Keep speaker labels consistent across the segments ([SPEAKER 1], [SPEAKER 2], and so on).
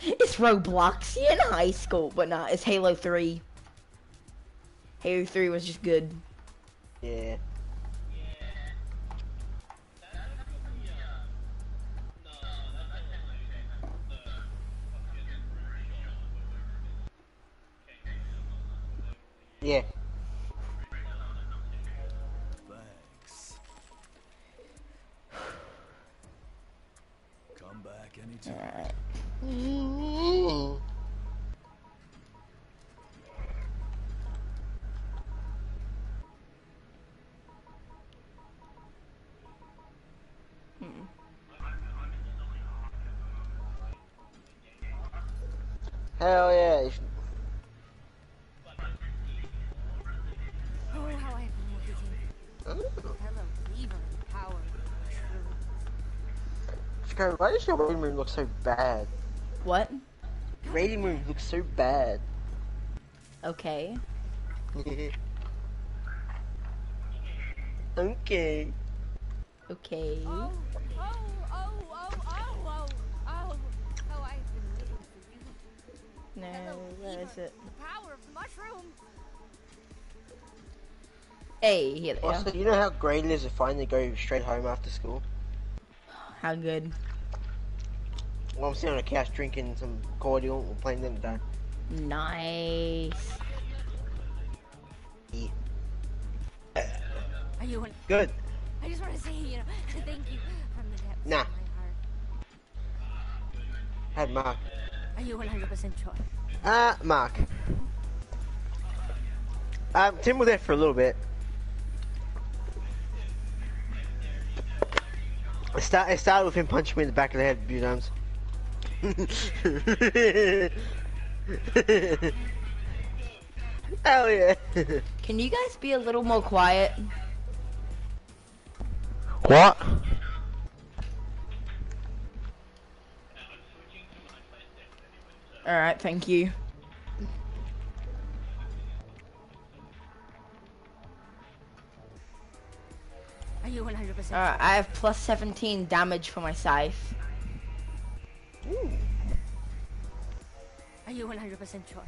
[SPEAKER 1] It's Roblox in high school, but not. It's Halo 3. Halo 3 was just good.
[SPEAKER 2] Yeah. Yeah.
[SPEAKER 3] True.
[SPEAKER 2] Why does your rating room look so bad?
[SPEAKER 1] What?
[SPEAKER 2] Rating room looks so bad.
[SPEAKER 1] Okay.
[SPEAKER 2] okay.
[SPEAKER 1] Okay.
[SPEAKER 3] Oh, oh, oh, oh, oh, oh, oh. Oh, I've been waiting for you.
[SPEAKER 1] No,
[SPEAKER 3] Hello,
[SPEAKER 1] where
[SPEAKER 3] Weaver.
[SPEAKER 1] is it?
[SPEAKER 3] The power of the mushroom.
[SPEAKER 1] Hey, here they
[SPEAKER 2] Also,
[SPEAKER 1] are.
[SPEAKER 2] you know how great it is to finally go straight home after school?
[SPEAKER 1] How good.
[SPEAKER 2] Well, I'm sitting on a couch drinking some cordial and playing them down.
[SPEAKER 1] Nice.
[SPEAKER 2] Yeah.
[SPEAKER 3] Are you? An-
[SPEAKER 2] Good.
[SPEAKER 3] I just want to say, you know, thank you from the depths
[SPEAKER 2] Nah.
[SPEAKER 3] of my heart.
[SPEAKER 2] Hey, Mark.
[SPEAKER 3] Are you 100% sure?
[SPEAKER 2] Uh, Mark. Um, Tim was there for a little bit. It, start, it started with him punching me in the back of the head a few times. Hell yeah.
[SPEAKER 1] Can you guys be a little more quiet?
[SPEAKER 2] what?
[SPEAKER 1] Alright, thank you.
[SPEAKER 3] Are you 100%
[SPEAKER 1] Alright, I have plus 17 damage for my scythe.
[SPEAKER 3] Are you 100% sure?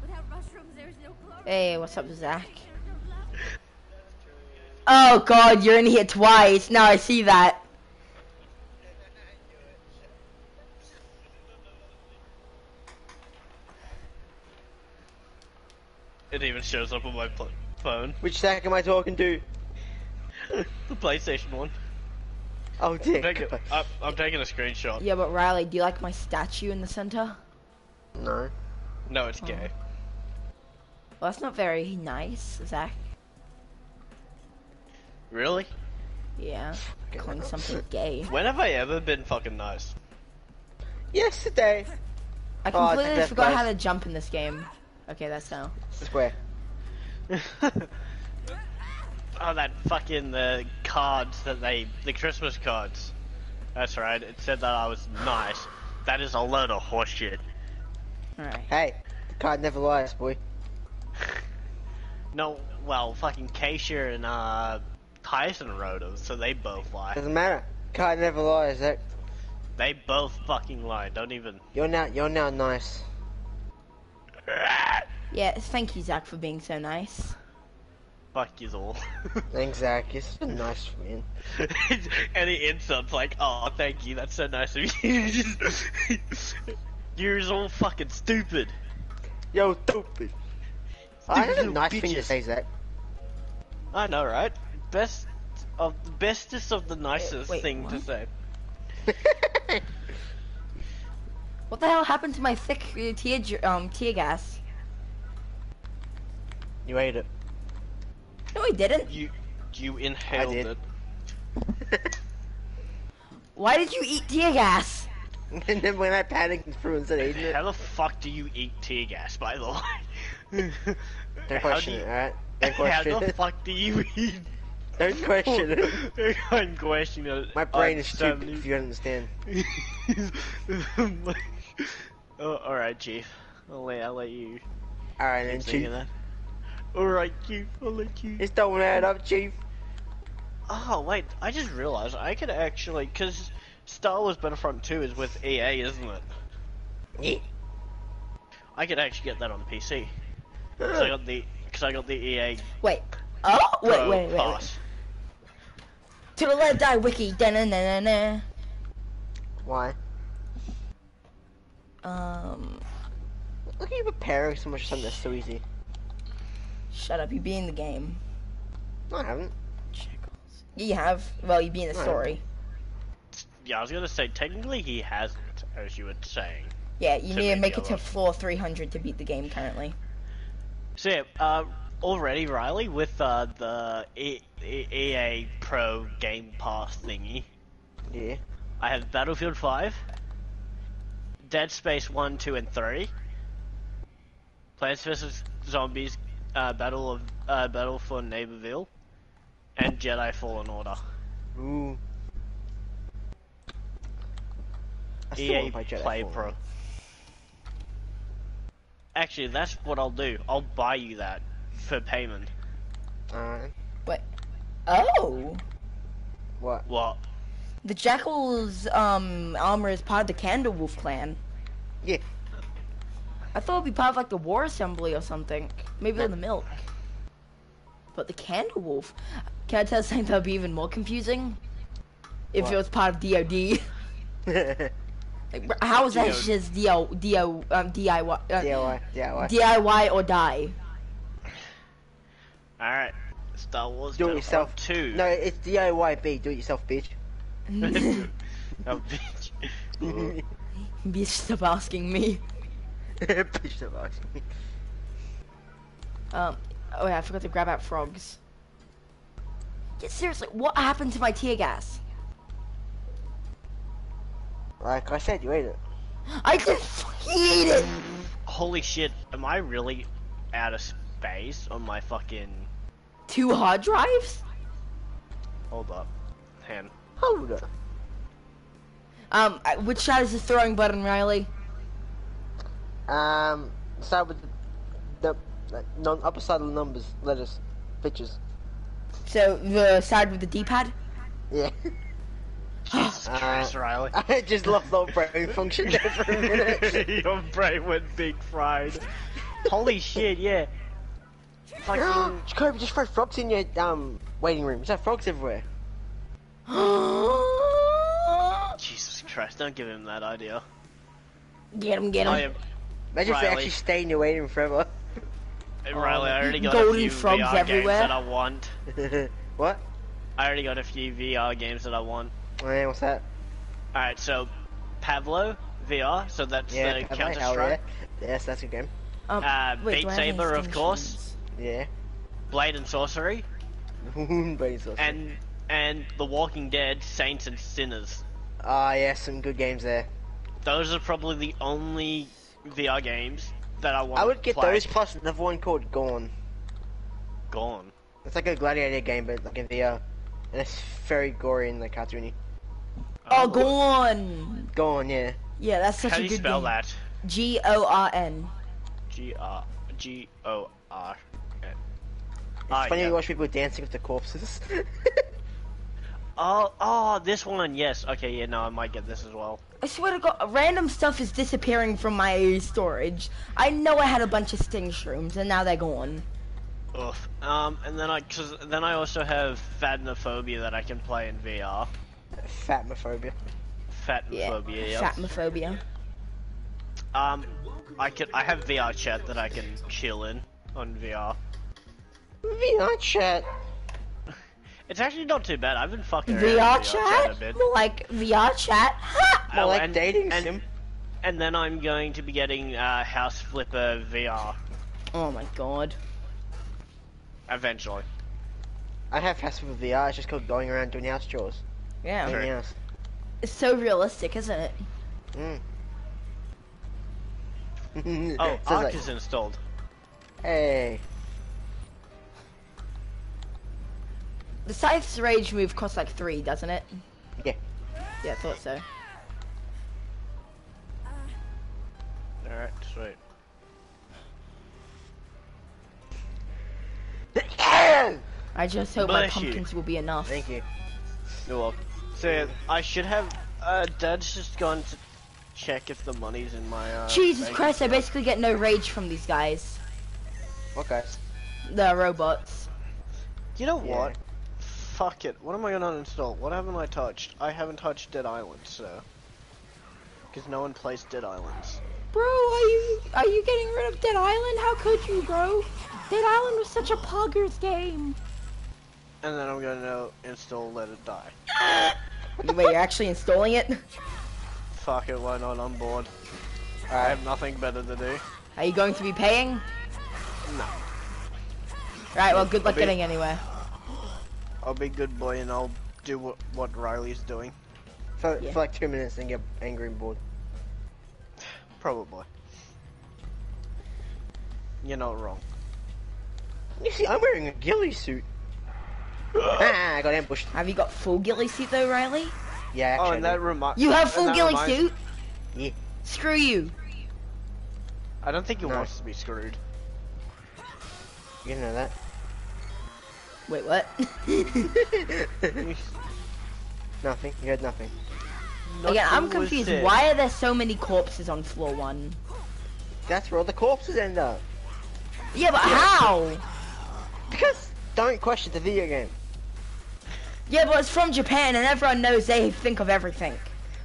[SPEAKER 3] Without mushrooms, there's no clover.
[SPEAKER 1] Hey, what's up, Zach?
[SPEAKER 3] There's no love.
[SPEAKER 1] Oh god, you're in here twice. Now I see that.
[SPEAKER 4] It even shows up on my phone.
[SPEAKER 2] Which Zach am I talking to?
[SPEAKER 4] the PlayStation one.
[SPEAKER 2] Oh,
[SPEAKER 4] I'm taking, I'm, I'm taking a screenshot.
[SPEAKER 1] Yeah, but Riley, do you like my statue in the center?
[SPEAKER 2] No.
[SPEAKER 4] No, it's gay. Oh.
[SPEAKER 1] Well, that's not very nice, Zach.
[SPEAKER 4] Really?
[SPEAKER 1] Yeah, calling something gay.
[SPEAKER 4] When have I ever been fucking nice?
[SPEAKER 2] Yesterday.
[SPEAKER 1] I
[SPEAKER 2] Oh, I think
[SPEAKER 1] completely
[SPEAKER 2] that's
[SPEAKER 1] forgot how to jump in this game. Okay, that's how.
[SPEAKER 2] Square.
[SPEAKER 4] oh, that fucking the cards that they, the Christmas cards. That's right. It said that I was nice. That is a load of horseshit.
[SPEAKER 1] Alright.
[SPEAKER 2] Hey, the card never lies, boy.
[SPEAKER 4] No, well, fucking Keisha and uh Tyson wrote them, so they both lie.
[SPEAKER 2] Doesn't matter. Card never lies, Zach.
[SPEAKER 4] They both fucking lie. Don't even.
[SPEAKER 2] You're now, you're now nice.
[SPEAKER 1] Yeah, thank you, Zach, for being so nice.
[SPEAKER 4] Fuck you all.
[SPEAKER 2] Thanks, Zach. You're such a nice man.
[SPEAKER 4] Any insults like, oh, thank you, that's so nice of you. You're all fucking stupid.
[SPEAKER 2] Yo, stupid. I had a
[SPEAKER 4] little
[SPEAKER 2] nice thing to say, Zach.
[SPEAKER 4] I know, right? Best of the bestest of the nicest
[SPEAKER 1] wait,
[SPEAKER 4] thing to say.
[SPEAKER 1] What the hell happened to my thick uh, tear um tear gas?
[SPEAKER 2] you ate it.
[SPEAKER 1] No, I didn't.
[SPEAKER 4] You you inhaled I
[SPEAKER 2] did.
[SPEAKER 4] it.
[SPEAKER 1] Why did you eat tear gas?
[SPEAKER 2] and then when I panicked and threw instead of eating it,
[SPEAKER 4] How the fuck do you eat tear gas, by the way?
[SPEAKER 2] don't
[SPEAKER 4] How
[SPEAKER 2] question
[SPEAKER 4] you-
[SPEAKER 2] it, alright? Don't
[SPEAKER 4] How
[SPEAKER 2] question
[SPEAKER 4] the
[SPEAKER 2] it.
[SPEAKER 4] fuck do you eat?
[SPEAKER 2] Don't question it.
[SPEAKER 4] I'm questioning it.
[SPEAKER 2] My brain
[SPEAKER 4] I'm
[SPEAKER 2] is stupid
[SPEAKER 4] suddenly-
[SPEAKER 2] if you don't understand.
[SPEAKER 4] oh, alright, Chief. I'll let, I'll let you
[SPEAKER 2] Alright then,
[SPEAKER 4] keep
[SPEAKER 2] Chief.
[SPEAKER 4] That. Alright, Chief, I'll let you.
[SPEAKER 2] Just don't add up, Chief.
[SPEAKER 4] Oh wait, I just realized I could actually, cause Star Wars Battlefront 2 is with EA, isn't it?
[SPEAKER 2] Yeah.
[SPEAKER 4] I could actually get that on PC. Cause I got the, cause I got the EA
[SPEAKER 1] Wait. Oh, wait,
[SPEAKER 4] Pro
[SPEAKER 1] wait, wait, wait.
[SPEAKER 4] pass.
[SPEAKER 1] To the left, die wiki. Da na na na na.
[SPEAKER 2] Why?
[SPEAKER 1] Um,
[SPEAKER 2] Look at you preparing so much something that's so easy.
[SPEAKER 1] Shut up. You be in the game.
[SPEAKER 2] No, I haven't.
[SPEAKER 1] Yeah, you have. Well, you be in the
[SPEAKER 2] Right.
[SPEAKER 1] story.
[SPEAKER 4] Yeah, I was gonna say technically he hasn't, as you were saying.
[SPEAKER 1] Yeah, you
[SPEAKER 4] To
[SPEAKER 1] need to make it to
[SPEAKER 4] yellow.
[SPEAKER 1] floor 300 to beat the game currently.
[SPEAKER 4] So yeah, uh, already Riley with uh, the e- E- EA Pro Game Pass thingy.
[SPEAKER 2] Yeah.
[SPEAKER 4] I have Battlefield 5, Dead Space 1, 2, and 3, Plants vs. Zombies, uh, Battle of uh, Battle for Neighborville, and Jedi Fallen Order.
[SPEAKER 2] Ooh. I still
[SPEAKER 4] EA
[SPEAKER 2] wanna play Jedi
[SPEAKER 4] Play
[SPEAKER 2] Fallen
[SPEAKER 4] Pro.
[SPEAKER 2] Order.
[SPEAKER 4] Actually, that's what I'll do. I'll buy you that for payment.
[SPEAKER 2] Alright.
[SPEAKER 1] Oh,
[SPEAKER 2] What?
[SPEAKER 4] What?
[SPEAKER 1] the Jackal's um armor is part of the Candlewolf clan.
[SPEAKER 2] Yeah.
[SPEAKER 1] I thought it'd be part of like the War Assembly or something. Maybe on the milk. But the candle wolf. Can I tell you something that would be even more confusing? If
[SPEAKER 2] What?
[SPEAKER 1] it was part of DoD. Like, how is that
[SPEAKER 4] DOD.
[SPEAKER 1] just DO, DO, um, DIY, uh,
[SPEAKER 2] DIY. DIY.
[SPEAKER 1] DIY or die?
[SPEAKER 4] Alright. Star Wars
[SPEAKER 2] Do it yourself.
[SPEAKER 4] 2.
[SPEAKER 2] No, it's DIYB. Do it yourself, bitch.
[SPEAKER 4] oh, bitch.
[SPEAKER 1] Bitch, stop asking me.
[SPEAKER 2] Bitch, stop asking me.
[SPEAKER 1] Um, oh yeah, I forgot to grab out frogs. Yeah, seriously, what happened to my tear gas?
[SPEAKER 2] Like I said, you ate it.
[SPEAKER 1] I didn't fucking eat it!
[SPEAKER 4] Holy shit, am I really out of space on my fucking...
[SPEAKER 1] Two hard drives?
[SPEAKER 4] Hold up. Hand.
[SPEAKER 2] Hold up.
[SPEAKER 1] Um, which side is the throwing button, Riley?
[SPEAKER 2] Um, start with the, the like, non upper side of the numbers, letters, pictures.
[SPEAKER 1] So, the side with the D-pad?
[SPEAKER 2] Yeah.
[SPEAKER 4] Jesus
[SPEAKER 2] Uh,
[SPEAKER 4] Christ, Riley.
[SPEAKER 2] I just lost the brain function there for a minute.
[SPEAKER 4] Your brain went big fried. Holy shit, yeah. Fucking...
[SPEAKER 2] Jacoby, just throw frogs in your um waiting room. Is have frogs everywhere.
[SPEAKER 4] Jesus Christ, don't give him that idea.
[SPEAKER 1] get him, get him.
[SPEAKER 4] I am...
[SPEAKER 2] Imagine if they actually stay in your waiting room forever.
[SPEAKER 4] Riley, I already got
[SPEAKER 1] golden
[SPEAKER 4] a few
[SPEAKER 1] frogs
[SPEAKER 4] VR
[SPEAKER 1] everywhere.
[SPEAKER 4] games that I want.
[SPEAKER 2] what?
[SPEAKER 4] I already got a few VR games that I want.
[SPEAKER 2] Oh, yeah, what's that?
[SPEAKER 4] Alright, so... Pavlov VR, so that's
[SPEAKER 2] Yeah,
[SPEAKER 4] the Counter Strike.
[SPEAKER 2] yeah. Yes, that's a good game.
[SPEAKER 1] Um,
[SPEAKER 4] Uh,
[SPEAKER 1] wait,
[SPEAKER 4] Beat
[SPEAKER 1] do I have any
[SPEAKER 4] Saber, of course.
[SPEAKER 2] Yeah.
[SPEAKER 4] Blade and Sorcery,
[SPEAKER 2] Brain sauce.
[SPEAKER 4] and and The Walking Dead, Saints and Sinners.
[SPEAKER 2] Ah, yeah, some good games there.
[SPEAKER 4] Those are probably the only VR games that I want.
[SPEAKER 2] I would get
[SPEAKER 4] play.
[SPEAKER 2] those plus another one called Gorn.
[SPEAKER 4] Gorn.
[SPEAKER 2] It's like a gladiator game, but like in VR. And it's very gory and like cartoony.
[SPEAKER 1] Oh, go on!
[SPEAKER 2] Gorn, yeah.
[SPEAKER 1] Yeah, that's such
[SPEAKER 4] How
[SPEAKER 1] a
[SPEAKER 4] do you
[SPEAKER 1] good
[SPEAKER 4] spell
[SPEAKER 1] game.
[SPEAKER 4] that?
[SPEAKER 1] G O R N.
[SPEAKER 4] G R G O R.
[SPEAKER 2] It's
[SPEAKER 4] Ah,
[SPEAKER 2] funny
[SPEAKER 4] yeah.
[SPEAKER 2] to watch people dancing with the corpses.
[SPEAKER 4] Oh, oh, this one. Yes. Okay. Yeah. No, I might get this as well.
[SPEAKER 1] I swear to God, random stuff is disappearing from my storage. I know I had a bunch of sting shrooms, and now they're gone.
[SPEAKER 4] Oof. Um, and then I, cause then I also have Phasmophobia that I can play in VR.
[SPEAKER 2] Fatmophobia.
[SPEAKER 1] Yeah,
[SPEAKER 4] Phasmophobia. Yeah.
[SPEAKER 1] fatmophobia.
[SPEAKER 4] Um, I can. I have VR chat that I can chill in on VR.
[SPEAKER 2] VR chat.
[SPEAKER 4] It's actually not too bad. I've been fucking around
[SPEAKER 1] VR
[SPEAKER 4] VR chat a
[SPEAKER 1] chat?
[SPEAKER 4] bit.
[SPEAKER 1] More like VR chat? Ha!
[SPEAKER 2] More
[SPEAKER 4] Oh,
[SPEAKER 2] like
[SPEAKER 4] and-
[SPEAKER 2] dating
[SPEAKER 4] and,
[SPEAKER 2] sim.
[SPEAKER 4] And then I'm going to be getting uh, House Flipper VR
[SPEAKER 1] Oh my god.
[SPEAKER 4] eventually.
[SPEAKER 2] I have House Flipper VR, it's just called going around doing house chores.
[SPEAKER 1] Yeah.
[SPEAKER 2] Anything else.
[SPEAKER 1] It's so realistic, isn't it?
[SPEAKER 2] Mm.
[SPEAKER 4] Oh,
[SPEAKER 2] Sounds
[SPEAKER 4] Arc
[SPEAKER 2] like-
[SPEAKER 4] is installed.
[SPEAKER 2] Hey.
[SPEAKER 1] The Scythe's Rage move costs like three, doesn't it?
[SPEAKER 2] Yeah.
[SPEAKER 1] Yeah, I thought so.
[SPEAKER 4] All right, sweet.
[SPEAKER 1] I just hope my
[SPEAKER 4] Bless you.
[SPEAKER 1] pumpkins will be enough.
[SPEAKER 2] Thank you.
[SPEAKER 4] You're welcome. So I should have. Uh, Dad's just gone to check if the money's in my. Uh,
[SPEAKER 1] Jesus
[SPEAKER 4] bank
[SPEAKER 1] Christ, I basically get no rage from these guys.
[SPEAKER 2] What guys?
[SPEAKER 1] The robots.
[SPEAKER 4] You know
[SPEAKER 2] Yeah.
[SPEAKER 4] what? Fuck it. What am I gonna uninstall? What haven't I touched? I haven't touched Dead Island, so. Because no one plays Dead Islands.
[SPEAKER 1] Bro, are you are you getting rid of Dead Island? How could you, bro? Dead Island was such a poggers game.
[SPEAKER 4] And then I'm gonna install Let It Die.
[SPEAKER 1] Wait, you're actually installing it?
[SPEAKER 4] Fuck it, why not? I'm bored. I have nothing better to do.
[SPEAKER 1] Are you going to be paying?
[SPEAKER 4] No.
[SPEAKER 1] Right, well, good luck
[SPEAKER 4] be-
[SPEAKER 1] getting anywhere.
[SPEAKER 4] I'll be good boy and I'll do what, what Riley's doing.
[SPEAKER 2] For,
[SPEAKER 1] Yeah.
[SPEAKER 2] for like two minutes and get angry and bored.
[SPEAKER 4] Probably. You're not wrong.
[SPEAKER 2] You see, I'm wearing a ghillie suit. ah, I got ambushed.
[SPEAKER 1] Have you got full ghillie suit though, Riley?
[SPEAKER 2] Yeah,
[SPEAKER 4] Oh,
[SPEAKER 2] actually.
[SPEAKER 4] and that
[SPEAKER 2] do.
[SPEAKER 4] reminds.
[SPEAKER 1] You have full ghillie suit?
[SPEAKER 2] Yeah.
[SPEAKER 1] Screw you.
[SPEAKER 4] I don't think he
[SPEAKER 2] No.
[SPEAKER 4] wants to be screwed.
[SPEAKER 2] You know that.
[SPEAKER 1] Wait, what?
[SPEAKER 2] nothing. You heard nothing.
[SPEAKER 1] Again, I'm confused.
[SPEAKER 4] said.
[SPEAKER 1] Why are there so many corpses on floor one?
[SPEAKER 2] That's where all the corpses end up.
[SPEAKER 1] Yeah, but how?
[SPEAKER 2] Because don't question the video game.
[SPEAKER 1] Yeah, but it's from Japan and everyone knows they think of everything.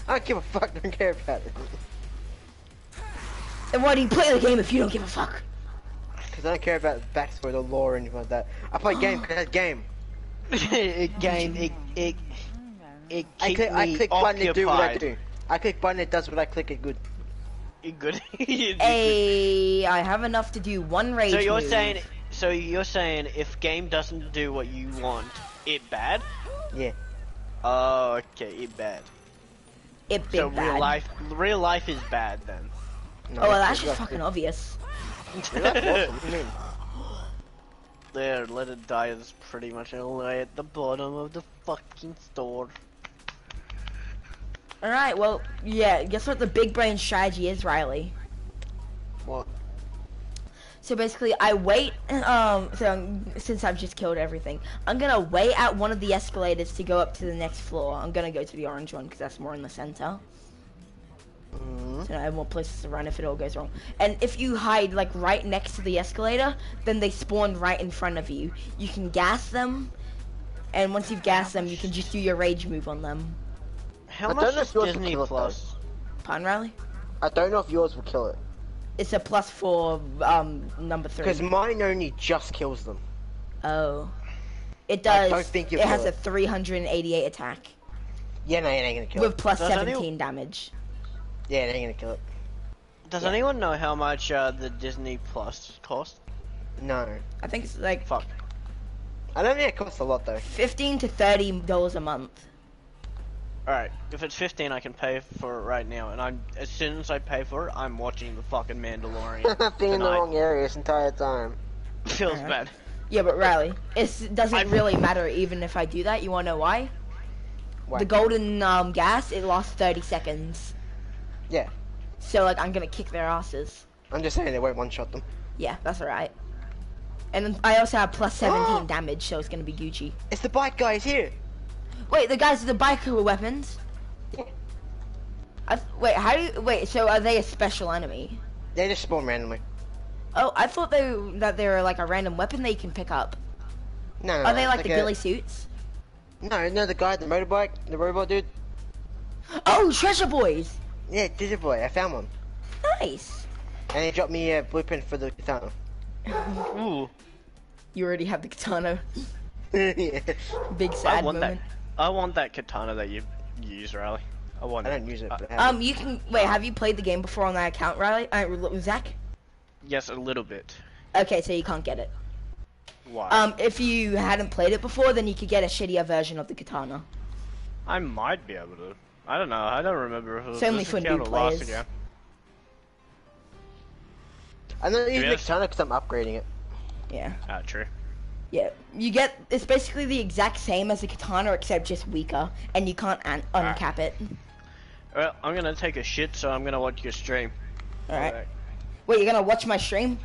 [SPEAKER 2] I don't give a fuck. Don't care about it.
[SPEAKER 1] And why do you play the game if you don't give a fuck?
[SPEAKER 2] Because I don't care about the backstory, the lore, or anything like that. I play game because it's game.
[SPEAKER 4] it game it it it
[SPEAKER 2] I
[SPEAKER 4] keep
[SPEAKER 2] click, I
[SPEAKER 4] me
[SPEAKER 2] click button, it do what I
[SPEAKER 4] occupied.
[SPEAKER 2] do. I click button, it does what I click, it good.
[SPEAKER 4] You Good. You do
[SPEAKER 1] Hey, I have enough to do one rage
[SPEAKER 4] good. So you're
[SPEAKER 1] move.
[SPEAKER 4] saying so you're saying if game doesn't do what you want, it bad?
[SPEAKER 2] Yeah.
[SPEAKER 4] Oh, okay, it bad.
[SPEAKER 1] it
[SPEAKER 4] so
[SPEAKER 1] bad.
[SPEAKER 4] real life real life is bad then.
[SPEAKER 2] No,
[SPEAKER 1] Oh, well, that's just fucking obvious.
[SPEAKER 4] There, let it die is pretty much lay at the bottom of the fucking store.
[SPEAKER 1] Alright, well, yeah, guess what the big brain strategy is, Riley?
[SPEAKER 4] What?
[SPEAKER 1] So basically, I wait, um, so since I've just killed everything, I'm gonna wait at one of the escalators to go up to the next floor. I'm gonna go to the orange one because that's more in the center.
[SPEAKER 2] Mhm.
[SPEAKER 1] So I have more places to run if it all goes wrong. And if you hide, like, right next to the escalator, then they spawn right in front of you. You can gas them, and once you've gassed them, you can just do your rage move on them.
[SPEAKER 4] How
[SPEAKER 2] I
[SPEAKER 4] much
[SPEAKER 2] don't
[SPEAKER 4] is
[SPEAKER 2] if yours will
[SPEAKER 4] Disney
[SPEAKER 2] kill it, though.
[SPEAKER 4] Plus?
[SPEAKER 1] Pardon, Riley?
[SPEAKER 2] I don't know if yours will kill it.
[SPEAKER 1] It's a plus four, um, number three.
[SPEAKER 2] Because mine only just kills them.
[SPEAKER 1] Oh. It does.
[SPEAKER 2] I don't think you'll
[SPEAKER 1] it has
[SPEAKER 2] kill
[SPEAKER 1] a 388 attack
[SPEAKER 2] Yeah, no, it ain't gonna kill it.
[SPEAKER 1] with plus
[SPEAKER 4] Does
[SPEAKER 1] 17
[SPEAKER 4] anyone-
[SPEAKER 1] damage.
[SPEAKER 2] Yeah, they're gonna kill it.
[SPEAKER 4] Does
[SPEAKER 1] Yeah.
[SPEAKER 4] anyone know how much uh, the Disney Plus cost?
[SPEAKER 2] No.
[SPEAKER 1] I think it's like
[SPEAKER 4] Fuck.
[SPEAKER 2] I don't think it costs a lot though.
[SPEAKER 1] 15 to 30 dollars a month.
[SPEAKER 4] Alright, if it's 15 I can pay for it right now, and I'm as soon as I pay for it, I'm watching the fucking Mandalorian.
[SPEAKER 2] I've been in the wrong area this entire time.
[SPEAKER 4] Feels
[SPEAKER 1] Alright.
[SPEAKER 4] bad.
[SPEAKER 1] Yeah, but Riley, it doesn't
[SPEAKER 4] I'm-
[SPEAKER 1] really matter even if I do that. You wanna know why?
[SPEAKER 2] Why?
[SPEAKER 1] The golden um, gas, it lasts 30 seconds.
[SPEAKER 2] Yeah.
[SPEAKER 1] So, like, I'm gonna kick their asses.
[SPEAKER 2] I'm just saying they won't one shot them.
[SPEAKER 1] Yeah, that's alright. And I also have plus 17 damage, so it's gonna be Gucci.
[SPEAKER 2] It's the bike guys here.
[SPEAKER 1] Wait, the guys with the biker weapons?
[SPEAKER 2] Yeah.
[SPEAKER 1] I th- wait, how do you, wait, so are they a special enemy?
[SPEAKER 2] They just spawn randomly.
[SPEAKER 1] Oh, I thought they that they were like a random weapon that you can pick up.
[SPEAKER 2] No,
[SPEAKER 1] Are they like the
[SPEAKER 2] a-
[SPEAKER 1] ghillie suits?
[SPEAKER 2] No, no, the guy, the motorbike, the robot dude.
[SPEAKER 1] Oh, treasure boys!
[SPEAKER 2] Yeah, Digit Boy, I found one.
[SPEAKER 1] Nice.
[SPEAKER 2] And he dropped me a blueprint for the katana.
[SPEAKER 4] Ooh,
[SPEAKER 1] You already have the katana.
[SPEAKER 2] yeah.
[SPEAKER 1] Big sad I
[SPEAKER 4] want
[SPEAKER 1] moment.
[SPEAKER 4] that. I want that katana that you use, Riley. I want it.
[SPEAKER 2] I
[SPEAKER 4] it.
[SPEAKER 2] don't use it,
[SPEAKER 4] Uh,
[SPEAKER 2] but I have
[SPEAKER 1] Um, you can wait. Have you played the game before on that account, Riley? Uh, Zach?
[SPEAKER 4] yes, a little bit.
[SPEAKER 1] Okay, so you can't get it.
[SPEAKER 4] Why?
[SPEAKER 1] Um, if you hadn't played it before, then you could get a shittier version of the katana.
[SPEAKER 4] I might be able to. I don't know. I don't remember if it
[SPEAKER 1] It's only
[SPEAKER 4] this
[SPEAKER 1] for
[SPEAKER 4] account
[SPEAKER 1] new
[SPEAKER 4] or
[SPEAKER 1] players.
[SPEAKER 4] account.
[SPEAKER 2] I'm not using the
[SPEAKER 4] Yes.
[SPEAKER 2] katana because I'm upgrading it.
[SPEAKER 1] Yeah.
[SPEAKER 4] Ah, true.
[SPEAKER 1] Yeah, you get it's basically the exact same as the katana except just weaker, and you can't un- uncap it.
[SPEAKER 4] Well, I'm gonna take a shit, so I'm gonna watch your stream.
[SPEAKER 1] All right. Wait, you're gonna watch my stream?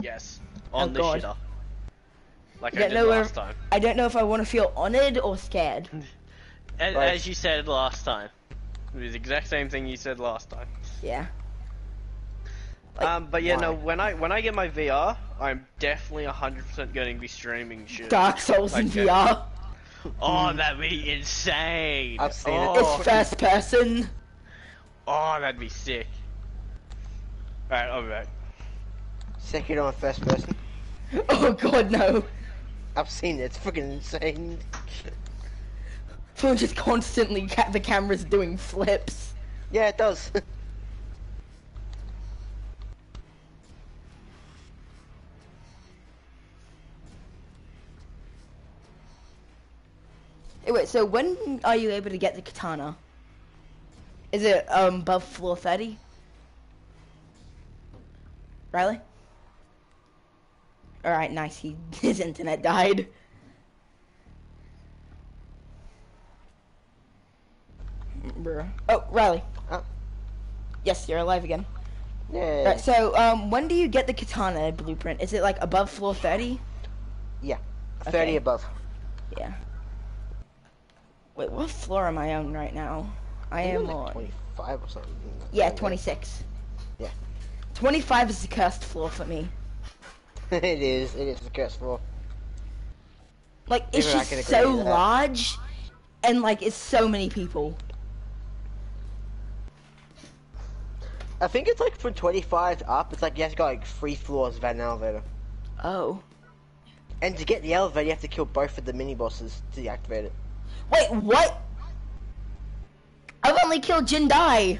[SPEAKER 4] Yes. On
[SPEAKER 1] Oh,
[SPEAKER 4] the
[SPEAKER 1] God.
[SPEAKER 4] shitter. like
[SPEAKER 1] I
[SPEAKER 4] I, did last
[SPEAKER 1] where-
[SPEAKER 4] time.
[SPEAKER 1] I don't know if I want to feel honored or scared.
[SPEAKER 4] As,
[SPEAKER 2] Right.
[SPEAKER 4] as you said last time. It was the exact same thing you said last time.
[SPEAKER 1] Yeah. Like,
[SPEAKER 4] um, but yeah, no. When I when I get my VR, I'm definitely 100% going to be streaming shit.
[SPEAKER 1] Dark Souls in VR.
[SPEAKER 4] Oh, that'd be insane.
[SPEAKER 2] I've seen it.
[SPEAKER 4] oh,
[SPEAKER 1] It's first person.
[SPEAKER 4] Oh, that'd be sick. Alright, I'll be back.
[SPEAKER 2] Sekiro on first person.
[SPEAKER 1] Oh god, no.
[SPEAKER 2] I've seen it. It's freaking insane.
[SPEAKER 1] Someone just constantly ca- the camera's doing flips.
[SPEAKER 2] Yeah, it does.
[SPEAKER 1] Hey, wait, so when are you able to get the katana? Is it um above floor 30? Riley? Alright, nice. He his internet died. Bruh. Oh, Riley.
[SPEAKER 2] Oh.
[SPEAKER 1] Yes, you're alive again.
[SPEAKER 2] yeah.
[SPEAKER 1] Right, so um when do you get the katana blueprint? Is it like above floor 30?
[SPEAKER 2] Yeah. 30
[SPEAKER 1] Okay.
[SPEAKER 2] above.
[SPEAKER 1] Yeah. Wait, what floor am I on right now? I
[SPEAKER 2] it
[SPEAKER 1] am
[SPEAKER 2] like
[SPEAKER 1] on.
[SPEAKER 2] 25 or something.
[SPEAKER 1] Yeah, 26.
[SPEAKER 2] Yeah.
[SPEAKER 1] 25 is the cursed floor for me.
[SPEAKER 2] it is. It is the cursed floor.
[SPEAKER 1] Like, it's
[SPEAKER 2] I
[SPEAKER 1] just so large, and like, it's so many people.
[SPEAKER 2] I think it's like from 25 up. It's like you have to go like three floors without an elevator.
[SPEAKER 1] Oh.
[SPEAKER 2] And to get the elevator, you have to kill both of the mini bosses to deactivate it.
[SPEAKER 1] Wait, what? I've only killed Jindai.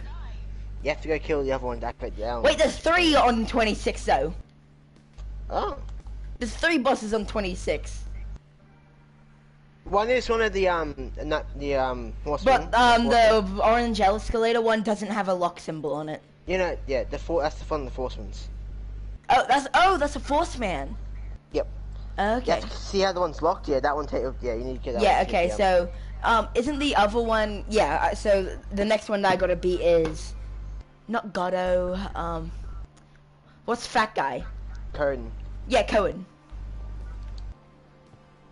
[SPEAKER 2] You have to go kill the other one to activate the elevator.
[SPEAKER 1] Wait, there's three on 26 though.
[SPEAKER 2] Oh.
[SPEAKER 1] There's three bosses on 26.
[SPEAKER 2] One is one of the um, not the um, horsemen.
[SPEAKER 1] But um,
[SPEAKER 2] Horsemen.
[SPEAKER 1] the orange escalator one doesn't have a lock symbol on it.
[SPEAKER 2] You know, yeah, the four. That's the fun. of the horsemen's.
[SPEAKER 1] Oh, that's oh, that's a force man.
[SPEAKER 2] Yep.
[SPEAKER 1] Okay.
[SPEAKER 2] to see how the one's locked. Yeah, that one. Take. Yeah, you need to get that.
[SPEAKER 1] Yeah,
[SPEAKER 2] one
[SPEAKER 1] okay,
[SPEAKER 2] get the other.
[SPEAKER 1] so, um, isn't the other one, yeah, uh, so the next one that I gotta beat is, not Goddo, um, what's fat guy?
[SPEAKER 2] Cohen.
[SPEAKER 1] Yeah, Cohen.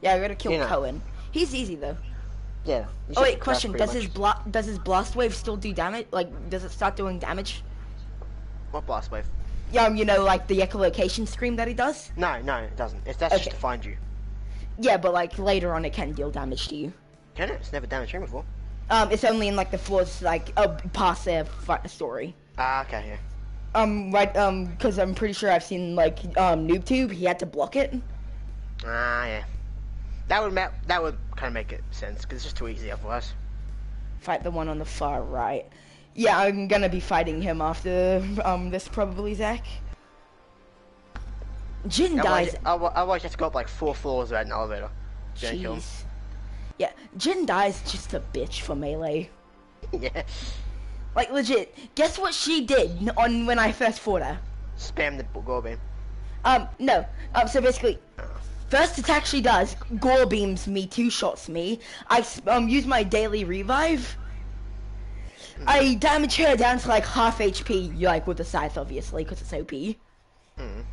[SPEAKER 1] Yeah, I gotta kill
[SPEAKER 2] You know.
[SPEAKER 1] Cohen. He's easy though.
[SPEAKER 2] Yeah.
[SPEAKER 1] Oh wait, question, does his
[SPEAKER 2] much.
[SPEAKER 1] bla- does his blast wave still do damage? Like, does it start doing damage?
[SPEAKER 2] What blast wave?
[SPEAKER 1] Yeah, um, you know, like the echolocation scream that he does?
[SPEAKER 2] No, no, it doesn't. It's that's just to find you.
[SPEAKER 1] Yeah, but like later on it can deal damage to you.
[SPEAKER 2] Can it? It's never damaged me before.
[SPEAKER 1] Um, it's only in like the floors, like, uh, past the fi- story.
[SPEAKER 2] Ah, okay, yeah.
[SPEAKER 1] Um, right, um, because I'm pretty sure I've seen like um NoobTube. He had to block it.
[SPEAKER 2] Ah, yeah. That would that would kind of make it sense because it's just too easy otherwise.
[SPEAKER 1] Fight the one on the far right. Yeah, I'm gonna be fighting him after um this probably Zach.
[SPEAKER 2] Jindai's. I, have to go up like four floors without an elevator. Gonna kill him.
[SPEAKER 1] Jeez. Yeah, Jindai's just a bitch for melee.
[SPEAKER 2] yeah.
[SPEAKER 1] Like legit. Guess what she did on when I first fought her?
[SPEAKER 2] Spam the gore beam.
[SPEAKER 1] Um, no. Um, so basically, first attack she does, gore beams me, two shots me. I um use my daily revive. I damage her down to like half HP, like with the scythe, obviously, because it's OP.
[SPEAKER 2] Mm.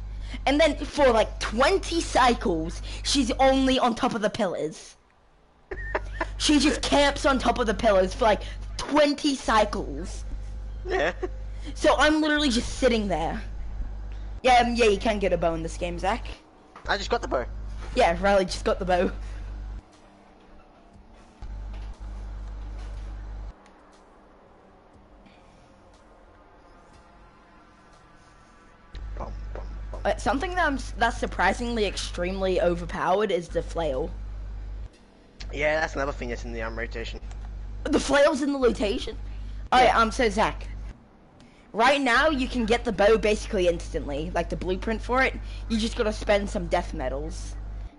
[SPEAKER 1] And then for like 20 cycles, she's only on top of the pillars. she just camps on top of the pillars for like 20 cycles.
[SPEAKER 2] Yeah.
[SPEAKER 1] So I'm literally just sitting there. Yeah, um, yeah, you can get a bow in this game, Zach.
[SPEAKER 2] I just got the bow.
[SPEAKER 1] Yeah, Riley just got the bow. Something that I'm, that's surprisingly extremely overpowered is the flail.
[SPEAKER 2] Yeah, that's another thing that's in the um, rotation.
[SPEAKER 1] The flail's in the rotation. Alright, um, so Zach. Right now, you can get the bow basically instantly, like the blueprint for it. You just gotta spend some death medals,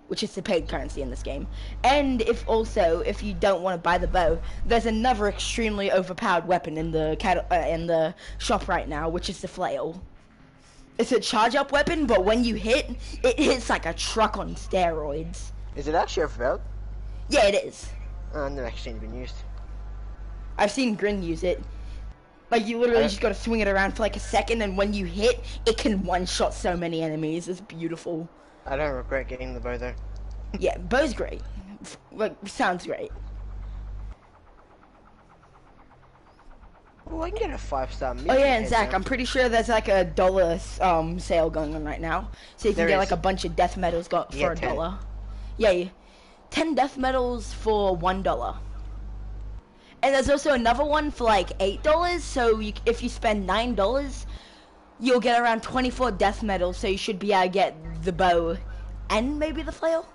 [SPEAKER 1] which is the paid currency in this game. And if also, if you don't want to buy the bow, there's another extremely overpowered weapon in the cat- uh, in the shop right now, which is the flail. It's a charge-up weapon, but when you hit, it hits like a truck on steroids.
[SPEAKER 2] Is it actually overpowered?
[SPEAKER 1] Yeah, it is.
[SPEAKER 2] Uh, I've never actually seen it been used.
[SPEAKER 1] I've seen Grin use it. Like you literally just gotta swing it around for like a second, and when you hit, it can one-shot so many enemies. It's beautiful.
[SPEAKER 2] I don't regret getting the bow though.
[SPEAKER 1] Yeah, bow's great. Like, sounds great.
[SPEAKER 2] Oh, I can get a five star.
[SPEAKER 1] Oh yeah, and Zach, I'm pretty sure there's like a dollar um sale going on right now, so you can
[SPEAKER 2] There
[SPEAKER 1] get
[SPEAKER 2] is.
[SPEAKER 1] like a bunch of death medals got
[SPEAKER 2] Yeah,
[SPEAKER 1] for a
[SPEAKER 2] 10.
[SPEAKER 1] dollar. Yeah, yeah, ten death medals for one dollar. And there's also another one for like eight dollars. So you, if you spend nine dollars, you'll get around twenty-four death medals. So you should be able to get the bow, and maybe the flail.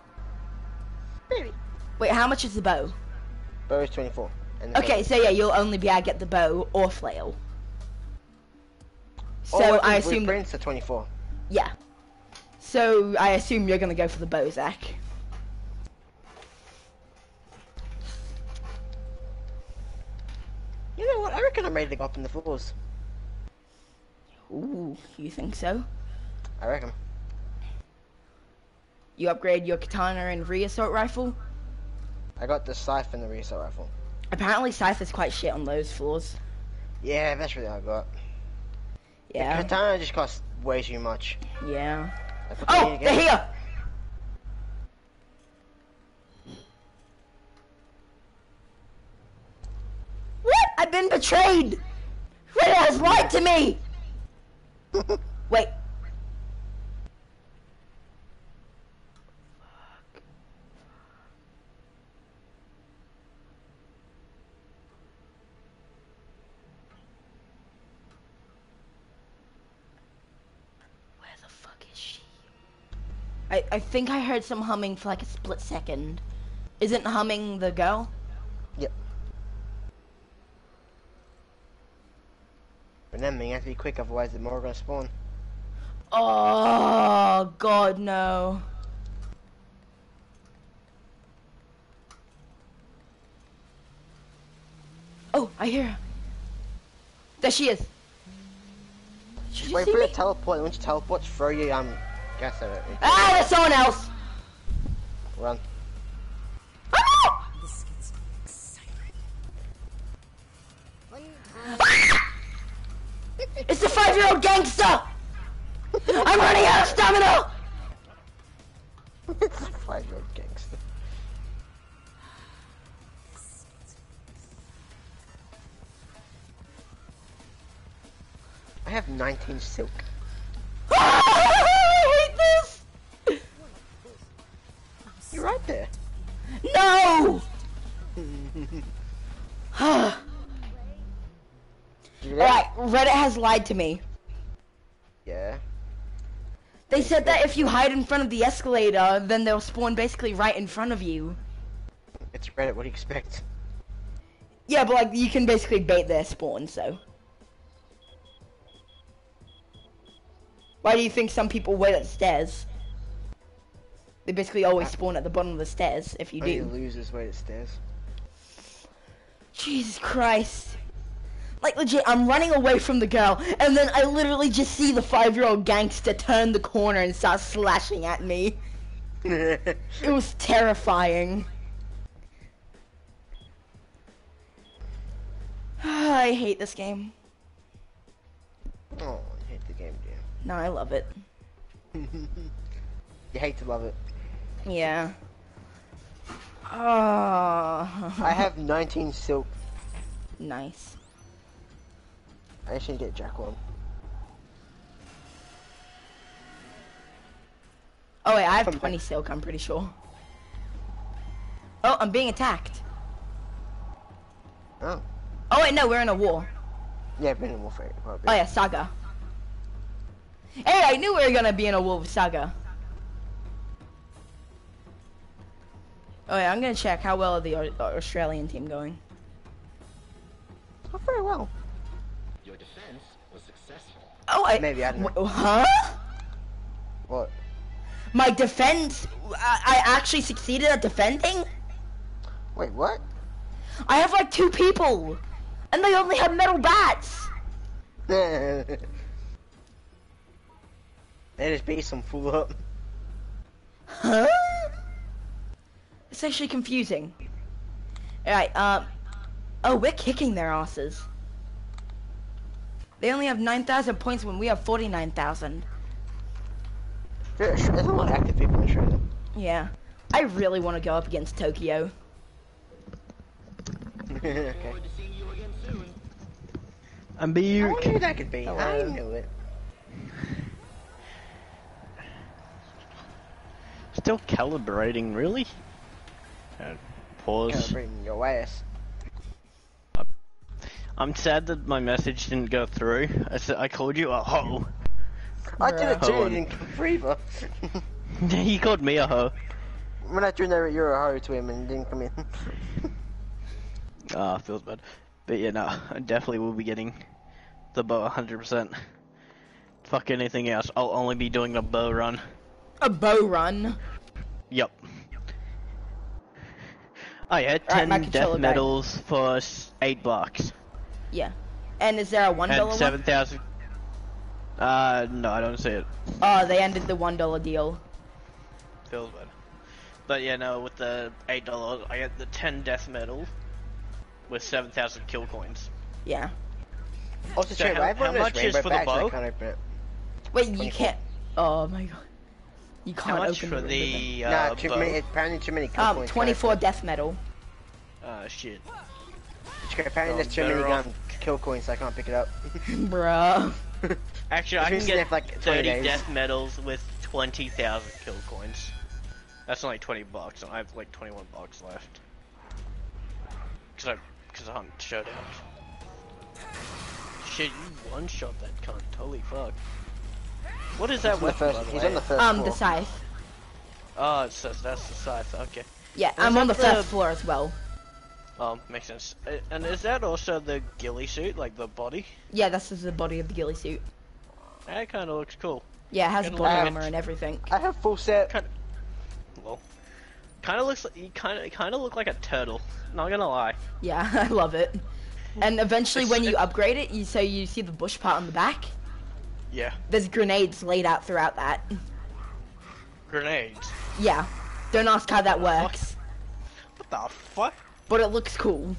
[SPEAKER 2] Maybe.
[SPEAKER 1] Wait, how much is the bow?
[SPEAKER 2] Bow is 24.
[SPEAKER 1] Okay, so yeah, you'll only be able to get the bow or flail. So I assume,
[SPEAKER 2] blueprints are 24.
[SPEAKER 1] yeah. So I assume you're gonna go for the bow, Zach.
[SPEAKER 2] You know what? I reckon I'm ready to go up in the floors.
[SPEAKER 1] Ooh, you think so?
[SPEAKER 2] I reckon.
[SPEAKER 1] You upgrade your katana and re-assault rifle?
[SPEAKER 2] I got the scythe and the reassault rifle.
[SPEAKER 1] Apparently Scythe is quite shit on those floors.
[SPEAKER 2] Yeah, that's really all I got.
[SPEAKER 1] Yeah,
[SPEAKER 2] Katana just costs way too much.
[SPEAKER 1] yeah.
[SPEAKER 2] The
[SPEAKER 1] Oh, they're here! What? I've been betrayed! Red has lied to me! Wait. I, I think I heard some humming for like a split second. Isn't humming the girl?
[SPEAKER 2] Yep. Remember, you have to be quick, otherwise the more are gonna spawn.
[SPEAKER 1] Oh god no. Oh, I hear her. There she is. You
[SPEAKER 2] Wait for
[SPEAKER 1] me?
[SPEAKER 2] to teleport, once you teleport, throw your um gas at it.
[SPEAKER 1] Ah, there's someone else.
[SPEAKER 2] Run.
[SPEAKER 1] Ah! It's the five-year-old gangster. I'm running out of stamina.
[SPEAKER 2] Five year old gangster. I have 19 silk.
[SPEAKER 1] Reddit has lied to me.
[SPEAKER 2] Yeah.
[SPEAKER 1] They said that if you hide in front of the escalator, then they'll spawn basically right in front of you.
[SPEAKER 2] It's Reddit, what do you expect?
[SPEAKER 1] Yeah, but like you can basically bait their spawn, so. Why do you think some people wait at the stairs? They basically always uh, spawn at the bottom of the stairs if you oh,
[SPEAKER 2] Only
[SPEAKER 1] do.
[SPEAKER 2] losers wait at stairs.
[SPEAKER 1] Jesus Christ. Like legit, I'm running away from the girl, and then I literally just see the five-year-old gangster turn the corner and start slashing at me. It was terrifying. I hate this game.
[SPEAKER 2] oh, I hate the game,
[SPEAKER 1] No, I love it.
[SPEAKER 2] you hate to love it.
[SPEAKER 1] Yeah. Oh.
[SPEAKER 2] I have 19 silk.
[SPEAKER 1] nice.
[SPEAKER 2] I to get Jack one.
[SPEAKER 1] Oh wait, I have
[SPEAKER 2] Come
[SPEAKER 1] 20 silk, I'm pretty sure. Oh, I'm being attacked.
[SPEAKER 2] Oh.
[SPEAKER 1] Oh wait, no, we're in a war.
[SPEAKER 2] Yeah, I've been in a war bit.
[SPEAKER 1] Oh yeah, Saga. Hey, I knew we were gonna be in a war with Saga. Oh yeah, I'm gonna check how well are the Au- Australian team going.
[SPEAKER 2] Not very well.
[SPEAKER 1] Oh, I
[SPEAKER 2] Maybe, I don't know.
[SPEAKER 1] Huh?
[SPEAKER 2] What?
[SPEAKER 1] My defense? I, I actually succeeded at defending?
[SPEAKER 2] Wait, what?
[SPEAKER 1] I have like two people, and they only have metal bats.
[SPEAKER 2] they just beat some fool up.
[SPEAKER 1] Huh? It's actually confusing. Alright, um. Oh, we're kicking their asses. They only have 9,000 points when we have 49,000.
[SPEAKER 2] There's there's a lot of active people in Australia.
[SPEAKER 1] Yeah. I really want to go up against Tokyo.
[SPEAKER 2] okay.
[SPEAKER 5] Forward to you again soon.
[SPEAKER 4] I'm
[SPEAKER 2] I wonder who that could be. I
[SPEAKER 1] Hello.
[SPEAKER 2] knew it.
[SPEAKER 4] Still calibrating, really? Uh, pause.
[SPEAKER 2] Calibrating your ass.
[SPEAKER 4] I'm sad that my message didn't go through. I said I called you a hoe.
[SPEAKER 2] I did it too,
[SPEAKER 4] Hold on.
[SPEAKER 2] and didn't come through either.
[SPEAKER 4] you called me a hoe.
[SPEAKER 2] when I turned over, you're a hoe to him and didn't come in.
[SPEAKER 4] Ah, feels bad. But yeah, no, I definitely will be getting the bow 100%. Fuck anything else. I'll only be doing the bow run.
[SPEAKER 1] A bow run.
[SPEAKER 4] Yep. I had 10
[SPEAKER 1] my
[SPEAKER 4] death
[SPEAKER 1] controller
[SPEAKER 4] medals for 8 bucks.
[SPEAKER 1] Yeah. And is there a one
[SPEAKER 4] And
[SPEAKER 1] dollar one?
[SPEAKER 4] 7,000. Uh, no, I don't see it.
[SPEAKER 1] Oh, they ended the one dollar deal.
[SPEAKER 4] Feels bad. But yeah, no, with the $8, I get the 10 death medal with 7,000 kill coins.
[SPEAKER 1] Yeah.
[SPEAKER 2] Also,
[SPEAKER 4] So
[SPEAKER 2] true,
[SPEAKER 4] how-
[SPEAKER 2] I have one
[SPEAKER 4] how
[SPEAKER 2] of those
[SPEAKER 4] much is
[SPEAKER 2] rainbow
[SPEAKER 4] for the
[SPEAKER 2] bags,
[SPEAKER 4] bow?
[SPEAKER 2] can't open it.
[SPEAKER 1] Wait, you can't. Oh my god. You can't
[SPEAKER 4] How much
[SPEAKER 1] open
[SPEAKER 4] for
[SPEAKER 1] it.
[SPEAKER 4] the uh,
[SPEAKER 2] nah, too
[SPEAKER 4] bow?
[SPEAKER 2] many, apparently too many kill
[SPEAKER 1] Um,
[SPEAKER 2] points.
[SPEAKER 1] 24 death medal.
[SPEAKER 4] Uh, shit.
[SPEAKER 2] Apparently
[SPEAKER 4] Oh,
[SPEAKER 2] there's too many
[SPEAKER 4] better off-
[SPEAKER 2] um, kill coins, so I can't pick it up.
[SPEAKER 1] Bruh.
[SPEAKER 4] Actually, I can get
[SPEAKER 2] like
[SPEAKER 4] 30
[SPEAKER 2] days.
[SPEAKER 4] death medals with 20,000 kill coins. That's only 20 bucks, and I have like 21 bucks left. Cause I, cause I'm shut out. Shit, you one shot that cunt. Holy fuck. What is that
[SPEAKER 2] He's on the
[SPEAKER 4] weapon,
[SPEAKER 2] first, he's
[SPEAKER 4] way?
[SPEAKER 2] on the first
[SPEAKER 1] Um,
[SPEAKER 2] floor.
[SPEAKER 1] the scythe.
[SPEAKER 4] Oh, it says that's the scythe. Okay.
[SPEAKER 1] Yeah,
[SPEAKER 4] Is
[SPEAKER 1] I'm on the
[SPEAKER 4] that
[SPEAKER 1] first floor as well.
[SPEAKER 4] Oh, makes sense. Uh, And is that also the ghillie suit, like the body?
[SPEAKER 1] Yeah, this is the body of the ghillie suit.
[SPEAKER 4] That kind of looks cool.
[SPEAKER 1] Yeah, it has
[SPEAKER 4] Kinda
[SPEAKER 1] body armor and everything.
[SPEAKER 2] I have full set.
[SPEAKER 4] Kind well, kind of looks like you kind of kind of look like a turtle. Not gonna lie.
[SPEAKER 1] Yeah, I love it. And eventually, when you upgrade it, you so you see the bush part on the back.
[SPEAKER 4] Yeah.
[SPEAKER 1] There's grenades laid out throughout that.
[SPEAKER 4] Grenades.
[SPEAKER 1] Yeah. Don't ask how that works,
[SPEAKER 4] What the fuck?
[SPEAKER 1] But it looks cool.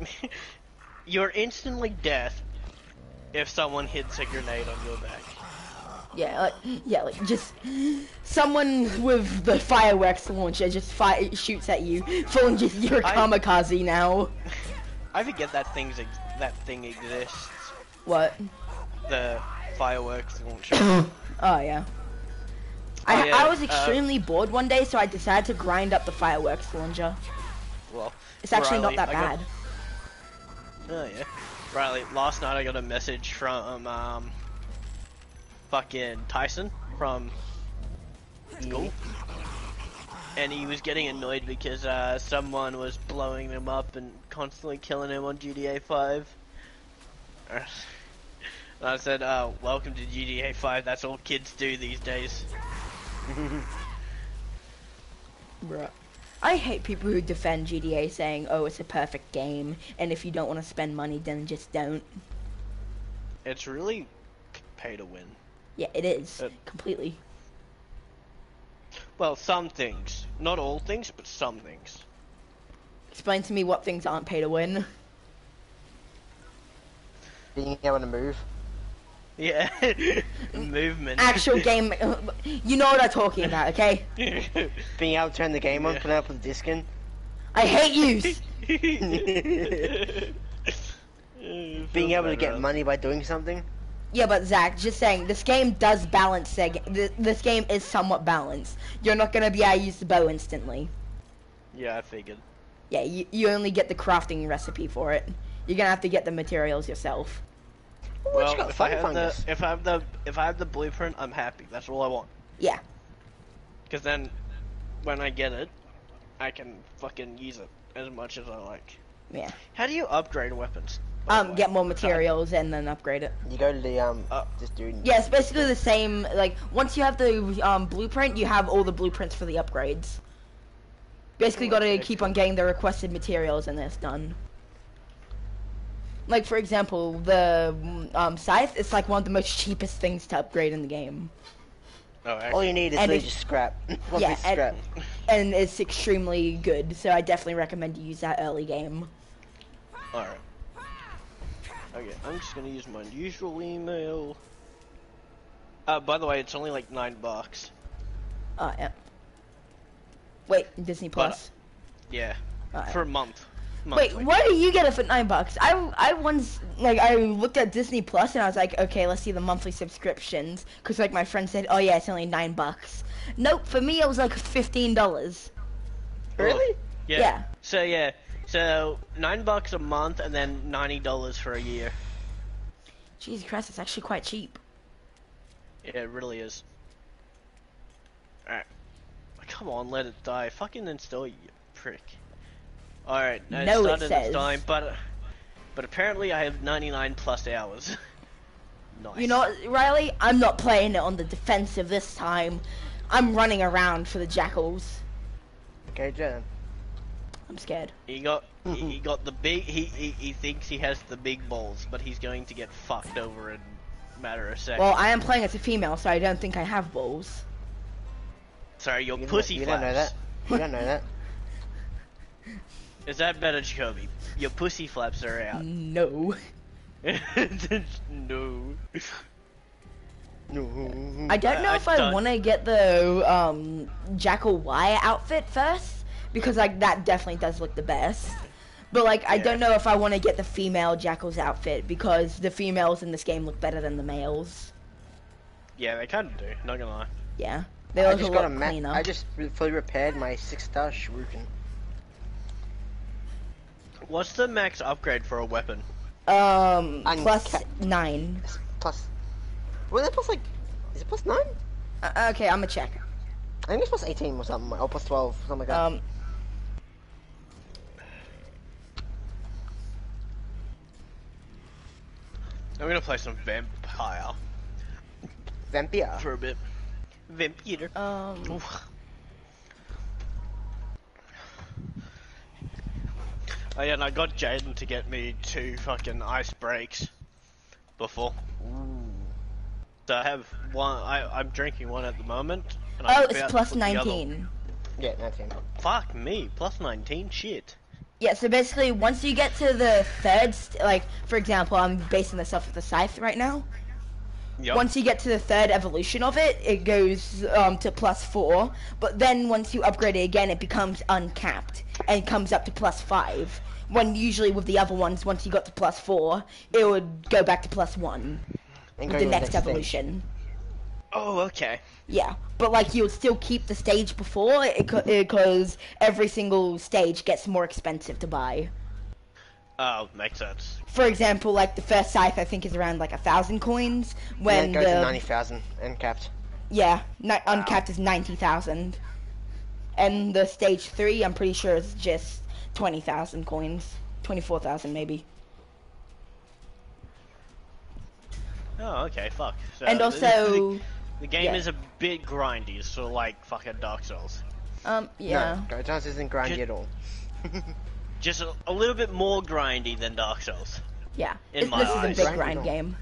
[SPEAKER 4] You're instantly death if someone hits a grenade on your back.
[SPEAKER 1] Yeah, like, yeah, like just someone with the fireworks launcher just fire shoots at you. Full just you're a
[SPEAKER 4] I-
[SPEAKER 1] kamikaze now.
[SPEAKER 4] I forget that thing's ex- that thing exists.
[SPEAKER 1] What?
[SPEAKER 4] The fireworks launcher.
[SPEAKER 1] Oh yeah. I,
[SPEAKER 4] Oh, yeah,
[SPEAKER 1] I was
[SPEAKER 4] uh,
[SPEAKER 1] extremely bored one day, so I decided to grind up the fireworks launcher.
[SPEAKER 4] Well,
[SPEAKER 1] It's actually
[SPEAKER 4] Riley,
[SPEAKER 1] not that
[SPEAKER 4] I got-
[SPEAKER 1] bad.
[SPEAKER 4] Oh yeah. Riley, last night I got a message from um fucking Tyson from school. And he was getting annoyed because uh, someone was blowing him up and constantly killing him on GTA 5. And I said, uh, welcome to GTA 5, that's all kids do these days.
[SPEAKER 1] Bruh. I hate people who defend GTA saying, "Oh, it's a perfect game," and if you don't want to spend money, then just don't.
[SPEAKER 4] It's really pay to win.
[SPEAKER 1] Yeah, it is
[SPEAKER 4] Uh,
[SPEAKER 1] completely.
[SPEAKER 4] Well, some things. Not all things, but some things.
[SPEAKER 1] Explain to me what things aren't pay to win.
[SPEAKER 2] Being able to move.
[SPEAKER 4] Yeah. Movement.
[SPEAKER 1] Actual game, you know what I'm talking about, okay?
[SPEAKER 2] Being able to turn the game on,
[SPEAKER 4] Yeah.
[SPEAKER 2] put up with the disc in.
[SPEAKER 1] I hate you.
[SPEAKER 2] Being able to get money by doing something.
[SPEAKER 1] Yeah, but Zach, just saying, this game does balance. Seg- th- this game is somewhat balanced. You're not gonna be able to use the bow instantly.
[SPEAKER 4] Yeah, I figured.
[SPEAKER 1] Yeah, you, you only get the crafting recipe for it. You're gonna have to get the materials yourself.
[SPEAKER 4] Well,
[SPEAKER 2] it's got
[SPEAKER 4] if I have the
[SPEAKER 2] fungus.
[SPEAKER 4] if I have the if I have the blueprint, I'm happy. That's all I want.
[SPEAKER 1] Yeah.
[SPEAKER 4] Because then, when I get it, I can fucking use it as much as I like.
[SPEAKER 1] Yeah.
[SPEAKER 4] How do you upgrade weapons?
[SPEAKER 1] Um, get more materials and then upgrade it.
[SPEAKER 2] You go to the um,
[SPEAKER 4] Uh,
[SPEAKER 2] this dude. and-
[SPEAKER 1] Yeah, it's basically the same. Like once you have the um, blueprint, you have all the blueprints for the upgrades. Basically, got to
[SPEAKER 4] Okay,
[SPEAKER 1] keep on getting the requested materials, and that's done. Like for example, the um, scythe. It's like one of the most cheapest things to upgrade in the game,
[SPEAKER 4] Oh,
[SPEAKER 2] All you need is
[SPEAKER 1] And
[SPEAKER 2] literally just scrap. One
[SPEAKER 1] Yeah,
[SPEAKER 2] piece of
[SPEAKER 1] and-
[SPEAKER 2] scrap.
[SPEAKER 1] and it's extremely good. So I definitely recommend you use that early game.
[SPEAKER 4] alright. Okay, I'm just gonna use my usual email. Uh, by the way, it's only like nine bucks.
[SPEAKER 1] Uh, yeah. Wait, Disney Plus.
[SPEAKER 4] Yeah,
[SPEAKER 1] Alright.
[SPEAKER 4] for a month.
[SPEAKER 1] Wait,
[SPEAKER 4] Monthly.
[SPEAKER 1] what do you get it for nine bucks? I I once like I looked at Disney Plus and I was like, okay, let's see the monthly subscriptions, cause like my friend said, oh yeah, it's only nine bucks. Nope, for me it was like fifteen dollars.
[SPEAKER 2] Really?
[SPEAKER 4] Yeah.
[SPEAKER 1] Yeah.
[SPEAKER 4] So yeah, so nine bucks a month and then ninety dollars for a year.
[SPEAKER 1] Jesus Christ, it's actually quite cheap.
[SPEAKER 4] Yeah, it really is. Alright. Come on, let it die. Fucking install, you prick. Alright, now
[SPEAKER 1] No, it
[SPEAKER 4] it started
[SPEAKER 1] says.
[SPEAKER 4] installing, but but apparently I have 99 plus hours. nice.
[SPEAKER 1] You know what, Riley? I'm not playing it on the defensive this time. I'm running around for the jackals.
[SPEAKER 2] Okay, Jen.
[SPEAKER 1] I'm scared.
[SPEAKER 4] He got he, he got the big he, he he thinks he has the big balls, but he's going to get fucked over in a matter of seconds.
[SPEAKER 1] Well, I am playing as a female, so I don't think I have balls.
[SPEAKER 4] Sorry, your
[SPEAKER 2] You don't-
[SPEAKER 4] pussy
[SPEAKER 2] You
[SPEAKER 4] flaps.
[SPEAKER 2] don't know that. You don't know that.
[SPEAKER 4] Is that better, Jacoby? Your pussy flaps are out.
[SPEAKER 1] No.
[SPEAKER 4] no.
[SPEAKER 2] No.
[SPEAKER 1] I don't know
[SPEAKER 4] I-
[SPEAKER 1] if
[SPEAKER 4] I
[SPEAKER 1] I want to get the um, Jackal Wire outfit first because like that definitely does look the best. But like I
[SPEAKER 4] Yeah.
[SPEAKER 1] don't know if I want to get the female Jackal's outfit because the females in this game look better than the males.
[SPEAKER 4] Yeah, they kind of do. Not gonna lie.
[SPEAKER 1] Yeah, they
[SPEAKER 2] I
[SPEAKER 1] look a
[SPEAKER 2] just got a
[SPEAKER 1] lot
[SPEAKER 2] ma-
[SPEAKER 1] cleaner.
[SPEAKER 2] I just fully repaired my six star shuriken.
[SPEAKER 4] What's the max upgrade for a weapon?
[SPEAKER 1] Um,
[SPEAKER 2] I'm
[SPEAKER 1] plus
[SPEAKER 2] ca-
[SPEAKER 1] nine.
[SPEAKER 2] Plus. Well, that plus like. Is it plus nine?
[SPEAKER 1] Uh, okay, I'm gonna check.
[SPEAKER 2] I think it's plus eighteen or something, or plus twelve, something like that.
[SPEAKER 1] Um,
[SPEAKER 4] I'm gonna play some Vampire
[SPEAKER 2] Vampire.
[SPEAKER 4] for a bit. Vampire.
[SPEAKER 1] um,
[SPEAKER 4] Oof. Oh yeah, and I got Jaden to get me two fucking ice breaks before. So I have one. I, I'm drinking one at the moment. And I'm
[SPEAKER 1] oh, it's
[SPEAKER 4] about to
[SPEAKER 1] plus
[SPEAKER 4] put the other-
[SPEAKER 1] nineteen.
[SPEAKER 2] Yeah, nineteen.
[SPEAKER 4] Fuck me, plus 19. Shit.
[SPEAKER 1] Yeah, so basically, once you get to the third, st- like, for example, I'm basing this off of the scythe right now.
[SPEAKER 4] Yep.
[SPEAKER 1] Once you get to the third evolution of it, it goes um, to plus four. But then once you upgrade it again, it becomes uncapped and comes up to plus five. When usually with the other ones, once you got to plus four, it would go back to plus one
[SPEAKER 2] And
[SPEAKER 1] with the next
[SPEAKER 2] stage.
[SPEAKER 1] evolution.
[SPEAKER 4] Oh, okay.
[SPEAKER 1] Yeah, but like you would still keep the stage before because every single stage gets more expensive to buy.
[SPEAKER 4] Oh, makes sense.
[SPEAKER 1] For example, like the first scythe, I think is around like a thousand coins. When
[SPEAKER 2] and then go
[SPEAKER 1] the
[SPEAKER 2] to ninety thousand and capped.
[SPEAKER 1] yeah, ni- uncapped is ninety thousand, and the stage three, I'm pretty sure is just twenty thousand coins, twenty four thousand maybe.
[SPEAKER 4] Oh, okay, fuck. So
[SPEAKER 1] and also,
[SPEAKER 4] the, the game
[SPEAKER 1] yeah.
[SPEAKER 4] is a bit grindy, so like fucking Dark Souls.
[SPEAKER 1] um, yeah,
[SPEAKER 2] No, Dark Souls isn't grindy
[SPEAKER 4] Ju-
[SPEAKER 2] at all.
[SPEAKER 4] Just a, a little bit more grindy than Dark Souls.
[SPEAKER 1] yeah,
[SPEAKER 4] in
[SPEAKER 1] It-
[SPEAKER 4] my
[SPEAKER 1] this
[SPEAKER 4] eyes.
[SPEAKER 1] is a big
[SPEAKER 2] Grind
[SPEAKER 1] grind game.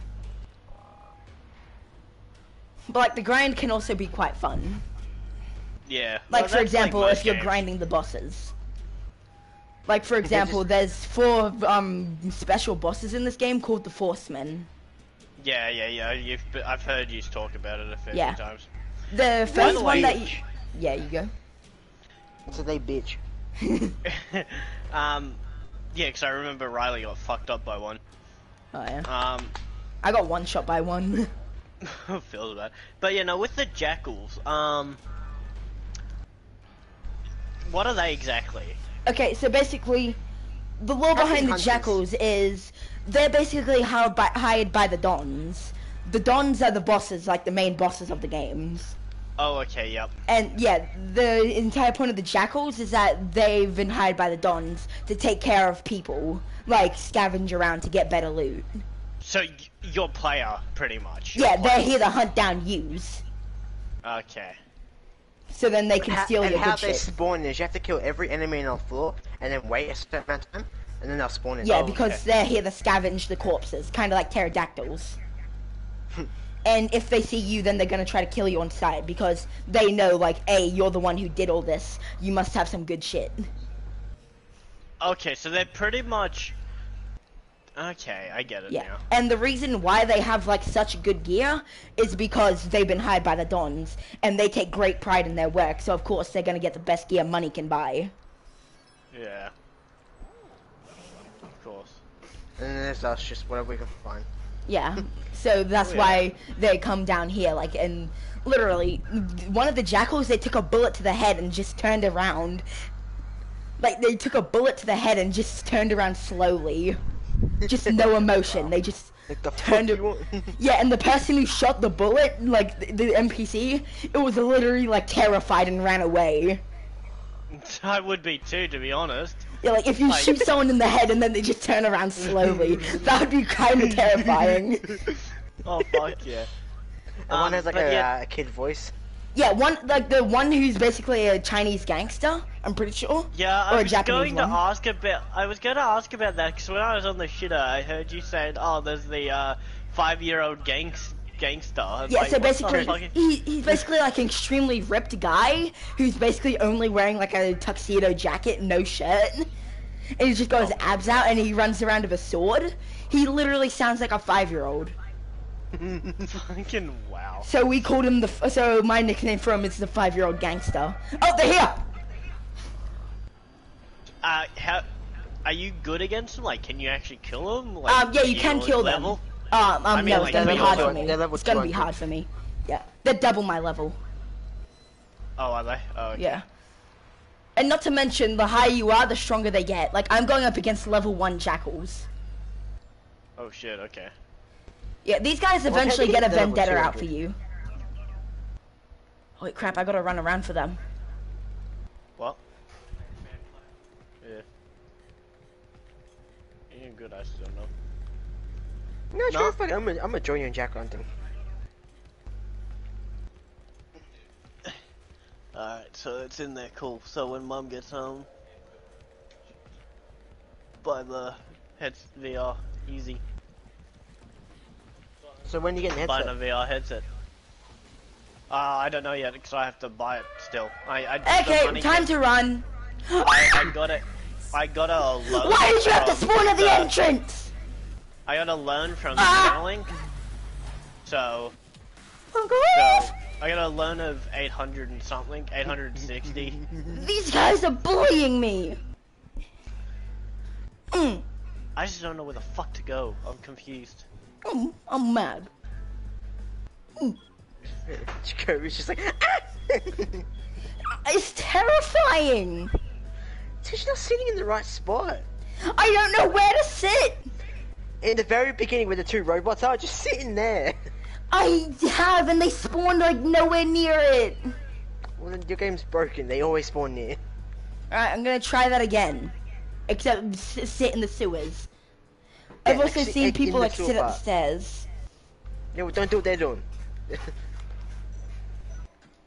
[SPEAKER 1] But like the grind can also be quite fun.
[SPEAKER 4] Yeah.
[SPEAKER 1] Like
[SPEAKER 4] well,
[SPEAKER 1] for example,
[SPEAKER 4] most
[SPEAKER 1] if you're
[SPEAKER 4] games.
[SPEAKER 1] grinding the bosses. Like for
[SPEAKER 2] just-
[SPEAKER 1] example, there's four um special bosses in this game called the Forcemen.
[SPEAKER 4] Yeah, yeah, yeah. You've, I've heard you talk about it a fair
[SPEAKER 1] Yeah.
[SPEAKER 4] few times.
[SPEAKER 1] The
[SPEAKER 4] By
[SPEAKER 1] first
[SPEAKER 4] the
[SPEAKER 1] one
[SPEAKER 4] way-
[SPEAKER 1] that you, yeah, you go.
[SPEAKER 2] So they bitch.
[SPEAKER 4] um, yeah, 'cause I remember Riley got fucked up by one.
[SPEAKER 1] Oh yeah,
[SPEAKER 4] Um,
[SPEAKER 1] I got one shot by one.
[SPEAKER 4] feels bad. But you know, with the jackals, um, what are they exactly?
[SPEAKER 1] okay, so basically, the lore
[SPEAKER 2] Bounty
[SPEAKER 1] behind the
[SPEAKER 2] hunters.
[SPEAKER 1] jackals is they're basically hired by, hired by the dons. The dons are the bosses, like the main bosses of the games.
[SPEAKER 4] Oh, okay, yep.
[SPEAKER 1] And yeah, the entire point of the jackals is that they've been hired by the dons to take care of people, like scavenge around to get better loot.
[SPEAKER 4] So y- your player, pretty much. your
[SPEAKER 1] Yeah, they're here to hunt down yous,
[SPEAKER 4] Okay.
[SPEAKER 1] so then they can
[SPEAKER 2] How,
[SPEAKER 1] steal
[SPEAKER 2] and
[SPEAKER 1] your
[SPEAKER 2] how
[SPEAKER 1] good
[SPEAKER 2] they
[SPEAKER 1] shit.
[SPEAKER 2] spawn is you have to kill every enemy on the floor and then wait a certain amount of time and then they'll spawn in.
[SPEAKER 1] Yeah,
[SPEAKER 4] Oh,
[SPEAKER 1] because
[SPEAKER 4] okay.
[SPEAKER 1] they're here to scavenge the corpses, kind of like pterodactyls. and if they see you, then they're gonna try to kill you on sight because they know, like, hey, you're the one who did all this. You must have some good shit.
[SPEAKER 4] Okay, so they're pretty much Okay, I get it
[SPEAKER 1] Yeah,
[SPEAKER 4] now.
[SPEAKER 1] and the reason why they have like such good gear is because they've been hired by the Dons, and they take great pride in their work. So of course they're gonna get the best gear money can buy.
[SPEAKER 4] Yeah. Of course.
[SPEAKER 2] And then there's us, just whatever we can find.
[SPEAKER 1] Yeah, so that's
[SPEAKER 4] Oh, yeah.
[SPEAKER 1] why they come down here. Like, and literally, one of the jackals they took a bullet to the head and just turned around. Like they took a bullet to the head and just turned around slowly, just no emotion. They just
[SPEAKER 2] Like the
[SPEAKER 1] Turned
[SPEAKER 2] fuck
[SPEAKER 1] it- Yeah, and the person who shot the bullet, like the, the NPC, it was literally like terrified and ran away.
[SPEAKER 4] I would be too, to be honest.
[SPEAKER 1] Yeah, like if you
[SPEAKER 4] Like-
[SPEAKER 1] shoot someone in the head and then they just turn around slowly, that would be kind of terrifying.
[SPEAKER 4] Oh fuck yeah.
[SPEAKER 2] The one
[SPEAKER 4] Um,
[SPEAKER 2] has like a,
[SPEAKER 4] yeah-
[SPEAKER 2] uh, a kid voice.
[SPEAKER 1] Yeah, one like the one who's basically a Chinese gangster. I'm pretty sure.
[SPEAKER 4] Yeah, I
[SPEAKER 1] Or a
[SPEAKER 4] was
[SPEAKER 1] Japanese
[SPEAKER 4] going to
[SPEAKER 1] one.
[SPEAKER 4] ask about. I was going to ask about that because when I was on the shitter, I heard you saying, "Oh, there's the uh, five-year-old gangs gangster."
[SPEAKER 1] Yeah,
[SPEAKER 4] like,
[SPEAKER 1] so basically, he, he's basically like an extremely ripped guy who's basically only wearing like a tuxedo jacket, no shirt. And he's just got his abs out and he runs around with a sword. He literally sounds like a five year old.
[SPEAKER 4] Fucking wow.
[SPEAKER 1] So we called him the. f- So my nickname for him is the five year old gangster. Oh, they're here!
[SPEAKER 4] Uh, how? Are you good against them? Like, can you actually kill them? Like,
[SPEAKER 1] Um, yeah, you can kill them.
[SPEAKER 4] Level?
[SPEAKER 1] Um, um
[SPEAKER 4] I mean,
[SPEAKER 1] no,
[SPEAKER 4] like,
[SPEAKER 1] it's gonna be hard
[SPEAKER 2] two-
[SPEAKER 1] for me.
[SPEAKER 2] they're
[SPEAKER 1] It's gonna be hard for me. Yeah, they're double my level.
[SPEAKER 4] Oh, are they? Oh, okay.
[SPEAKER 1] Yeah. And not to mention, the higher you are, the stronger they get. Like, I'm going up against level 1 jackals.
[SPEAKER 4] Oh shit. Okay.
[SPEAKER 1] Yeah, these guys
[SPEAKER 2] Well,
[SPEAKER 1] eventually get a
[SPEAKER 2] technically they're level
[SPEAKER 1] vendetta out for you. Holy crap, I gotta run around for them.
[SPEAKER 4] What? Yeah. You're good. I still know.
[SPEAKER 2] No,
[SPEAKER 4] No.
[SPEAKER 2] sure, fuck it. I'm gonna, I'm gonna join you in jack hunting.
[SPEAKER 4] Alright, so it's in there, cool. So when mum gets home, buy the heads VR, easy.
[SPEAKER 2] So when are you get an
[SPEAKER 4] Buying a
[SPEAKER 2] headset?
[SPEAKER 4] VR headset. Uh, I don't know yet, because I have to buy it still. I, I
[SPEAKER 1] Okay, time
[SPEAKER 4] gets-
[SPEAKER 1] to run.
[SPEAKER 4] I, I got it. I got a loan.
[SPEAKER 1] Why did you have to spawn at the entrance?
[SPEAKER 4] I got a loan from
[SPEAKER 1] Ah!
[SPEAKER 4] Starlink. So,
[SPEAKER 1] Oh,
[SPEAKER 4] so I got a loan of 800 and something, 860.
[SPEAKER 1] These guys are bullying me. Mm,
[SPEAKER 4] I just don't know where the fuck to go. I'm confused.
[SPEAKER 1] mm, I'm mad.
[SPEAKER 2] Kirby's just like, ah!
[SPEAKER 1] It's terrifying.
[SPEAKER 2] She's not sitting in the right spot.
[SPEAKER 1] I don't know where to sit.
[SPEAKER 2] In the very beginning, where the two robots are, just sitting there.
[SPEAKER 1] I have, and they spawned like nowhere near it.
[SPEAKER 2] Well, then your game's broken. They always spawn near.
[SPEAKER 1] Alright, I'm gonna try that again. Except s- sit in the sewers. I've also seen people like sit
[SPEAKER 2] part.
[SPEAKER 1] upstairs.
[SPEAKER 2] Yeah, well, don't do what they're doing.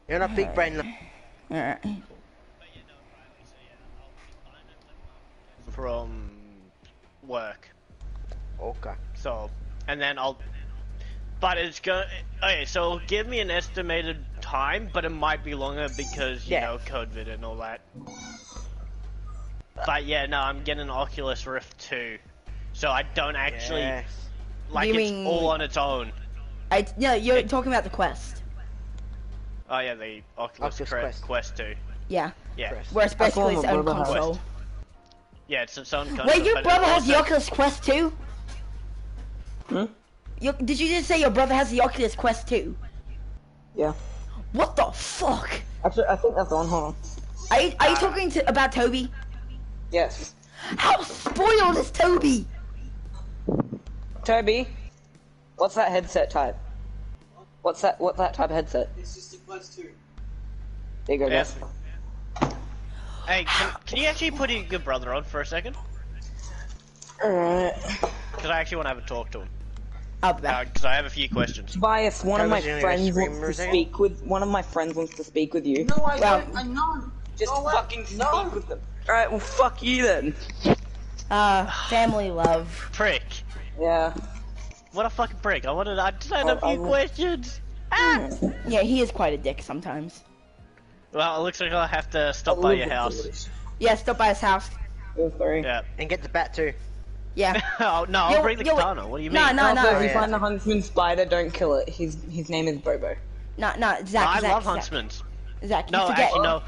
[SPEAKER 2] You're not big brain. enough.
[SPEAKER 1] Alright.
[SPEAKER 4] From work.
[SPEAKER 2] Okay.
[SPEAKER 4] So, and then I'll. But it's gonna. Okay, so give me an estimated time, but it might be longer because you
[SPEAKER 2] Yeah.
[SPEAKER 4] know COVID and all that. But yeah, no, I'm getting Oculus Rift 2, so I don't actually
[SPEAKER 2] Yes.
[SPEAKER 4] like
[SPEAKER 1] You
[SPEAKER 4] it's
[SPEAKER 1] mean-
[SPEAKER 4] all on its own.
[SPEAKER 1] I no, you're talking about the quest.
[SPEAKER 4] Oh yeah, the Oculus,
[SPEAKER 2] Oculus
[SPEAKER 4] Cre-
[SPEAKER 2] Quest.
[SPEAKER 4] Quest 2.
[SPEAKER 1] Yeah,
[SPEAKER 4] Yeah,
[SPEAKER 2] Quest.
[SPEAKER 1] where it's basically its own
[SPEAKER 6] my brother had-
[SPEAKER 1] console.
[SPEAKER 4] yeah, it's its own console.
[SPEAKER 1] Wait, your brother has the Oculus Quest too?
[SPEAKER 6] Hmm?
[SPEAKER 1] Your, did you just say your brother has the Oculus Quest too?
[SPEAKER 6] Yeah.
[SPEAKER 1] What the fuck?
[SPEAKER 6] Actually, I think that's the one. Hold on.
[SPEAKER 1] Are you, are you talking to, about Toby?
[SPEAKER 6] Yes.
[SPEAKER 1] How spoiled is Toby?
[SPEAKER 6] Toby, what's that headset type? What's that? What's that type of headset?
[SPEAKER 7] It's just a Quest 2.
[SPEAKER 6] There you go.
[SPEAKER 4] Yeah.
[SPEAKER 6] guys.
[SPEAKER 4] Hey, can, can you actually put your brother on for a second?
[SPEAKER 6] Alright.
[SPEAKER 4] Because I actually want to have a talk to him.
[SPEAKER 1] I'll back.
[SPEAKER 4] Uh, because I have a few questions.
[SPEAKER 6] Tobias, one of my friends wants to
[SPEAKER 2] thing?
[SPEAKER 6] speak with. One of my friends wants to speak with you.
[SPEAKER 7] No, I
[SPEAKER 1] Well-
[SPEAKER 7] don't. I know.
[SPEAKER 6] Just
[SPEAKER 7] no, I-
[SPEAKER 6] fucking speak
[SPEAKER 7] no.
[SPEAKER 6] with them. Alright, well, fuck you then.
[SPEAKER 1] Uh, family love.
[SPEAKER 4] Prick.
[SPEAKER 6] Yeah.
[SPEAKER 4] What a fucking prick. I wanted. I just had
[SPEAKER 6] Oh,
[SPEAKER 4] a few
[SPEAKER 6] I will-
[SPEAKER 4] questions. Hmm. Ah!
[SPEAKER 1] Yeah, he is quite a dick sometimes.
[SPEAKER 4] Well, it looks like I'll have to stop by your house.
[SPEAKER 1] Yeah, stop by his house.
[SPEAKER 6] Oh, Feel free.
[SPEAKER 4] Yeah.
[SPEAKER 2] And get the bat too.
[SPEAKER 1] Yeah.
[SPEAKER 4] oh no, I'll
[SPEAKER 1] Yo-
[SPEAKER 4] bring the
[SPEAKER 1] yo,
[SPEAKER 4] katana. What do you mean?
[SPEAKER 1] no,
[SPEAKER 6] No,
[SPEAKER 1] no.
[SPEAKER 6] if you
[SPEAKER 2] yeah.
[SPEAKER 6] find the huntsman spider, don't kill it. His his name is Bobo.
[SPEAKER 1] No, no, Zach.
[SPEAKER 4] I
[SPEAKER 1] Zach,
[SPEAKER 4] love
[SPEAKER 1] Zach,
[SPEAKER 4] huntsmans.
[SPEAKER 1] Zach, you
[SPEAKER 4] No,
[SPEAKER 1] forget.
[SPEAKER 4] actually no.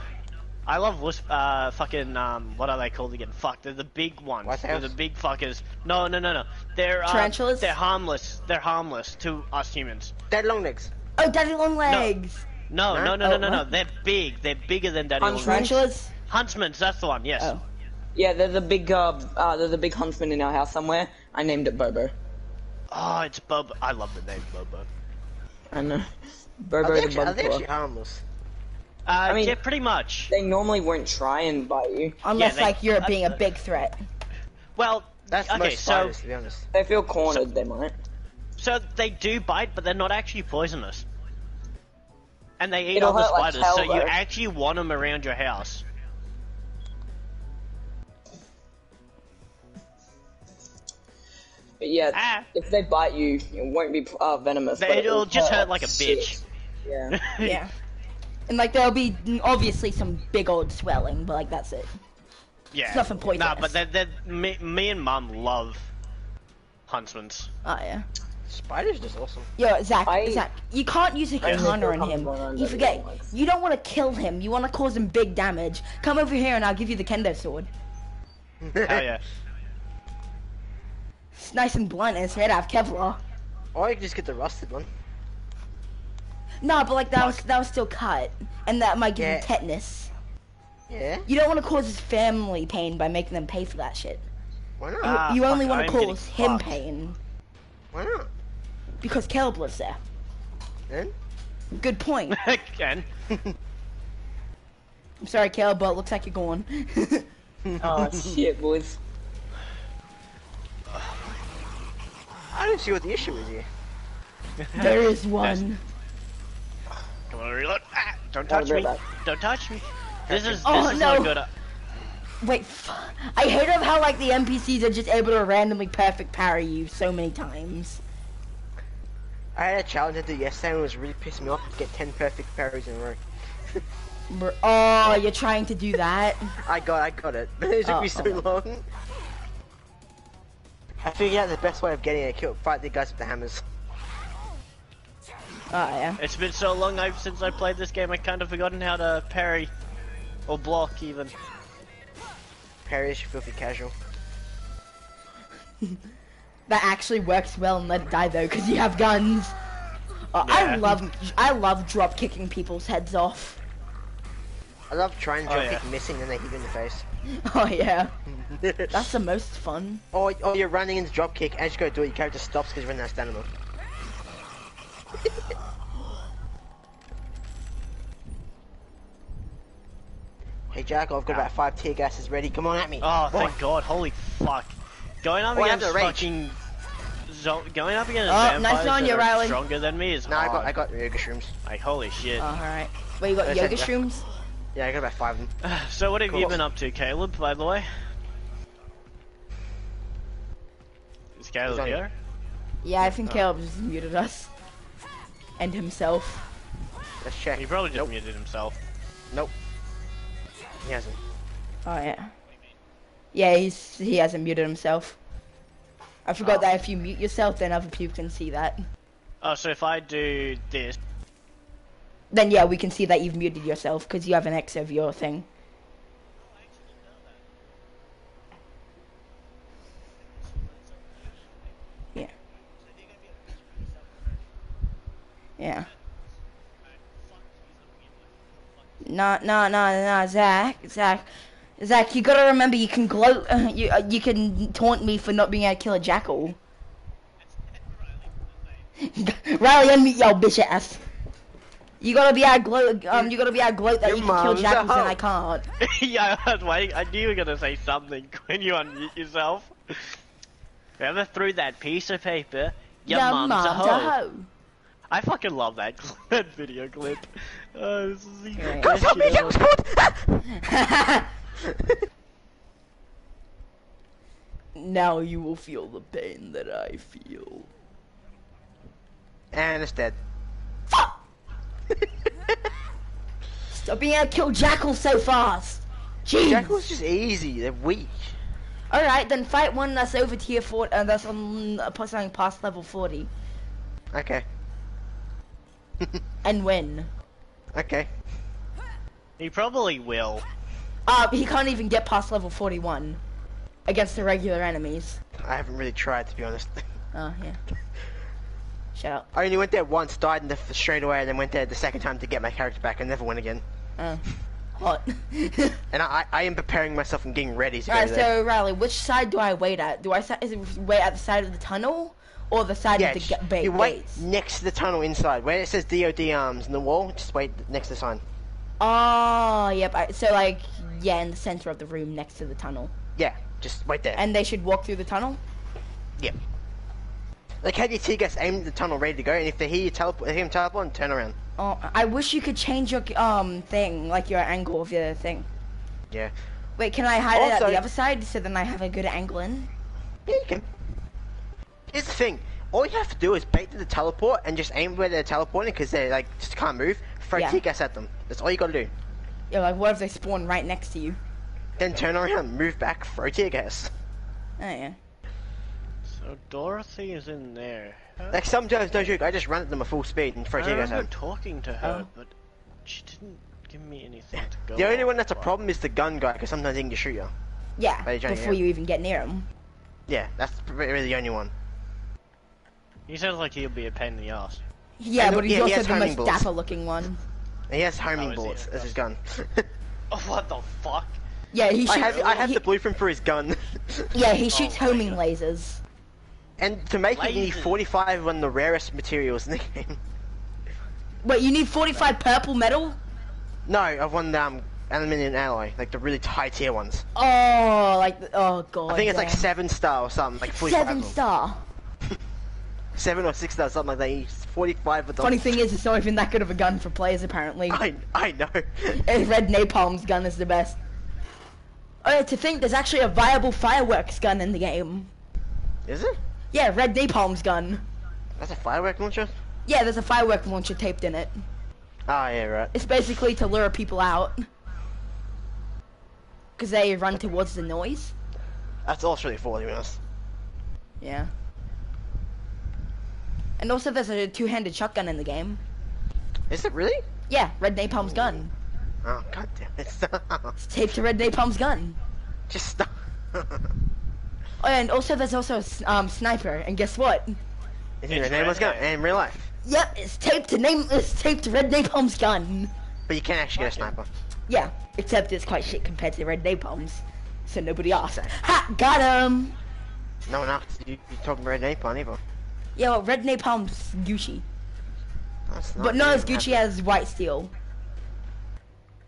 [SPEAKER 4] I love. Uh, fucking um, what are they called again? Fuck, they're the big ones.
[SPEAKER 2] White
[SPEAKER 4] they're the big fuckers. No, no, no, no. They're uh,
[SPEAKER 1] Tarantulas?
[SPEAKER 4] They're harmless. They're harmless to us humans.
[SPEAKER 2] Dead long legs.
[SPEAKER 1] Oh, Daddy Long Legs.
[SPEAKER 4] No,
[SPEAKER 2] No?
[SPEAKER 4] no, no, no,
[SPEAKER 1] Oh,
[SPEAKER 4] no, no.
[SPEAKER 1] what?
[SPEAKER 4] They're big. They're bigger than Daddy
[SPEAKER 6] Huntsman?
[SPEAKER 4] Long Legs.
[SPEAKER 1] Tarantulas.
[SPEAKER 4] Huntsmans. That's the one. Yes.
[SPEAKER 1] Oh.
[SPEAKER 6] Yeah, there's a big uh, uh they're the big huntsman in our house somewhere. I named it Bobo.
[SPEAKER 4] Oh, it's Bobo. I love the name Bobo.
[SPEAKER 6] I know.
[SPEAKER 2] Are
[SPEAKER 6] Bobo
[SPEAKER 2] they,
[SPEAKER 6] the
[SPEAKER 2] actually, are
[SPEAKER 6] bug
[SPEAKER 2] they
[SPEAKER 6] killer.
[SPEAKER 2] actually harmless?
[SPEAKER 4] Uh,
[SPEAKER 6] mean-
[SPEAKER 4] yeah, pretty much.
[SPEAKER 6] They normally won't try and bite you.
[SPEAKER 1] Unless
[SPEAKER 4] they-
[SPEAKER 1] like you're
[SPEAKER 4] uh,
[SPEAKER 1] being a big threat.
[SPEAKER 4] Well,
[SPEAKER 2] That's
[SPEAKER 4] okay,
[SPEAKER 2] most
[SPEAKER 4] so
[SPEAKER 2] to be honest.
[SPEAKER 6] They feel cornered, they might.
[SPEAKER 4] so they do bite, but they're not actually poisonous. And they eat
[SPEAKER 6] It'll
[SPEAKER 4] other
[SPEAKER 6] hurt like
[SPEAKER 4] spiders,
[SPEAKER 6] hell,
[SPEAKER 4] so you actually want them around your house.
[SPEAKER 6] But yeah,
[SPEAKER 4] Ah.
[SPEAKER 6] if they bite you, it won't be uh, venomous.
[SPEAKER 4] They-
[SPEAKER 6] but
[SPEAKER 4] it'll just hurt like a
[SPEAKER 6] shit.
[SPEAKER 4] bitch.
[SPEAKER 6] Yeah.
[SPEAKER 1] Yeah. And like there'll be obviously some big old swelling, but like that's it.
[SPEAKER 4] Yeah.
[SPEAKER 1] It's nothing poisonous.
[SPEAKER 4] Nah, but they're, they're, me, me and Mum love huntsmans.
[SPEAKER 1] Oh yeah.
[SPEAKER 2] Spiders just awesome.
[SPEAKER 1] Yo, Zach,
[SPEAKER 6] I-
[SPEAKER 1] Zach, you can't use a
[SPEAKER 6] I
[SPEAKER 1] katana
[SPEAKER 6] feel
[SPEAKER 1] on him.
[SPEAKER 6] comfortable
[SPEAKER 1] You forget, you don't want to kill him. You want to cause him big damage. Come over here and I'll give you the kendo sword.
[SPEAKER 4] Hell yeah.
[SPEAKER 1] It's nice and blunt and it's made out of Kevlar.
[SPEAKER 2] Or you can just get the rusted one.
[SPEAKER 1] No, but like that was that was still cut, and that might give
[SPEAKER 2] Yeah.
[SPEAKER 1] him tetanus.
[SPEAKER 2] Yeah.
[SPEAKER 1] You don't want to cause his family pain by making them pay for that shit.
[SPEAKER 2] Why
[SPEAKER 1] You,
[SPEAKER 2] not?
[SPEAKER 4] Ah,
[SPEAKER 1] you only want to cause him
[SPEAKER 4] fucked.
[SPEAKER 1] pain
[SPEAKER 2] Why not?
[SPEAKER 1] because Caleb lives there.
[SPEAKER 2] Then?
[SPEAKER 1] Good point.
[SPEAKER 4] Again.
[SPEAKER 1] I'm sorry, Caleb, but it looks like you're gone.
[SPEAKER 6] Oh shit, boys.
[SPEAKER 2] I don't see what the issue is here.
[SPEAKER 1] there is one.
[SPEAKER 4] Come on, reload. Ah, don't touch me.
[SPEAKER 6] back.
[SPEAKER 4] Don't touch me. This is this
[SPEAKER 1] Oh,
[SPEAKER 4] is
[SPEAKER 1] no.
[SPEAKER 4] not good.
[SPEAKER 1] Wait, f- I hate of how like the NPCs are just able to randomly perfect parry you so many times.
[SPEAKER 2] I had a challenge to do yesterday and it was really pissing me off to get 10 perfect parries in a row.
[SPEAKER 1] Br- Oh, you're trying to do that?
[SPEAKER 2] I got I got it. it took
[SPEAKER 1] Oh,
[SPEAKER 2] me so
[SPEAKER 1] oh.
[SPEAKER 2] long. I figured out the best way of getting a kill. Fight the guys with the hammers.
[SPEAKER 1] Oh yeah.
[SPEAKER 4] It's been so long I've, since I played this game, I kind of forgotten how to parry or block even.
[SPEAKER 2] Parry is filthy casual.
[SPEAKER 1] That actually works well and let it die though, because you have guns. Oh, I love I love drop kicking people's heads off.
[SPEAKER 2] I love trying to
[SPEAKER 4] Oh,
[SPEAKER 2] drop
[SPEAKER 4] yeah.
[SPEAKER 2] kick missing and they hit you in the face.
[SPEAKER 1] Oh yeah, that's the most fun.
[SPEAKER 2] or, or you're running into drop kick, as you go do it, your character stops because you're running out of stamina. hey Jack, I've got about five tear gases ready. Come on at me.
[SPEAKER 4] Oh,
[SPEAKER 2] Boy.
[SPEAKER 4] thank God! Holy fuck! Going up
[SPEAKER 2] I have
[SPEAKER 4] against
[SPEAKER 2] the
[SPEAKER 4] fucking zo- going up against
[SPEAKER 1] Oh,
[SPEAKER 4] vampires
[SPEAKER 1] nice on
[SPEAKER 4] that
[SPEAKER 1] you,
[SPEAKER 4] are
[SPEAKER 1] Riley.
[SPEAKER 4] stronger than me is
[SPEAKER 2] No, I got I got yoga shrooms.
[SPEAKER 4] Like holy shit!
[SPEAKER 1] Oh, all right. Wait, you got
[SPEAKER 2] I
[SPEAKER 1] yoga
[SPEAKER 2] said-
[SPEAKER 1] shrooms?
[SPEAKER 2] Yeah, I got about five of them.
[SPEAKER 4] so what have you been up to, Caleb? By the way, is Caleb
[SPEAKER 2] on-
[SPEAKER 4] here?
[SPEAKER 1] Yeah, I think Caleb just muted us and himself.
[SPEAKER 2] Let's check.
[SPEAKER 4] He probably just
[SPEAKER 2] Nope.
[SPEAKER 4] muted himself.
[SPEAKER 2] Nope. He hasn't.
[SPEAKER 1] Oh yeah. Yeah, he's he hasn't muted himself. I forgot
[SPEAKER 4] Oh.
[SPEAKER 1] that if you mute yourself, then other people can see that.
[SPEAKER 4] Oh, so if I do this,
[SPEAKER 1] Then yeah, we can see that you've muted yourself because you have an X of your thing. Yeah. Yeah. No, no, no, no, Zach, Zach, Zach. You gotta remember, you can gloat, you uh, you can taunt me for not being able to kill a jackal. Riley, unmute your bitch ass. You gotta be able to gloat, um, you gotta be able to gloat that
[SPEAKER 2] Your
[SPEAKER 1] you can kill
[SPEAKER 2] mom's a
[SPEAKER 1] and. I can't.
[SPEAKER 4] yeah, I was waiting. I knew you were gonna say something when you unmute yourself. Whoever threw that piece of paper, your, mom's, a hoe. I fucking love that, that video clip. Uh, this is the
[SPEAKER 1] Alright.
[SPEAKER 2] Help me,
[SPEAKER 4] shit ever.
[SPEAKER 2] Jackspot!
[SPEAKER 1] now you will feel the pain that I feel.
[SPEAKER 2] and it's dead.
[SPEAKER 1] Stop being able to kill jackals so fast. Jeez.
[SPEAKER 2] Jackal's just easy. They're weak.
[SPEAKER 1] All right, then fight one that's over tier four. Uh, that's on uh, something past level forty,
[SPEAKER 2] Okay.
[SPEAKER 1] and win.
[SPEAKER 2] Okay.
[SPEAKER 4] He probably will.
[SPEAKER 1] Uh, he can't even get past level forty-one against the regular enemies.
[SPEAKER 2] I haven't really tried to be honest.
[SPEAKER 1] Oh yeah. Shut up.
[SPEAKER 2] I only went there once, died in the, straight away, and then went there the second time to get my character back, and never went again.
[SPEAKER 1] Oh, hot.
[SPEAKER 2] And I, I am preparing myself and getting ready to go
[SPEAKER 1] Alright,
[SPEAKER 2] there.
[SPEAKER 1] so Riley, which side do I wait at? Do I is it wait at the side of the tunnel or the side
[SPEAKER 2] yeah,
[SPEAKER 1] of the
[SPEAKER 2] just-
[SPEAKER 1] ga- ba-
[SPEAKER 2] you wait next to the tunnel inside, where it says DOD arms um, in the wall. Just wait next to the sign.
[SPEAKER 1] Oh, yep. I, so like, yeah, in the center of the room next to the tunnel,
[SPEAKER 2] Yeah, just wait there.
[SPEAKER 1] and they should walk through the tunnel.
[SPEAKER 2] yeah. Like have your gas aimed at the tunnel, ready to go, and if they hear you teleport, hear him teleport, and turn around.
[SPEAKER 1] Oh, I wish you could change your um thing, like your angle of your thing.
[SPEAKER 2] Yeah.
[SPEAKER 1] Wait, can I hide it at the other side so then I have a good angle in?
[SPEAKER 2] Yeah, you can. Here's the thing. All you have to do is bait to the teleport and just aim where they're teleporting because they like just can't move. Throw
[SPEAKER 1] Yeah.
[SPEAKER 2] tear gas at them. That's all you gotta do.
[SPEAKER 1] Yeah, like what if they spawn right next to you?
[SPEAKER 2] Then turn around, move back, throw tear gas.
[SPEAKER 1] Oh yeah.
[SPEAKER 4] So Dorothy is in there. How-
[SPEAKER 2] Like sometimes, no joke, I just run at them at full speed and throw
[SPEAKER 4] I
[SPEAKER 2] tear gas at
[SPEAKER 4] remember talking to her,
[SPEAKER 1] Oh.
[SPEAKER 4] but she didn't give me anything to go.
[SPEAKER 2] The only one that's a problem is the gun guy because sometimes he can just shoot you.
[SPEAKER 1] Yeah, before
[SPEAKER 2] yeah.
[SPEAKER 1] you even get near him.
[SPEAKER 2] Yeah, that's really the only one.
[SPEAKER 4] He sounds like he'll be a pain in the ass.
[SPEAKER 1] Yeah,
[SPEAKER 2] And
[SPEAKER 1] but he's
[SPEAKER 2] yeah,
[SPEAKER 1] also
[SPEAKER 2] has
[SPEAKER 1] the
[SPEAKER 2] homing
[SPEAKER 1] most dapper looking one.
[SPEAKER 2] And he has homing
[SPEAKER 4] Oh,
[SPEAKER 2] bullets as his oh. gun.
[SPEAKER 4] Oh, what the fuck?
[SPEAKER 1] Yeah, he shoots.
[SPEAKER 2] I have I have
[SPEAKER 1] he-
[SPEAKER 2] the blueprint for his gun.
[SPEAKER 1] Yeah, he oh shoots
[SPEAKER 4] my
[SPEAKER 1] homing
[SPEAKER 4] God.
[SPEAKER 1] lasers.
[SPEAKER 2] And to make it, you need 45 on the rarest materials in the game.
[SPEAKER 1] Wait, you need 45 purple metal?
[SPEAKER 2] No, I've won um aluminium alloy, like the really high tier ones.
[SPEAKER 1] Oh, like oh god.
[SPEAKER 2] I think it's like seven star or something, like 45. 7
[SPEAKER 1] star?
[SPEAKER 2] Seven or six star, something like that. You need 45 of them.
[SPEAKER 1] Funny thing is, it's not even that good of a gun for players apparently.
[SPEAKER 2] I I know.
[SPEAKER 1] Red Napalm's gun is the best. Oh, yeah, to think there's actually a viable fireworks gun in the game.
[SPEAKER 2] Is it?
[SPEAKER 1] Yeah, Red Napalm's gun.
[SPEAKER 2] That's a firework launcher.
[SPEAKER 1] Yeah, there's a firework launcher taped in it.
[SPEAKER 2] Ah, yeah, right.
[SPEAKER 1] It's basically to lure people out. Because they run towards the noise.
[SPEAKER 2] That's all really for, to be honest.
[SPEAKER 1] Yeah. And also there's a two-handed shotgun in the game.
[SPEAKER 2] Is it really?
[SPEAKER 1] Yeah, Red Napalm's gun.
[SPEAKER 2] Oh, god damn it.
[SPEAKER 1] It's taped to Red Napalm's gun.
[SPEAKER 2] Just stop.
[SPEAKER 1] Oh, and also there's also a um, sniper. And guess what?
[SPEAKER 2] Is it
[SPEAKER 4] It's
[SPEAKER 2] your name was gun in real life?
[SPEAKER 1] Yep, it's taped to name. It's taped to Red Napalm's gun.
[SPEAKER 2] But you can't actually get a sniper.
[SPEAKER 1] Yeah, except it's quite shit compared to Red Napalm's. So nobody asked. Ha! Got him!
[SPEAKER 2] No one else. You, you talking red napalm either.
[SPEAKER 1] Yeah, well, Red Napalm's Gucci.
[SPEAKER 2] That's
[SPEAKER 1] But not as
[SPEAKER 2] really
[SPEAKER 1] Gucci as White Steel.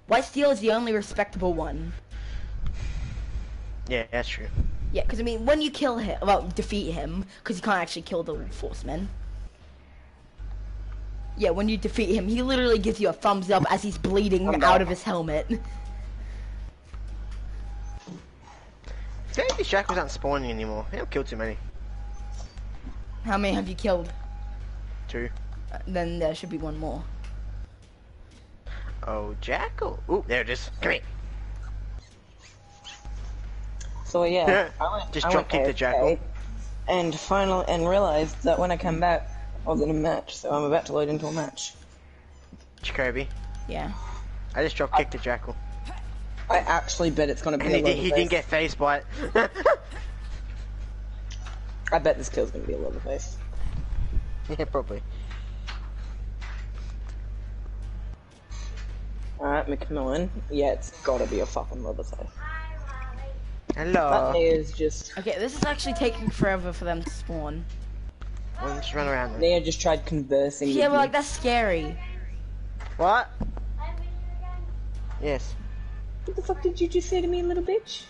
[SPEAKER 1] White Steel is the only respectable one.
[SPEAKER 2] Yeah, that's true.
[SPEAKER 1] Yeah, because I mean, when you kill him, well, defeat him, because you can't actually kill the Forcemen. Yeah, when you defeat him, he literally gives you a thumbs up as he's bleeding
[SPEAKER 2] Thumbs
[SPEAKER 1] out
[SPEAKER 2] up.
[SPEAKER 1] of his helmet.
[SPEAKER 2] Maybe these shackles aren't spawning anymore. They don't kill too many.
[SPEAKER 1] How many have you killed?
[SPEAKER 2] Two.
[SPEAKER 1] Uh, then there should be one more.
[SPEAKER 2] Oh, jackal. Ooh, there it is. Come here.
[SPEAKER 6] So yeah, I went,
[SPEAKER 2] Just
[SPEAKER 6] I
[SPEAKER 2] drop
[SPEAKER 6] went
[SPEAKER 2] kick the jackal.
[SPEAKER 6] And finally, and realized that when I come back, I was in a match. So I'm about to load into a match.
[SPEAKER 2] Jacoby.
[SPEAKER 1] Yeah.
[SPEAKER 2] I just drop kicked the jackal.
[SPEAKER 6] I actually bet it's gonna be
[SPEAKER 2] And
[SPEAKER 6] a
[SPEAKER 2] he, did, he
[SPEAKER 6] face.
[SPEAKER 2] didn't get phased by it.
[SPEAKER 6] I bet this kill's gonna be a level face.
[SPEAKER 2] yeah, probably.
[SPEAKER 6] Alright, McMillan. Yeah, it's gotta be a fucking level face.
[SPEAKER 2] Hello.
[SPEAKER 6] That is just.
[SPEAKER 1] Okay, this is actually taking forever for them to spawn.
[SPEAKER 2] Well, just run around then.
[SPEAKER 6] Nia just tried conversing
[SPEAKER 1] Yeah,
[SPEAKER 6] with
[SPEAKER 1] but
[SPEAKER 6] me.
[SPEAKER 1] like that's scary.
[SPEAKER 2] What? Yes.
[SPEAKER 6] What the fuck did you just say to me, little bitch?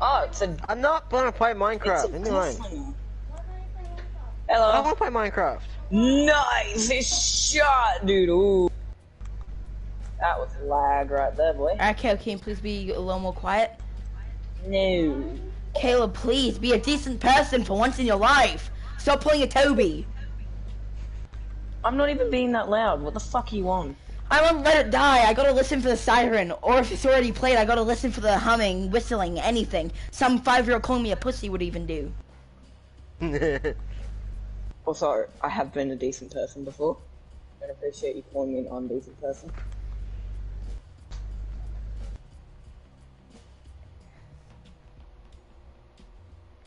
[SPEAKER 6] Oh, it's a.
[SPEAKER 2] I'm not gonna play Minecraft.
[SPEAKER 6] It's a
[SPEAKER 2] Leave me alone.
[SPEAKER 6] glistener.
[SPEAKER 2] I don't
[SPEAKER 6] Hello.
[SPEAKER 2] wanna play Minecraft.
[SPEAKER 6] Nice shot, dude. Ooh. That was lag right there, boy.
[SPEAKER 1] Alright, Caleb, can you please be a little more quiet?
[SPEAKER 6] No.
[SPEAKER 1] Caleb, please be a decent person for once in your life. Stop pulling a Toby.
[SPEAKER 6] I'm not even being that loud. What the fuck are you on?
[SPEAKER 1] I won't let it die. I gotta listen for the siren. Or if it's already played, I gotta listen for the humming, whistling, anything. Some five-year-old calling me a pussy would even do.
[SPEAKER 6] Also, I have been a decent person before. I appreciate you calling me an undecent person.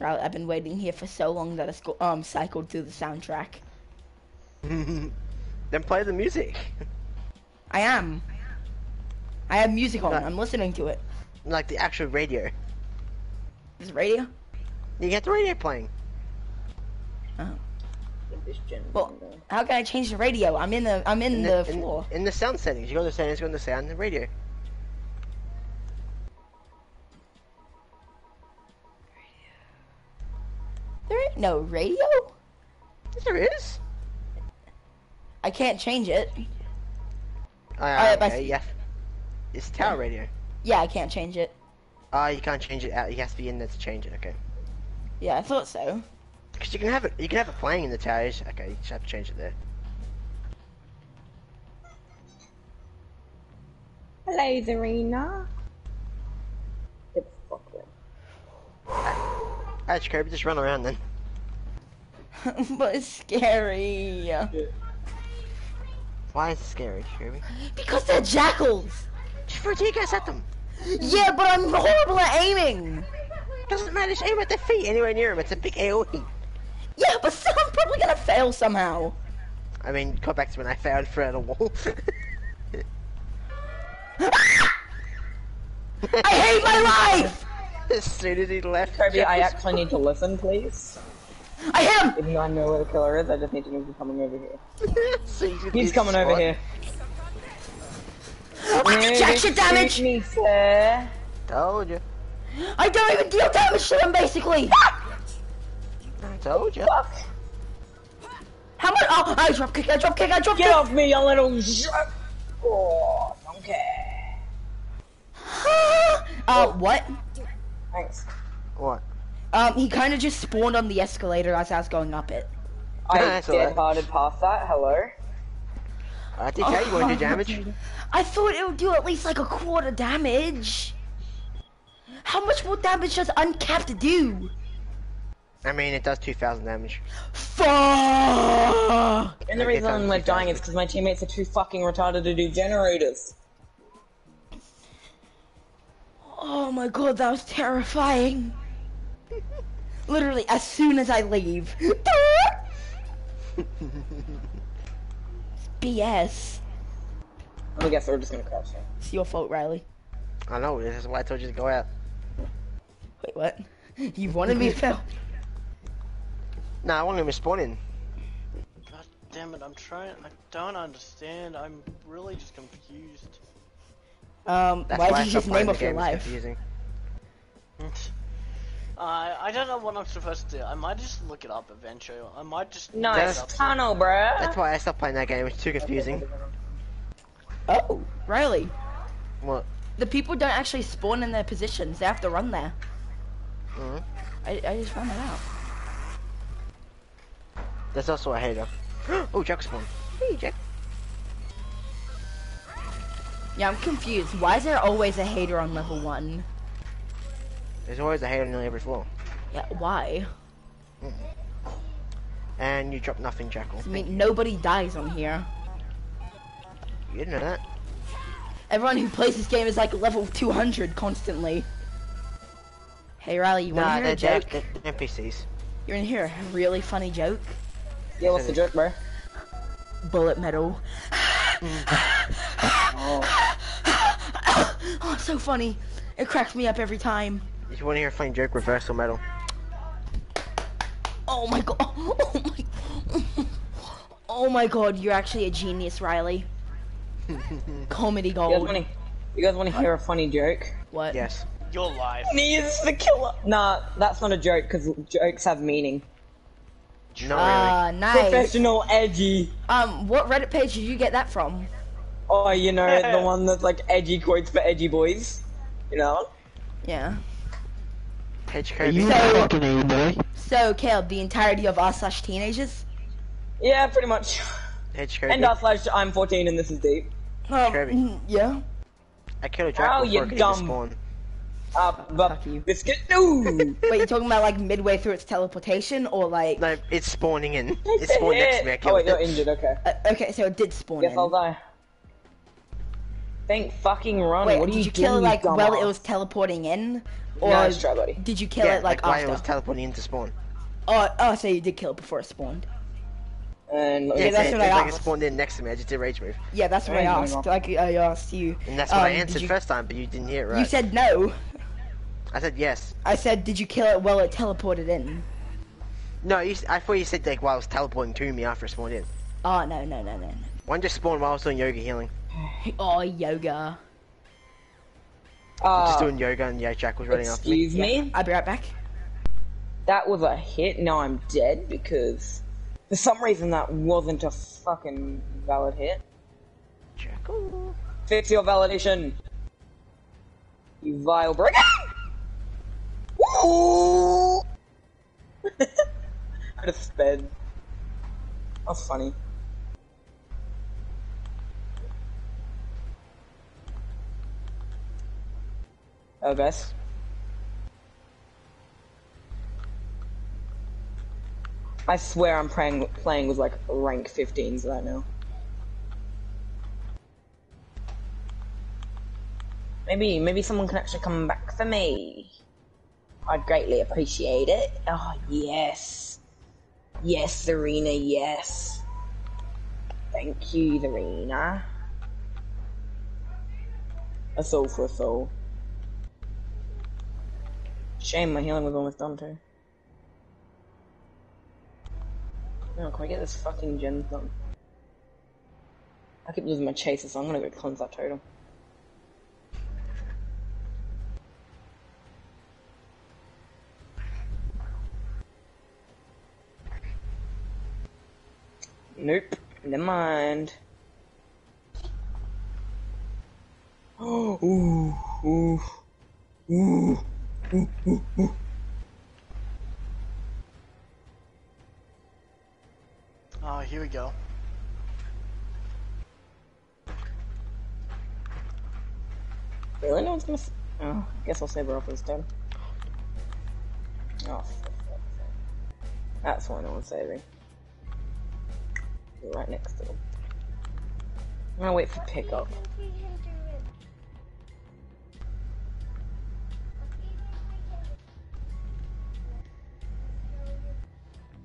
[SPEAKER 1] I've been waiting here for so long that I sco- um cycled through the soundtrack.
[SPEAKER 2] then play the music.
[SPEAKER 1] I am. I have music on.
[SPEAKER 2] Right.
[SPEAKER 1] I'm listening to it.
[SPEAKER 2] Like the actual radio.
[SPEAKER 1] Is it radio?
[SPEAKER 2] You get the radio playing.
[SPEAKER 6] This gen-
[SPEAKER 1] Well, how can I change the radio? I'm in the I'm in, the,
[SPEAKER 2] in,
[SPEAKER 1] floor.
[SPEAKER 2] in the sound settings. You go to the settings, go to the sound, the radio.
[SPEAKER 1] There ain't no radio.
[SPEAKER 2] Yes, there is.
[SPEAKER 1] I can't change it.
[SPEAKER 2] Oh,
[SPEAKER 1] yeah, but-
[SPEAKER 2] okay, yeah. It's tower radio.
[SPEAKER 1] Yeah, I can't change it.
[SPEAKER 2] Ah, you can't change it out. You have to be in there to change it. Okay.
[SPEAKER 1] Yeah, I thought so.
[SPEAKER 2] Because you can have it. You can have it playing in the towers. Okay, you just have to change it there.
[SPEAKER 6] Hello, Zarina. Get the fuck away.
[SPEAKER 2] Alright, Kirby, just run around then.
[SPEAKER 1] but it's scary.
[SPEAKER 2] Why is it scary, Kirby?
[SPEAKER 1] Because they're jackals.
[SPEAKER 2] Just throw at them.
[SPEAKER 1] Yeah, but I'm horrible at aiming.
[SPEAKER 2] Doesn't matter. Just aim at their feet anywhere near them. It's a big AOE.
[SPEAKER 1] Yeah, but still, I'm probably gonna fail somehow.
[SPEAKER 2] I mean, go back to when I found Fred a wall.
[SPEAKER 1] I hate my life.
[SPEAKER 2] As soon as he left,
[SPEAKER 6] Kirby, I actually need to listen, please.
[SPEAKER 1] I am!
[SPEAKER 6] Even though I know where the killer is, I just need to know he's coming over here.
[SPEAKER 2] So
[SPEAKER 6] He's coming over here.
[SPEAKER 1] Jack shit damage.
[SPEAKER 6] Me, sir.
[SPEAKER 2] Told you.
[SPEAKER 1] I don't even deal damage to him, basically.
[SPEAKER 2] I told you.
[SPEAKER 6] Fuck.
[SPEAKER 1] How much? Oh, I drop kick. I drop kick. I drop
[SPEAKER 6] Get
[SPEAKER 1] kick.
[SPEAKER 6] Get off me, you little jerk. Oh, okay.
[SPEAKER 1] uh, what?
[SPEAKER 6] Thanks.
[SPEAKER 2] What?
[SPEAKER 1] Um, he kind of just spawned on the escalator as I was going up it.
[SPEAKER 6] I
[SPEAKER 2] That's alright.
[SPEAKER 6] dead harded past that. Hello.
[SPEAKER 2] I did tell you want to do damage.
[SPEAKER 1] I thought it would do at least like a quarter damage. How much more damage does uncapped do?
[SPEAKER 2] I mean, it does 2,000 damage.
[SPEAKER 1] Fuck!
[SPEAKER 6] And the
[SPEAKER 2] Okay,
[SPEAKER 6] reason I'm like dying is because my teammates are too fucking retarded to do generators.
[SPEAKER 1] Oh my god, that was terrifying. Literally, as soon as I leave. BS.
[SPEAKER 6] I guess, we're just gonna crash here.
[SPEAKER 1] It's your fault, Riley.
[SPEAKER 2] I know, this is why I told you to go out.
[SPEAKER 1] Wait, what? You wanted me to fail?
[SPEAKER 2] No, I want him to spawn in.
[SPEAKER 4] God damn it! I'm trying. I don't understand. I'm really just confused.
[SPEAKER 1] Um,
[SPEAKER 2] That's
[SPEAKER 1] why
[SPEAKER 2] why
[SPEAKER 1] did you just name
[SPEAKER 2] the
[SPEAKER 1] off your
[SPEAKER 2] game, it's
[SPEAKER 1] life?
[SPEAKER 2] confusing.
[SPEAKER 4] Uh, I don't know what I'm supposed to do. I might just look it up eventually. I might just.
[SPEAKER 6] Nice
[SPEAKER 2] That's-
[SPEAKER 6] tunnel, bruh.
[SPEAKER 2] That's why I stopped playing that game, it's too confusing.
[SPEAKER 1] Oh, Riley.
[SPEAKER 2] What?
[SPEAKER 1] The people don't actually spawn in their positions. They have to run there.
[SPEAKER 2] Mhm.
[SPEAKER 1] I, I just found that out.
[SPEAKER 2] That's also a hater. oh, Jack spawned. Hey, Jack.
[SPEAKER 1] Yeah, I'm confused. Why is there always a hater on level one?
[SPEAKER 2] There's always a hater on every floor.
[SPEAKER 1] Yeah, why? Hmm.
[SPEAKER 2] And you drop nothing, Jackal.
[SPEAKER 1] I mean, nobody dies on here.
[SPEAKER 2] You didn't know that?
[SPEAKER 1] Everyone who plays this game is like level 200 constantly. Hey Riley, you wanna
[SPEAKER 2] Nah,
[SPEAKER 1] hear
[SPEAKER 2] they're,
[SPEAKER 1] a
[SPEAKER 2] they're,
[SPEAKER 1] joke?
[SPEAKER 2] they're NPCs.
[SPEAKER 1] You wanna hear a really funny joke?
[SPEAKER 6] Yeah, what's the joke, bruh?
[SPEAKER 1] Bullet metal. Hmm.
[SPEAKER 6] Oh.
[SPEAKER 1] oh, it's so funny. It cracks me up every time.
[SPEAKER 2] If you want to hear a funny joke, reversal metal.
[SPEAKER 1] Oh my god. Oh my. Oh my god, you're actually a genius, Riley. Comedy gold.
[SPEAKER 6] wanna, you guys wanna hear a funny joke?
[SPEAKER 1] What?
[SPEAKER 2] Yes.
[SPEAKER 4] Your life.
[SPEAKER 6] He is the killer. Nah, that's not a joke, because jokes have meaning.
[SPEAKER 2] Not
[SPEAKER 1] Ah, nice.
[SPEAKER 6] Professional, edgy.
[SPEAKER 1] Um, what Reddit page did you get that from?
[SPEAKER 6] Oh, you know, the one that's like edgy quotes for edgy boys. You know?
[SPEAKER 1] Yeah.
[SPEAKER 2] really. Page Kirby.
[SPEAKER 1] So, so Caleb, the entirety of r slash teenagers.
[SPEAKER 6] Yeah, pretty much.
[SPEAKER 2] Page Kirby.
[SPEAKER 6] And r slash I'm 14 and this is deep.
[SPEAKER 1] Um, yeah.
[SPEAKER 2] I killed a dragon Oh,
[SPEAKER 6] you
[SPEAKER 2] it could even
[SPEAKER 6] dumb-
[SPEAKER 2] spawn.
[SPEAKER 6] Uh, but
[SPEAKER 1] Fuck you.
[SPEAKER 6] biscuit. No.
[SPEAKER 1] Wait, you talking about like midway through its teleportation or like?
[SPEAKER 2] No, it's spawning in. It's spawned next to me. I
[SPEAKER 6] oh
[SPEAKER 2] killed
[SPEAKER 6] wait, you're injured. Okay.
[SPEAKER 1] Uh, okay, so it did spawn
[SPEAKER 6] Guess
[SPEAKER 1] in.
[SPEAKER 6] I'll die. Think fucking run.
[SPEAKER 1] Wait,
[SPEAKER 6] what are
[SPEAKER 1] did
[SPEAKER 6] you,
[SPEAKER 1] you kill
[SPEAKER 6] doing,
[SPEAKER 1] it like while it was teleporting in, or
[SPEAKER 6] Nice try, buddy.
[SPEAKER 1] did you kill
[SPEAKER 2] yeah,
[SPEAKER 1] it like,
[SPEAKER 2] while
[SPEAKER 1] after?
[SPEAKER 2] it was teleporting into spawn.
[SPEAKER 1] oh, oh, so you did kill it before it spawned.
[SPEAKER 6] And
[SPEAKER 2] Yeah,
[SPEAKER 1] Okay,
[SPEAKER 2] it's,
[SPEAKER 1] that's
[SPEAKER 2] it's
[SPEAKER 1] what I
[SPEAKER 2] like it spawned in next to me. I just did rage move,
[SPEAKER 1] Yeah, that's what I
[SPEAKER 6] There
[SPEAKER 1] asked. Like I asked you.
[SPEAKER 2] and that's what I
[SPEAKER 1] um, did
[SPEAKER 2] answered
[SPEAKER 1] you,
[SPEAKER 2] first time, but you didn't hear it right.
[SPEAKER 1] You said no.
[SPEAKER 2] I said yes.
[SPEAKER 1] I said, did you kill it while it teleported in?
[SPEAKER 2] No, you, s- I thought you said like while it was teleporting to me after it spawned in.
[SPEAKER 1] Oh no no no no no.
[SPEAKER 2] One just spawned while I was doing yoga healing.
[SPEAKER 1] Oh yoga.
[SPEAKER 6] uh,
[SPEAKER 2] just doing yoga, and yeah, Jack was running after me.
[SPEAKER 6] excuse me.
[SPEAKER 1] I'll be right back.
[SPEAKER 6] That was a hit. Now I'm dead because for some reason that wasn't a fucking valid hit.
[SPEAKER 2] Jackal.
[SPEAKER 6] Fix your validation. You vile brick. Woo! I just sped. That's funny. Oh, guys. I swear I'm playing playing with like rank 15s right now. Maybe maybe someone can actually come back for me. I'd greatly appreciate it. Oh yes. Yes, Serena, yes. Thank you, Serena. A soul for a soul. Shame my healing was almost done too. No, can I get this fucking gem done? I keep losing my chaser, so I'm gonna go cleanse that totem. Nope. Never mind. Oh, ooh, ooh, ooh,
[SPEAKER 4] Oh, here we go.
[SPEAKER 6] Really? No one's gonna. Oh, I guess I'll save her up. Oh, for fuck's sake. That's why no one's saving. Right next to them. I'm gonna wait for pickup.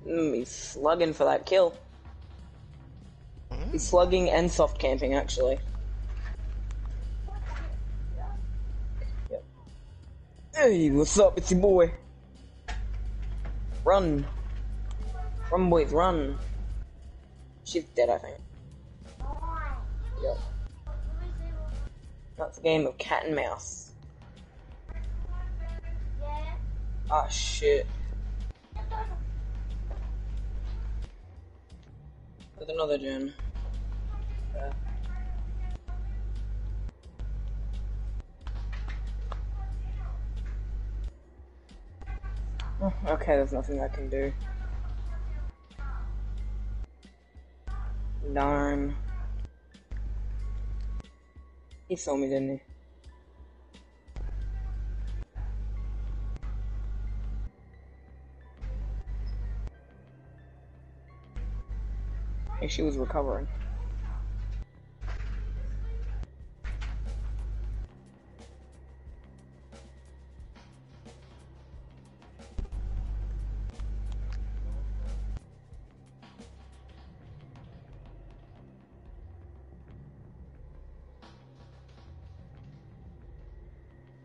[SPEAKER 6] Mm, he's slugging for that kill. He's slugging and soft camping, actually. Yep. Hey, what's up? It's your boy. Run. Run, boys, run. She's dead, I think. Yep. That's a game of cat and mouse. Ah, shit. With another gen. Yeah. Oh, Okay, there's nothing I can do. Darn. He saw me, didn't he? Hey, she was recovering.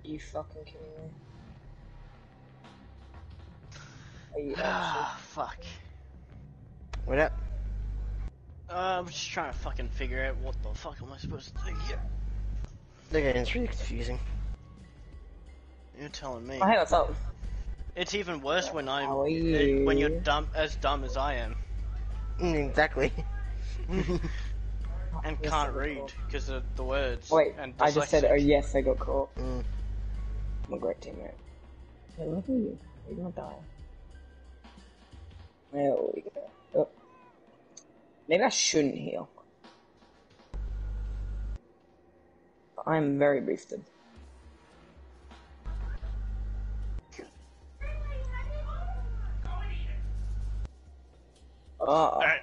[SPEAKER 6] You fucking kidding me? Are you?
[SPEAKER 4] Ah, fuck.
[SPEAKER 2] What up?
[SPEAKER 4] Uh, I'm just trying to fucking figure out what the fuck am I supposed to do here.
[SPEAKER 2] Look at it's really confusing.
[SPEAKER 4] You're telling me.
[SPEAKER 6] Oh, hey, what's up?
[SPEAKER 4] It's even worse when I'm
[SPEAKER 6] How are
[SPEAKER 4] uh, when you're dumb as dumb as I am
[SPEAKER 2] Mm, exactly.
[SPEAKER 4] and
[SPEAKER 6] Yes,
[SPEAKER 4] can't read because of the words.
[SPEAKER 6] Wait,
[SPEAKER 4] and
[SPEAKER 6] I just said, oh yes, I got caught.
[SPEAKER 2] Mm.
[SPEAKER 6] I'm a great teammate. Hey, look at you. You're gonna die. There we go. Maybe I shouldn't heal. I'm very boosted. Oh,
[SPEAKER 4] Alright.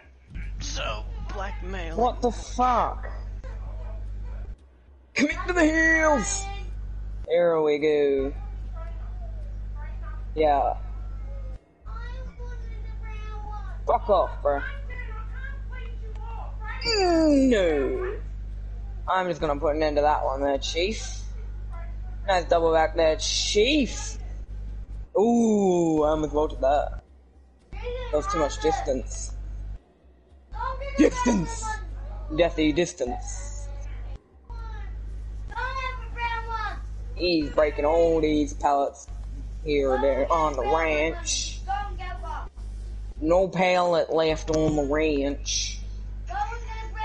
[SPEAKER 4] So, blackmail.
[SPEAKER 6] what the fuck? Commit to the heals! There we go. Yeah. Fuck off, bro. Mm, No. I'm just gonna put an end to that one there, Chief. Nice double back there, Chief. Ooh, I almost voted that. That was too much distance. Distance! Deathy distance. He's breaking all these pallets here or there on the ranch. No pallet left on the ranch.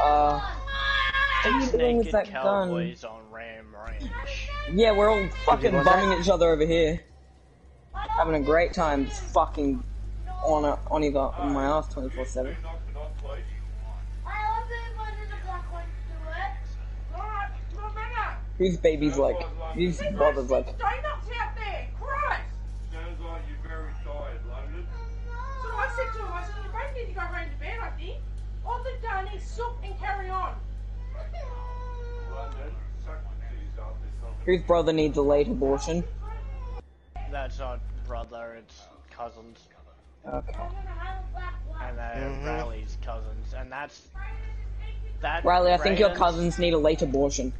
[SPEAKER 6] Uh, what are you doing with
[SPEAKER 4] Naked
[SPEAKER 6] that gun?
[SPEAKER 4] on Ram Ranch.
[SPEAKER 6] Yeah, we're all fucking
[SPEAKER 2] what's that?
[SPEAKER 6] each other over here. Having a great time fucking on a, on either on my ass 24 7. Whose baby's like, whose brother's like,
[SPEAKER 7] Donuts out there, Christ!
[SPEAKER 8] Sounds like you're very tired, London.
[SPEAKER 7] So I said to him, I said, you both need to go home to bed, I think. Off the gun, soup and carry on.
[SPEAKER 8] London, suck the titties up. There's something.
[SPEAKER 6] whose brother needs a late abortion?
[SPEAKER 4] That's not brother, it's cousins.
[SPEAKER 6] Okay.
[SPEAKER 4] And then
[SPEAKER 2] Mhm.
[SPEAKER 4] Riley's cousins. And that's. That
[SPEAKER 6] Riley, I think your cousins need a late abortion.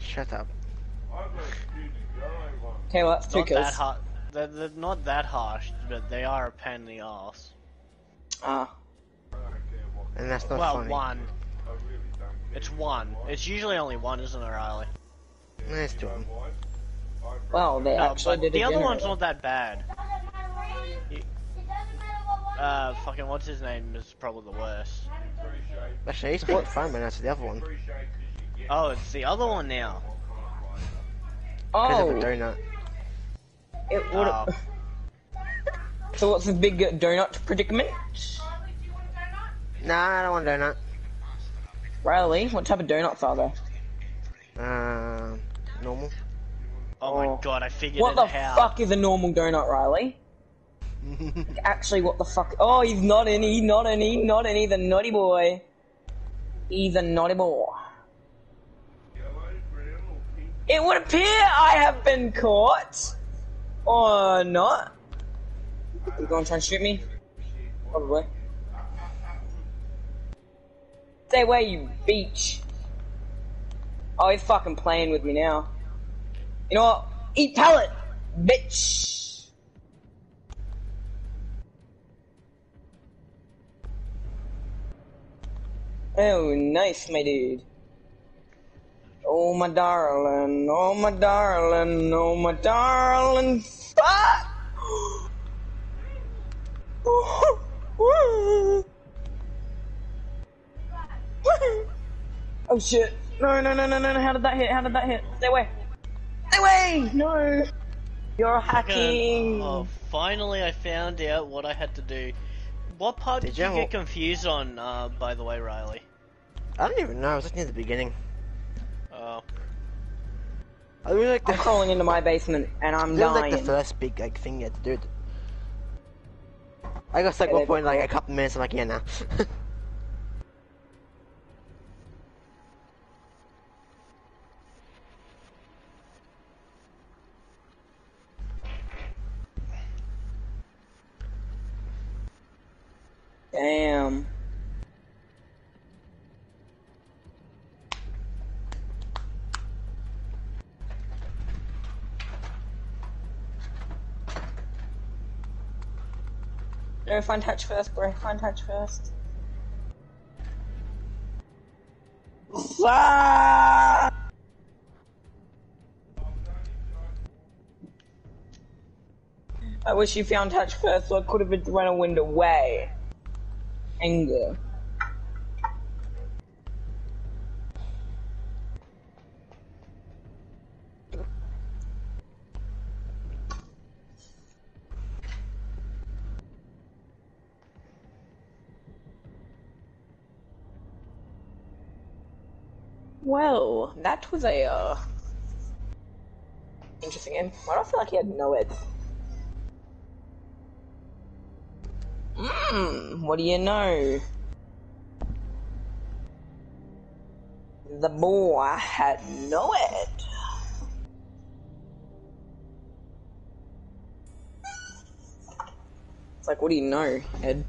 [SPEAKER 2] Shut up.
[SPEAKER 8] I've got a few to go, one.
[SPEAKER 6] Okay, well, that's two
[SPEAKER 4] Not that
[SPEAKER 6] kills.
[SPEAKER 4] hard. They're, they're not that harsh, but they are a pain in the ass.
[SPEAKER 6] Ah,
[SPEAKER 8] I don't care what.
[SPEAKER 2] And that's not
[SPEAKER 4] well,
[SPEAKER 2] funny.
[SPEAKER 4] one.
[SPEAKER 8] I really don't care.
[SPEAKER 4] It's one. It's usually only one, isn't it, Riley?
[SPEAKER 2] Let's do it.
[SPEAKER 8] Wife, I
[SPEAKER 6] well, they
[SPEAKER 4] No,
[SPEAKER 6] actually did
[SPEAKER 4] the other
[SPEAKER 6] generator.
[SPEAKER 4] one's not that bad. Uh, fucking what's his name is probably the worst.
[SPEAKER 2] Actually, he's pretty fun, man. That's the other one.
[SPEAKER 8] appreciate because you get
[SPEAKER 4] Oh, it's the other one now.
[SPEAKER 2] Because of a
[SPEAKER 6] Oh,
[SPEAKER 2] donut.
[SPEAKER 6] it would.
[SPEAKER 4] Oh.
[SPEAKER 6] So what's the big uh, donut predicament?
[SPEAKER 2] Nah, I don't want a donut.
[SPEAKER 6] Riley, what type of donuts are there?
[SPEAKER 2] Um, normal.
[SPEAKER 4] Oh my
[SPEAKER 6] Oh.
[SPEAKER 4] god, I figured it out.
[SPEAKER 6] What the
[SPEAKER 4] out.
[SPEAKER 6] fuck is a normal donut, Riley? Actually, what the fuck? Oh, he's not any, not any, not any, the naughty boy. He's a naughty boy.
[SPEAKER 8] yellow, brown, or pink.
[SPEAKER 6] It would appear I have been caught. Or not. You gonna try and shoot me? Probably. Stay away, you beach. Oh, he's fucking playing with me now. You know what? Eat pallet, bitch. Oh, nice, my dude. Oh, my darling. Oh, my darling. Oh, my darling. Ah! Oh shit. No, no, no, no, no, no. How did that hit? How did that hit? Stay away. Stay away! No. You're hacking.
[SPEAKER 4] Oh, finally I found out what I had to do. What part
[SPEAKER 2] Did
[SPEAKER 4] did, you
[SPEAKER 2] you?
[SPEAKER 4] get confused on, uh, by the way, Riley?
[SPEAKER 2] I don't even know. I was looking near the beginning.
[SPEAKER 4] Oh.
[SPEAKER 2] I was like the,
[SPEAKER 6] I'm crawling into my basement and I'm
[SPEAKER 2] this was
[SPEAKER 6] dying.
[SPEAKER 2] like the first big like thing you had to do. I got like
[SPEAKER 6] Yeah,
[SPEAKER 2] one point like a couple minutes. I'm like, yeah, now.
[SPEAKER 6] Damn. No, find touch first, bro. Find touch first. Ah! I wish you found touch first so I could have run a wind away. Anger. Well, that was a uh, interesting game. I feel like he had no ed? Mmm, what do you know? The boy had no ed. It's like, what do you know, Ed?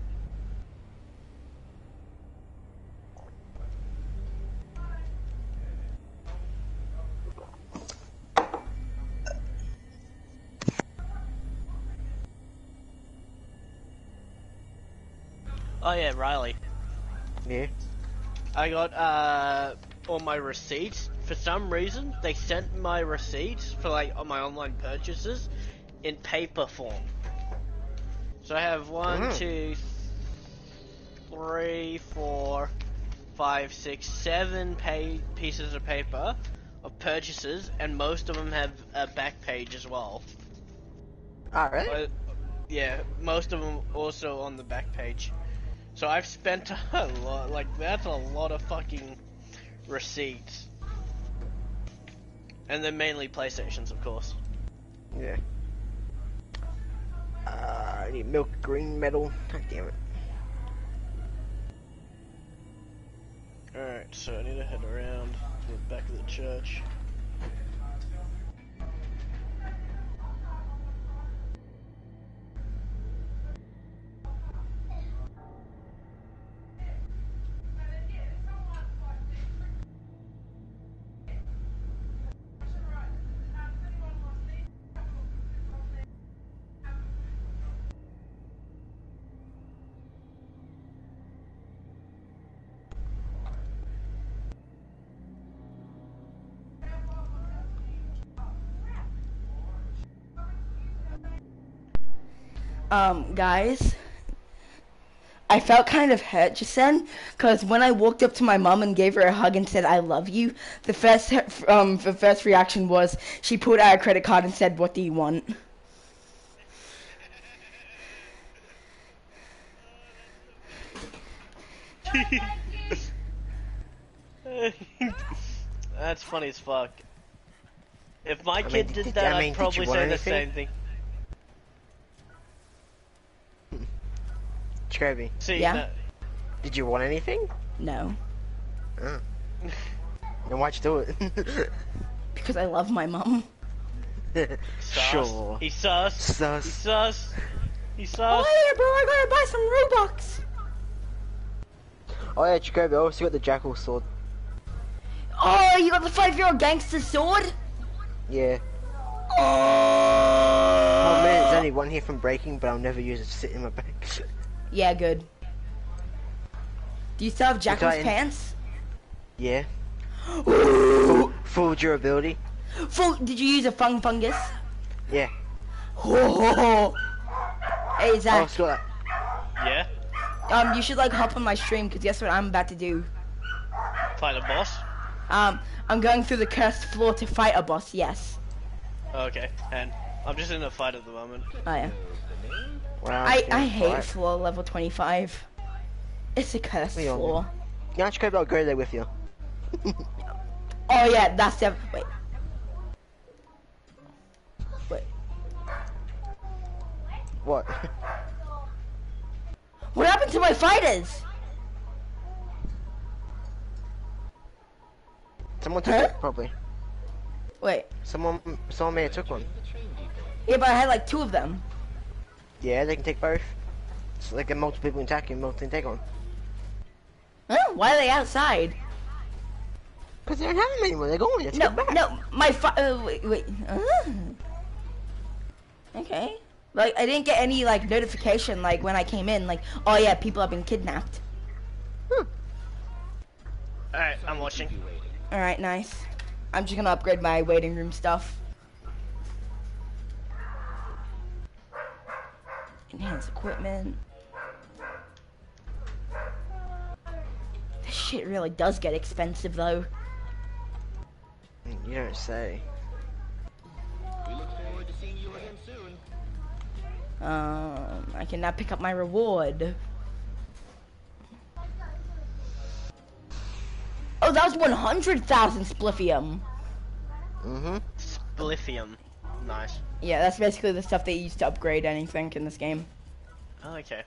[SPEAKER 4] Oh yeah, Riley.
[SPEAKER 2] Yeah.
[SPEAKER 4] I got uh all my receipts. For some reason, they sent my receipts for like all my online purchases in paper form. So I have one,
[SPEAKER 2] Mm.
[SPEAKER 4] two, three, four, five, six, seven pay- pieces of paper of purchases, and most of them have a back page as well. But, yeah, most of them also on the back page. So I've spent a lot, like that's a lot of fucking receipts. And they're mainly PlayStations, of course.
[SPEAKER 2] Yeah. Uh, I need milk green metal. God damn it.
[SPEAKER 4] Alright, so I need to head around to the back of the church.
[SPEAKER 1] Um, guys, I felt kind of hurt just then, cause when I walked up to my mom and gave her a hug and said I love you, the first um the first reaction was she pulled out a credit card and said, "What do you want?"
[SPEAKER 4] That's funny as fuck. If my
[SPEAKER 2] I
[SPEAKER 4] kid
[SPEAKER 2] mean,
[SPEAKER 4] did
[SPEAKER 2] did-
[SPEAKER 4] that,
[SPEAKER 2] I
[SPEAKER 4] I'd
[SPEAKER 2] mean,
[SPEAKER 4] probably
[SPEAKER 2] you want
[SPEAKER 4] say the same thing.
[SPEAKER 2] Scrappy,
[SPEAKER 4] See,
[SPEAKER 1] Yeah?
[SPEAKER 4] no-
[SPEAKER 2] did you want anything?
[SPEAKER 1] No,
[SPEAKER 2] Uh. Then why'd you do it?
[SPEAKER 1] because I love my mom.
[SPEAKER 2] sure.
[SPEAKER 4] He's sus. He's
[SPEAKER 2] Sus.
[SPEAKER 4] sus. He's
[SPEAKER 1] Oh
[SPEAKER 4] sus.
[SPEAKER 1] yeah, bro, I gotta buy some Robux.
[SPEAKER 2] Oh yeah, Jacoby, I also got the jackal sword.
[SPEAKER 1] Oh, you got the five-year-old gangster sword?
[SPEAKER 2] Yeah.
[SPEAKER 1] Oh,
[SPEAKER 2] Oh man, there's only one here from breaking, but I'll never use it to sit in my bag.
[SPEAKER 1] Yeah, good. Do you still have Jackal's
[SPEAKER 2] in-
[SPEAKER 1] pants?
[SPEAKER 2] yeah. Full, full durability.
[SPEAKER 1] Full, did you use a fung fungus?
[SPEAKER 2] Yeah.
[SPEAKER 1] Oh, Hey
[SPEAKER 2] Oh,
[SPEAKER 1] Zach,
[SPEAKER 2] Scott.
[SPEAKER 4] Yeah.
[SPEAKER 1] um, you should like hop on my stream because guess what I'm about to do?
[SPEAKER 4] Fight a boss.
[SPEAKER 1] Um, I'm going through the cursed floor to fight a boss. Yes.
[SPEAKER 4] Okay, and I'm just in a fight at the moment.
[SPEAKER 1] Oh yeah. I I hate floor level 25. It's a
[SPEAKER 2] all do.
[SPEAKER 1] floor.
[SPEAKER 2] Yeah, Jacoby, I'll go there with you.
[SPEAKER 1] Oh yeah, that's the wait. Wait.
[SPEAKER 2] What?
[SPEAKER 1] What happened to my fighters?
[SPEAKER 2] Someone took
[SPEAKER 1] Huh?
[SPEAKER 2] it, probably.
[SPEAKER 1] Wait.
[SPEAKER 2] Someone, someone may have took one.
[SPEAKER 1] Yeah, but I had like two of them.
[SPEAKER 2] Yeah, they can take both. So they can multiple people attack and multiple take on.
[SPEAKER 1] Huh? Why are they outside?
[SPEAKER 2] Because they don't have them anymore, they're going, let's
[SPEAKER 1] No,
[SPEAKER 2] back.
[SPEAKER 1] no, my fi- uh, wait, wait. Uh, okay. Like, I didn't get any, like, notification, like, when I came in, like, oh yeah, people have been kidnapped.
[SPEAKER 4] Alright, I'm watching.
[SPEAKER 1] Alright, nice. I'm just gonna upgrade my waiting room stuff. Enhance equipment. This shit really does get expensive, though.
[SPEAKER 2] You don't say.
[SPEAKER 5] We look forward to seeing you again soon.
[SPEAKER 1] Um, I can now pick up my reward. Oh Oh, that was 100,000 SPLithium.
[SPEAKER 2] Mm-hmm.
[SPEAKER 4] SPLithium. Nice.
[SPEAKER 1] Yeah, that's basically the stuff they use to upgrade anything in this game.
[SPEAKER 4] Oh, okay.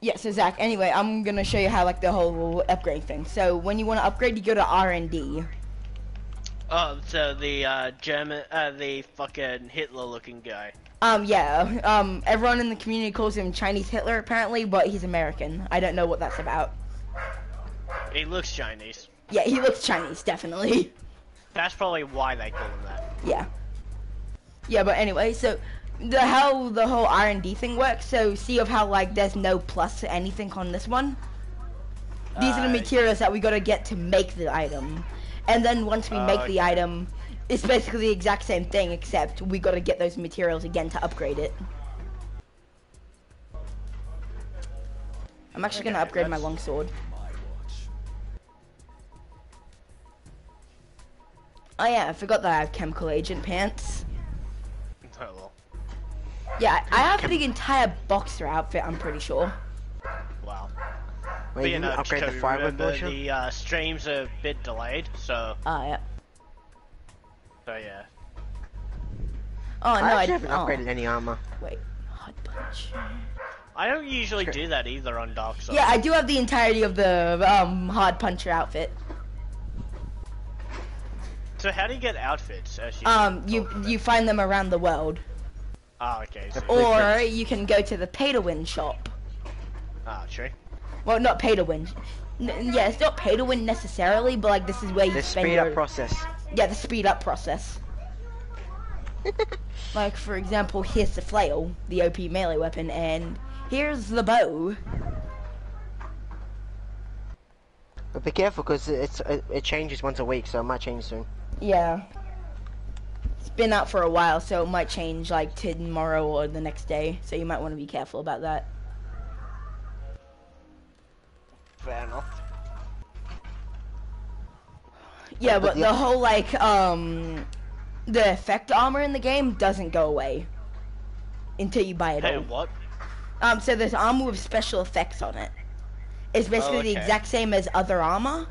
[SPEAKER 1] Yeah, so Zach, anyway, I'm gonna show you how like the whole upgrade thing. So when you want to upgrade, you go to R and D.
[SPEAKER 4] Oh, so the uh, German, uh, the fucking Hitler-looking guy.
[SPEAKER 1] Um, yeah, um, everyone in the community calls him Chinese Hitler apparently, but he's American. I don't know what that's about.
[SPEAKER 4] He looks Chinese.
[SPEAKER 1] Yeah, he looks Chinese, definitely.
[SPEAKER 4] That's probably why they call him that.
[SPEAKER 1] Yeah. Yeah, but anyway, so the how the whole R and D thing works. So see of how like there's no plus to anything on this one. These are the
[SPEAKER 4] Uh,
[SPEAKER 1] materials that we gotta get to make the item, and then once we
[SPEAKER 4] Oh,
[SPEAKER 1] make the
[SPEAKER 4] okay.
[SPEAKER 1] item, it's basically the exact same thing except we gotta get those materials again to upgrade it. I'm actually gonna upgrade my longsword. Oh yeah, I forgot that I have chemical agent pants.
[SPEAKER 4] Oh well.
[SPEAKER 1] Yeah, I have the entire boxer outfit. I'm pretty sure.
[SPEAKER 4] Wow.
[SPEAKER 2] Wait,
[SPEAKER 4] but
[SPEAKER 2] you
[SPEAKER 4] you know,
[SPEAKER 2] upgrade the firewood
[SPEAKER 4] remember
[SPEAKER 2] bushel?
[SPEAKER 4] the uh, stream's are a bit delayed, so
[SPEAKER 1] Oh yeah.
[SPEAKER 4] so yeah.
[SPEAKER 1] Oh no,
[SPEAKER 2] I
[SPEAKER 1] I
[SPEAKER 2] actually haven't
[SPEAKER 1] oh,
[SPEAKER 2] upgraded any armor.
[SPEAKER 1] Wait, hot punch.
[SPEAKER 4] I don't usually do that either on Dark Souls.
[SPEAKER 1] Yeah, I do have the entirety of the um hard puncher outfit.
[SPEAKER 4] So how do you get outfits? As you
[SPEAKER 1] Um, you you find them around the world,
[SPEAKER 4] Oh, okay. So,
[SPEAKER 1] or
[SPEAKER 2] Blueprints.
[SPEAKER 1] you can go to the pay to win shop.
[SPEAKER 4] ah, true.
[SPEAKER 1] Well, not pay to win. N- yeah, it's not pay to win necessarily, but like this is where you
[SPEAKER 2] The
[SPEAKER 1] spend
[SPEAKER 2] speed
[SPEAKER 1] your
[SPEAKER 2] up process.
[SPEAKER 1] yeah the speed up process. like for example, here's the flail, the OP melee weapon, and here's the bow.
[SPEAKER 2] But be careful because it's it, it changes once a week, so it might change soon.
[SPEAKER 1] Yeah. It's been out for a while, so it might change like tomorrow or the next day. So you might want to be careful about that.
[SPEAKER 4] Fair enough.
[SPEAKER 1] Yeah,
[SPEAKER 2] But
[SPEAKER 1] but
[SPEAKER 2] the-
[SPEAKER 1] the whole like um the effect armor in the game doesn't go away until you buy it
[SPEAKER 4] Hey,
[SPEAKER 1] all.
[SPEAKER 4] what?
[SPEAKER 1] Um, so there's armor with special effects on it. It's basically the
[SPEAKER 4] okay.
[SPEAKER 1] exact same as other armor,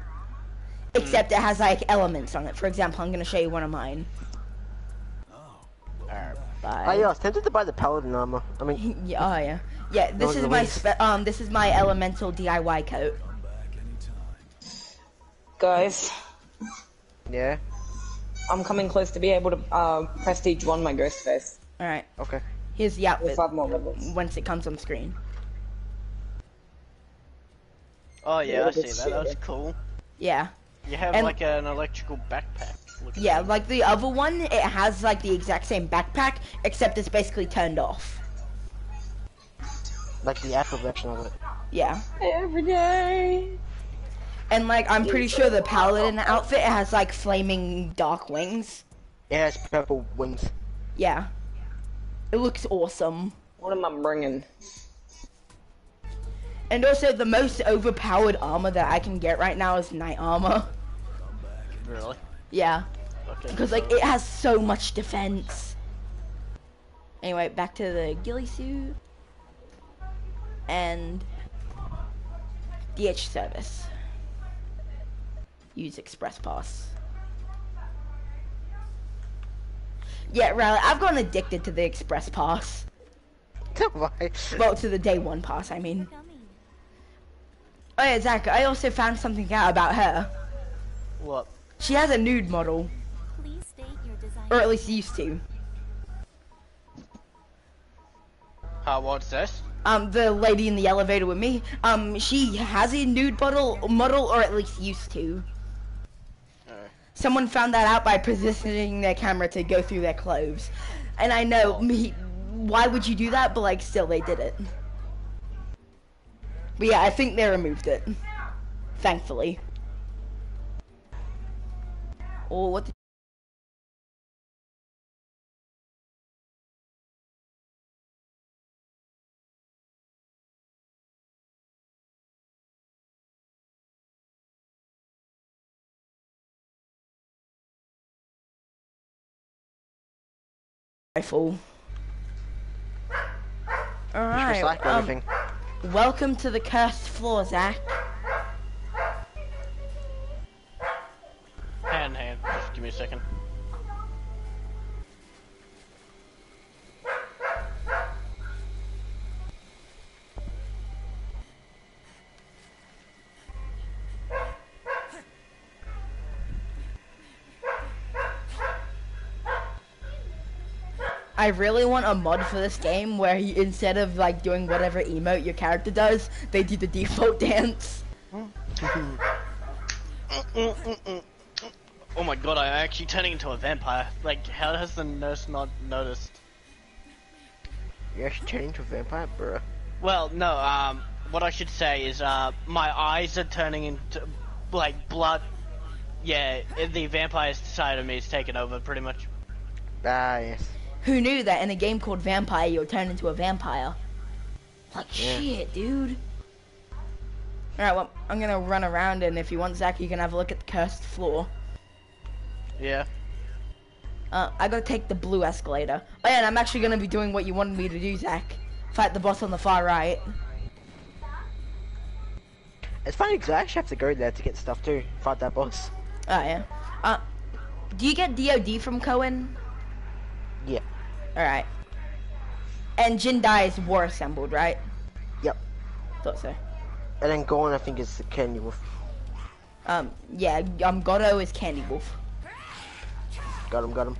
[SPEAKER 1] except it has like elements on it. For example, I'm gonna show you one of mine.
[SPEAKER 9] Oh,
[SPEAKER 4] Alright.
[SPEAKER 2] Oh
[SPEAKER 1] Bye.
[SPEAKER 2] yeah, I was tempted to buy the paladin armor. I mean,
[SPEAKER 1] yeah, oh yeah, yeah. This
[SPEAKER 2] Those
[SPEAKER 1] is my spe- um, this is my elemental DIY coat.
[SPEAKER 9] come back anytime.
[SPEAKER 6] Guys,
[SPEAKER 2] yeah.
[SPEAKER 6] I'm coming close to be able to uh, prestige one my ghost face
[SPEAKER 1] All right,
[SPEAKER 2] Okay.
[SPEAKER 1] here's the
[SPEAKER 6] with
[SPEAKER 1] outfit
[SPEAKER 6] five more levels.
[SPEAKER 1] once it comes on screen.
[SPEAKER 4] Oh yeah,
[SPEAKER 6] Yeah,
[SPEAKER 4] I see
[SPEAKER 6] that's
[SPEAKER 4] that. That's
[SPEAKER 6] it.
[SPEAKER 4] cool.
[SPEAKER 1] Yeah.
[SPEAKER 4] You have
[SPEAKER 1] And-
[SPEAKER 4] like an electrical backpack.
[SPEAKER 1] Yeah,
[SPEAKER 4] cool.
[SPEAKER 1] like the other one, it has like the exact same backpack, except it's basically turned off.
[SPEAKER 2] Like the Apple version of it.
[SPEAKER 1] Yeah.
[SPEAKER 6] Every day.
[SPEAKER 1] And like, I'm pretty sure the paladin outfit has like flaming dark wings.
[SPEAKER 2] It has purple wings.
[SPEAKER 1] Yeah. It looks awesome.
[SPEAKER 6] What am I bringing?
[SPEAKER 1] And also, the most overpowered armor that I can get right now is knight armor.
[SPEAKER 4] really.
[SPEAKER 1] Yeah.
[SPEAKER 4] Okay.
[SPEAKER 1] Because like, it has so much defense. Anyway, back to the ghillie suit. And DH service. Use express pass. Yeah, Riley, I've gotten addicted to the express pass.
[SPEAKER 2] Why?
[SPEAKER 1] Well, to the day one pass, I mean.
[SPEAKER 3] Coming.
[SPEAKER 1] Oh yeah, Zach, I also found something out about her.
[SPEAKER 4] What?
[SPEAKER 1] She has a nude model,
[SPEAKER 3] Please state your design.
[SPEAKER 1] or at least used to.
[SPEAKER 4] Uh, what's this?
[SPEAKER 1] Um, the lady in the elevator with me, um, she has a nude model, model, or at least used to.
[SPEAKER 4] Alright.
[SPEAKER 1] Someone found that out by positioning their camera to go through their clothes. And I know, me, why would you do that? But like, still, they did it. But yeah, I think they removed it. Thankfully. Oh, what the rifle.
[SPEAKER 2] Just
[SPEAKER 1] Alright,
[SPEAKER 2] recycle
[SPEAKER 1] um,
[SPEAKER 2] everything.
[SPEAKER 1] Welcome to the cursed floor, Zach. Hand, hand.
[SPEAKER 4] Just give me a second.
[SPEAKER 1] I really want a mod for this game where you, instead of like doing whatever emote your character does, they do the default dance.
[SPEAKER 4] Oh my god, I'm actually turning into a vampire. Like, how has the nurse not noticed?
[SPEAKER 2] You're actually turning into a vampire, bro.
[SPEAKER 4] Well, no, um, what I should say is, uh, my eyes are turning into, like, blood. Yeah, the vampire side of me is taken over, pretty much.
[SPEAKER 2] Ah, yes.
[SPEAKER 1] Who knew that in a game called Vampire you'll turn into a vampire? Like
[SPEAKER 2] Yeah.
[SPEAKER 1] shit, dude. Alright, well, I'm gonna run around and if you want, Zach, you can have a look at the cursed floor.
[SPEAKER 4] Yeah.
[SPEAKER 1] Uh, I gotta take the blue escalator. Oh yeah, and I'm actually gonna be doing what you wanted me to do, Zach. Fight the boss on the far right.
[SPEAKER 2] It's funny because I actually have to go there to get stuff too. Fight that boss.
[SPEAKER 1] Oh yeah. Uh, do you get DOD from Cohen?
[SPEAKER 2] Yeah.
[SPEAKER 1] Alright. And Jindai is War Assembled, right?
[SPEAKER 2] Yep.
[SPEAKER 1] Thought so.
[SPEAKER 2] And then Gorn, I think, is the Candy Wolf.
[SPEAKER 1] Um, yeah, um, Godo is Candy Wolf.
[SPEAKER 2] Got him, got him.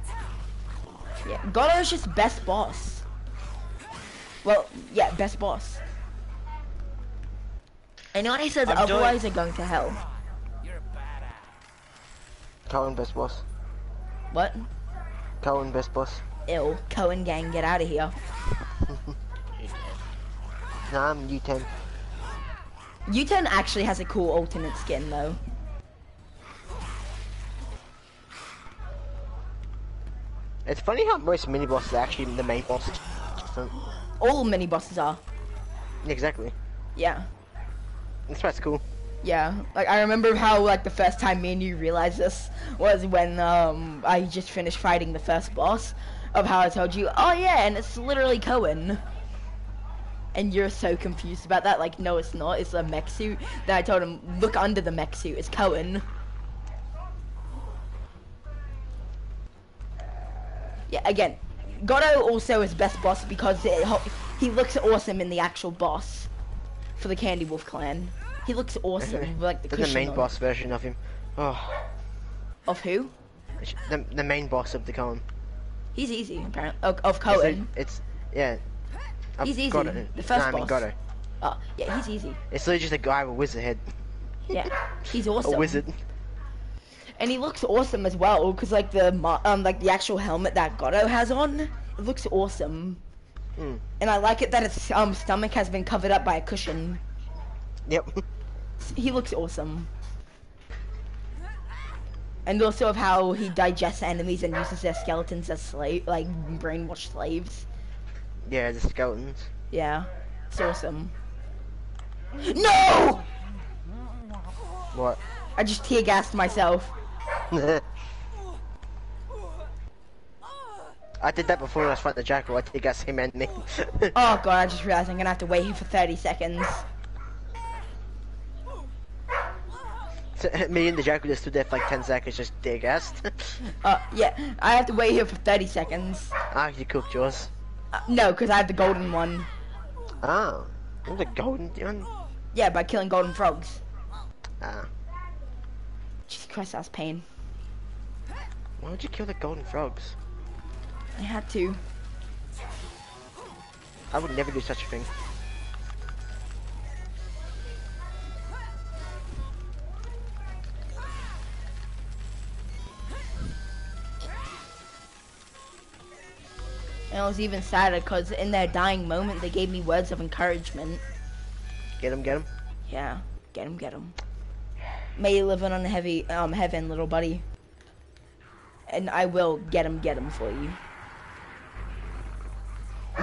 [SPEAKER 1] Yeah, Godo is just best boss. Well, yeah, best boss. Anyone who says
[SPEAKER 4] I'm doing-
[SPEAKER 1] otherwise are going to hell.
[SPEAKER 2] Cohen, best boss.
[SPEAKER 1] What?
[SPEAKER 2] Cohen, best boss.
[SPEAKER 1] Ill. Cohen gang, get out of here.
[SPEAKER 2] Nah, I'm U10.
[SPEAKER 1] U10 actually has a cool alternate skin though.
[SPEAKER 2] It's funny how most mini bosses are actually the main boss.
[SPEAKER 1] All mini bosses are.
[SPEAKER 2] exactly.
[SPEAKER 1] Yeah.
[SPEAKER 2] That's why it's cool.
[SPEAKER 1] Yeah, like I remember how like the first time me and you realized this was when um I just finished fighting the first boss of how I told you, oh yeah, and it's literally Cohen. And you're so confused about that, like no it's not, it's a mech suit. Then I told him, look under the mech suit, it's Cohen. Yeah, again, Godo also is best boss because it, he looks awesome in the actual boss for the Candy Wolf clan. He looks awesome, like the
[SPEAKER 2] the main
[SPEAKER 1] on.
[SPEAKER 2] boss version of him. Oh,
[SPEAKER 1] Of who?
[SPEAKER 2] the, the main boss of the Cohen.
[SPEAKER 1] He's easy, apparently. Of, of
[SPEAKER 2] It's,
[SPEAKER 1] Cohen.
[SPEAKER 2] it's yeah. I've
[SPEAKER 1] He's easy.
[SPEAKER 2] got it.
[SPEAKER 1] The first
[SPEAKER 2] I mean,
[SPEAKER 1] boss.
[SPEAKER 2] got it.
[SPEAKER 1] Oh, yeah, he's easy.
[SPEAKER 2] It's literally just a guy with a wizard head.
[SPEAKER 1] Yeah, he's awesome.
[SPEAKER 2] A wizard.
[SPEAKER 1] And he looks awesome as well, because like the um like the actual helmet that Godo has on, it looks awesome.
[SPEAKER 2] Hmm.
[SPEAKER 1] And I like it that its um stomach has been covered up by a cushion.
[SPEAKER 2] Yep.
[SPEAKER 1] He looks awesome. And also of how he digests enemies and uses their skeletons as slave, like brainwashed slaves.
[SPEAKER 2] yeah, the skeletons.
[SPEAKER 1] Yeah, it's awesome. No!
[SPEAKER 2] What?
[SPEAKER 1] I just tear gassed myself.
[SPEAKER 2] I did that before when I was fighting the jackal. I think that's him and me.
[SPEAKER 1] Oh god, I just realized I'm gonna have to wait here for 30 seconds.
[SPEAKER 2] me and the just stood there for like 10 seconds, just dear gassed.
[SPEAKER 1] Uh, yeah, I have to wait here for 30 seconds.
[SPEAKER 2] ah, you cooked yours.
[SPEAKER 1] Uh, no, because I have the golden one.
[SPEAKER 2] Oh, you're the golden one.
[SPEAKER 1] Yeah, by killing golden frogs.
[SPEAKER 2] Ah,
[SPEAKER 1] Jesus Christ, that's pain.
[SPEAKER 2] why would you kill the golden frogs?
[SPEAKER 1] I had to.
[SPEAKER 2] I would never do such a thing.
[SPEAKER 1] And I was even sadder because in their dying moment, they gave me words of encouragement.
[SPEAKER 2] Get him, get him.
[SPEAKER 1] Yeah, get him, get him. May you live in on heavy um heaven, little buddy. And I will get him, get him for you.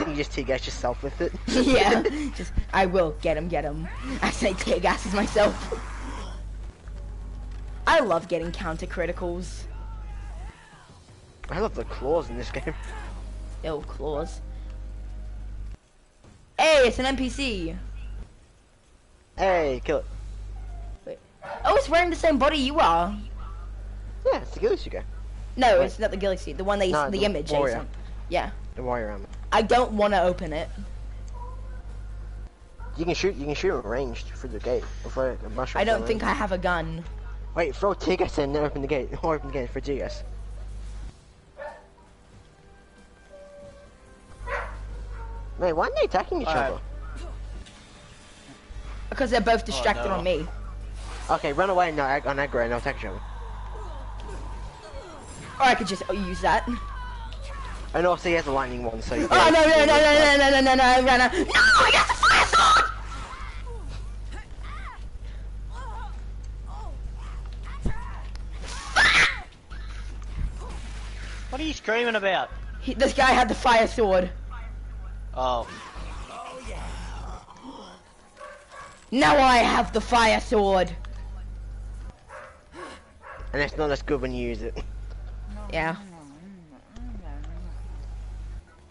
[SPEAKER 2] You just tear gas yourself with it.
[SPEAKER 1] yeah, just I will get him, get him. I say tear gases myself. I love getting counter criticals.
[SPEAKER 2] I love the claws in this game.
[SPEAKER 1] Ill claws. Hey, it's an NPC.
[SPEAKER 2] Hey, kill it.
[SPEAKER 1] Wait. Oh, it's wearing the same body you are.
[SPEAKER 2] Yeah, it's the you go.
[SPEAKER 1] No,
[SPEAKER 2] Wait.
[SPEAKER 1] it's not the suit. The one that
[SPEAKER 2] No,
[SPEAKER 1] the,
[SPEAKER 2] the
[SPEAKER 1] image.
[SPEAKER 2] warrior.
[SPEAKER 1] Yeah.
[SPEAKER 2] The warrior armor.
[SPEAKER 1] I don't want to open it.
[SPEAKER 2] You can shoot. You can shoot it ranged through the gate. Before the mushroom.
[SPEAKER 1] I don't think I have a gun.
[SPEAKER 2] Wait, throw Tigris in and open the gate. Or open the gate for Tigris. Wait, why are they attacking each
[SPEAKER 4] Alright.
[SPEAKER 2] other?
[SPEAKER 1] Because they're both distracted
[SPEAKER 4] no.
[SPEAKER 1] on me.
[SPEAKER 2] Okay, run away now on aggro and they'll attack each other.
[SPEAKER 1] Or I could just use that.
[SPEAKER 2] And also he has a lightning one, so you
[SPEAKER 1] Oh no no no no no no no no no no no! No! I got the fire sword!
[SPEAKER 4] What are you screaming about?
[SPEAKER 1] He, this guy had the fire sword.
[SPEAKER 4] Oh, yeah.
[SPEAKER 1] Now I have the fire sword.
[SPEAKER 2] And it's not as good when you use it.
[SPEAKER 1] Yeah.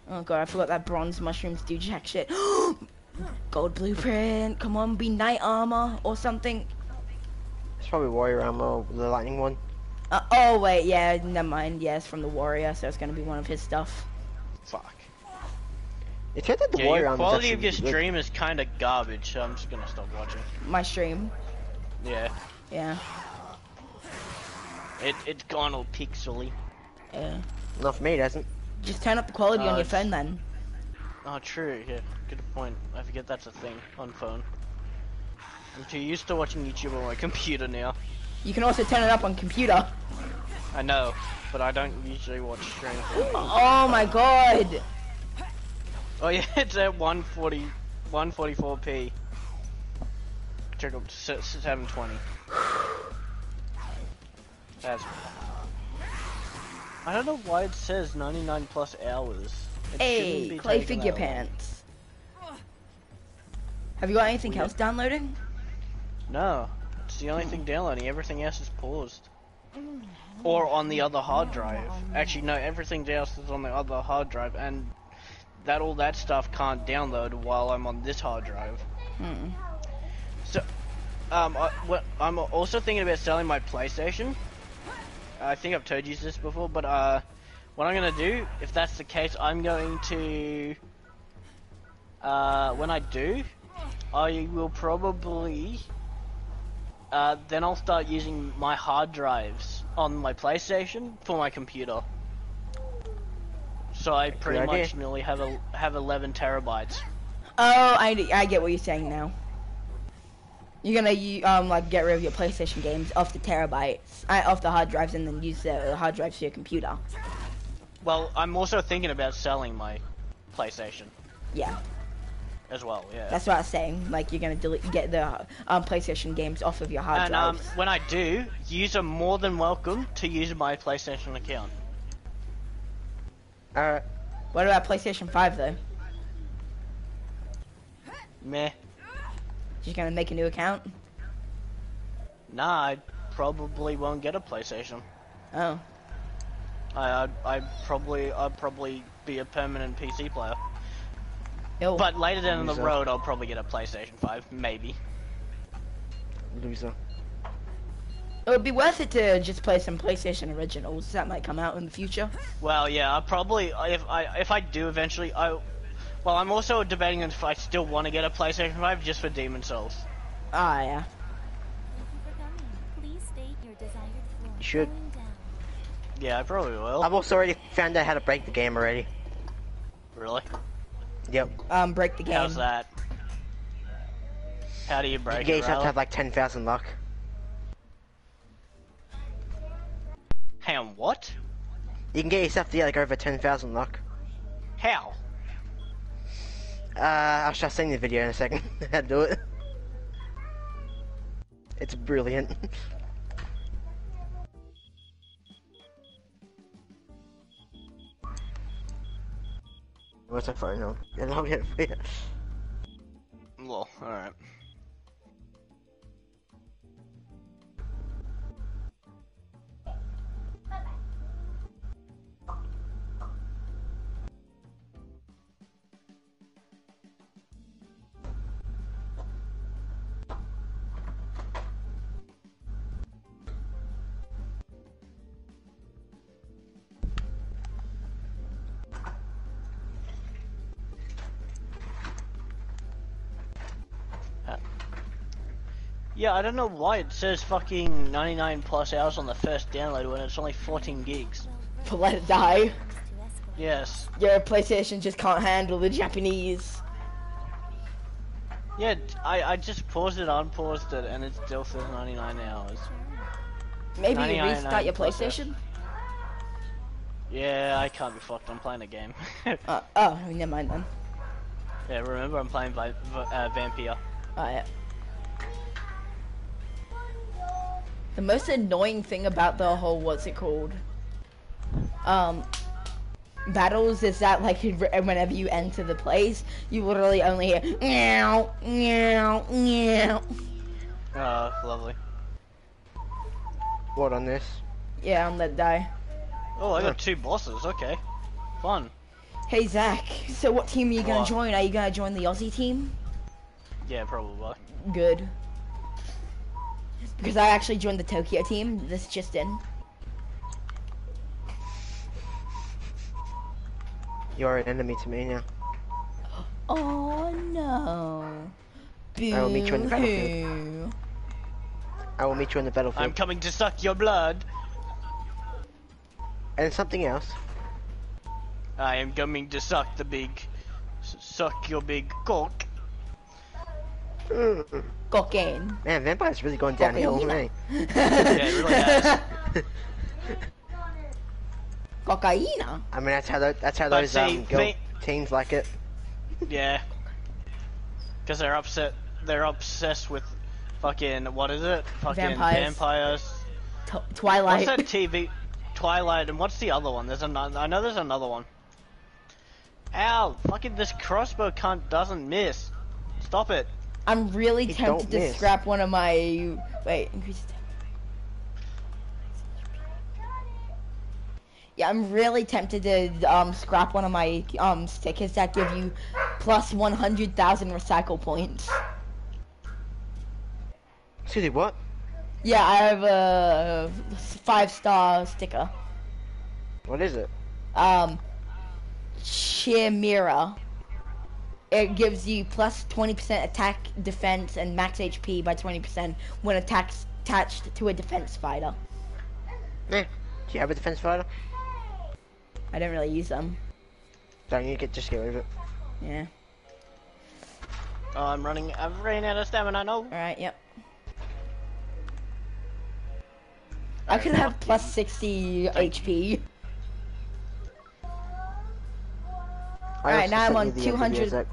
[SPEAKER 1] Oh god, I forgot that bronze mushrooms do jack shit. Gold blueprint. Come on, be knight armor or something.
[SPEAKER 2] It's probably warrior armor, the lightning one.
[SPEAKER 1] Uh, oh wait, yeah, never mind. Yeah, it's from the warrior, so it's gonna be one of his stuff.
[SPEAKER 4] fuck.
[SPEAKER 2] It turns out the
[SPEAKER 4] Yeah,
[SPEAKER 2] warrior
[SPEAKER 4] your quality of your stream is kind of garbage, so I'm just gonna stop watching.
[SPEAKER 1] My stream.
[SPEAKER 4] Yeah,
[SPEAKER 1] Yeah.
[SPEAKER 4] it it's gone all pixely.
[SPEAKER 1] Yeah.
[SPEAKER 2] Not for me, it hasn't.
[SPEAKER 1] Just turn up the quality
[SPEAKER 4] Uh,
[SPEAKER 1] on your
[SPEAKER 4] it's-
[SPEAKER 1] phone then.
[SPEAKER 4] Oh, true. Yeah, good point. I forget that's a thing on phone. I'm too used to watching YouTube on my computer now.
[SPEAKER 1] You can also turn it up on computer.
[SPEAKER 4] I know, but I don't usually watch streams.
[SPEAKER 1] Oh my god.
[SPEAKER 4] Oh yeah, it's at 140, 144p. Check up to 720. That's. I don't know why it says 99 plus hours. It shouldn't
[SPEAKER 1] Hey,
[SPEAKER 4] be
[SPEAKER 1] clay figure pants. Have you got anything else downloading?
[SPEAKER 4] No, it's the only thing downloading. Everything else is paused. Or on the other hard drive. Actually, no, everything else is on the other hard drive, and that all that stuff can't download while I'm on this hard drive.
[SPEAKER 1] Hmm.
[SPEAKER 4] So, um, I, I'm also thinking about selling my PlayStation. I think I've told you this before, but uh, what I'm gonna do, if that's the case, I'm going to, uh, when I do, I will probably, uh, then I'll start using my hard drives on my PlayStation for my computer. So I pretty
[SPEAKER 2] idea.
[SPEAKER 4] much nearly have a have 11 terabytes.
[SPEAKER 1] Oh, I, I get what you're saying now. You're gonna you, um like get rid of your PlayStation games off the terabytes, uh, off the hard drives, and then use the hard drives for your computer.
[SPEAKER 4] Well, I'm also thinking about selling my PlayStation
[SPEAKER 1] Yeah,
[SPEAKER 4] as well. Yeah.
[SPEAKER 1] that's what I was saying. Like you're gonna delete, get the um, PlayStation games off of your hard
[SPEAKER 4] and um,
[SPEAKER 1] drives.
[SPEAKER 4] when I do, you are more than welcome to use my PlayStation account.
[SPEAKER 2] Alright.
[SPEAKER 1] What about PlayStation 5 though?
[SPEAKER 4] Meh.
[SPEAKER 1] Just gonna make a new account?
[SPEAKER 4] Nah, I probably won't get a PlayStation.
[SPEAKER 1] Oh,
[SPEAKER 4] I, I'd, I'd probably, I'd probably be a permanent PC player.
[SPEAKER 1] Ew.
[SPEAKER 4] But later down the road, I'll probably get a PlayStation 5, maybe.
[SPEAKER 2] Loser.
[SPEAKER 1] It would be worth it to just play some PlayStation originals that might come out in the future.
[SPEAKER 4] Well, yeah, I probably if I if I do eventually, I. Well, I'm also debating if I still want to get a PlayStation 5 just for Demon Souls.
[SPEAKER 1] Ah, yeah.
[SPEAKER 3] Please state your desired floor.
[SPEAKER 2] You should.
[SPEAKER 4] Yeah, I probably will.
[SPEAKER 2] I've also already found out how to break the game already.
[SPEAKER 4] Really?
[SPEAKER 2] Yep.
[SPEAKER 1] Um, break the game.
[SPEAKER 4] How's that? How do you break
[SPEAKER 2] You
[SPEAKER 4] break
[SPEAKER 2] guys
[SPEAKER 4] it,
[SPEAKER 2] have to have like 10,000 luck.
[SPEAKER 4] Hang on, what?
[SPEAKER 2] You can get yourself to get like over 10,000 luck.
[SPEAKER 4] How?
[SPEAKER 2] Uh, I'll show send you the video in a second. how to do it. It's brilliant. What's that phone on? Yeah, I'll get it for you.
[SPEAKER 4] Well, alright. Yeah, I don't know why it says fucking 99 plus hours on the first download when it's only 14 gigs.
[SPEAKER 1] But let it die.
[SPEAKER 4] Yes.
[SPEAKER 1] Your PlayStation just can't handle the Japanese.
[SPEAKER 4] Yeah, I, I just paused it, unpaused it, and it still says 99 hours.
[SPEAKER 1] Maybe you
[SPEAKER 4] 99
[SPEAKER 1] restart your. PlayStation.
[SPEAKER 4] Yeah, I can't be fucked. I'm playing a game.
[SPEAKER 1] Uh, oh, never mind then.
[SPEAKER 4] yeah, remember I'm playing Vi- v- uh, Vampire.
[SPEAKER 1] Oh, yeah. The most annoying thing about the whole what's it called? Um, battles is that like whenever you enter the place, you literally only hear meow meow meow.
[SPEAKER 4] Oh, lovely.
[SPEAKER 2] What on this?
[SPEAKER 1] Yeah, I'm let die.
[SPEAKER 4] Oh, I got two bosses. Okay, fun.
[SPEAKER 1] Hey Zach, so what team are you gonna
[SPEAKER 4] What?
[SPEAKER 1] join? Are you gonna join the Aussie team?
[SPEAKER 4] Yeah, probably.
[SPEAKER 1] Good. Because I actually joined the Tokyo team. This just in.
[SPEAKER 2] You're an enemy to me now.
[SPEAKER 1] Oh no. Boo
[SPEAKER 2] I will meet you in the battlefield. I will meet you in the battlefield.
[SPEAKER 4] I'm coming to suck your blood.
[SPEAKER 2] And something else.
[SPEAKER 4] I am coming to suck the big, suck your big cock. Mm.
[SPEAKER 1] Cocaine.
[SPEAKER 2] Man, Vampire's really going downhill,
[SPEAKER 1] Cocaine.
[SPEAKER 2] hasn't
[SPEAKER 4] Yeah, it really has.
[SPEAKER 1] Cocaina.
[SPEAKER 2] I mean, that's how tho- that's how
[SPEAKER 4] But
[SPEAKER 2] those
[SPEAKER 4] see,
[SPEAKER 2] um, girl
[SPEAKER 4] Va-
[SPEAKER 2] teams like it.
[SPEAKER 4] Yeah. Because they're upset. They're obsessed with fucking what is it? Fucking
[SPEAKER 1] Vampires.
[SPEAKER 4] vampires.
[SPEAKER 1] Twilight.
[SPEAKER 4] What's that TV? Twilight, and what's the other one? There's another. I know there's another one. Ow! Fucking this crossbow cunt doesn't miss. Stop it.
[SPEAKER 1] I'm really
[SPEAKER 2] Hey,
[SPEAKER 1] tempted to
[SPEAKER 2] miss.
[SPEAKER 1] scrap one of my. Wait, increase. Yeah, I'm really tempted to um scrap one of my um stickers that give you plus 100,000 recycle points.
[SPEAKER 2] Excuse me, what?
[SPEAKER 1] Yeah, I have a five star sticker.
[SPEAKER 2] What is it?
[SPEAKER 1] Um, Chimera. It gives you plus 20% attack, defense, and max HP by 20% when attacks attached to a defense fighter.
[SPEAKER 2] Eh. Do you have a defense fighter?
[SPEAKER 1] I don't really use them.
[SPEAKER 2] Don't you get just get rid of it?
[SPEAKER 1] Yeah.
[SPEAKER 4] Oh, I'm running. I've ran out of stamina. No.
[SPEAKER 1] Alright, yep. I could have plus 60 HP.
[SPEAKER 2] I
[SPEAKER 1] Alright, now I'm on
[SPEAKER 2] you the, uh,
[SPEAKER 1] 200
[SPEAKER 2] videos that-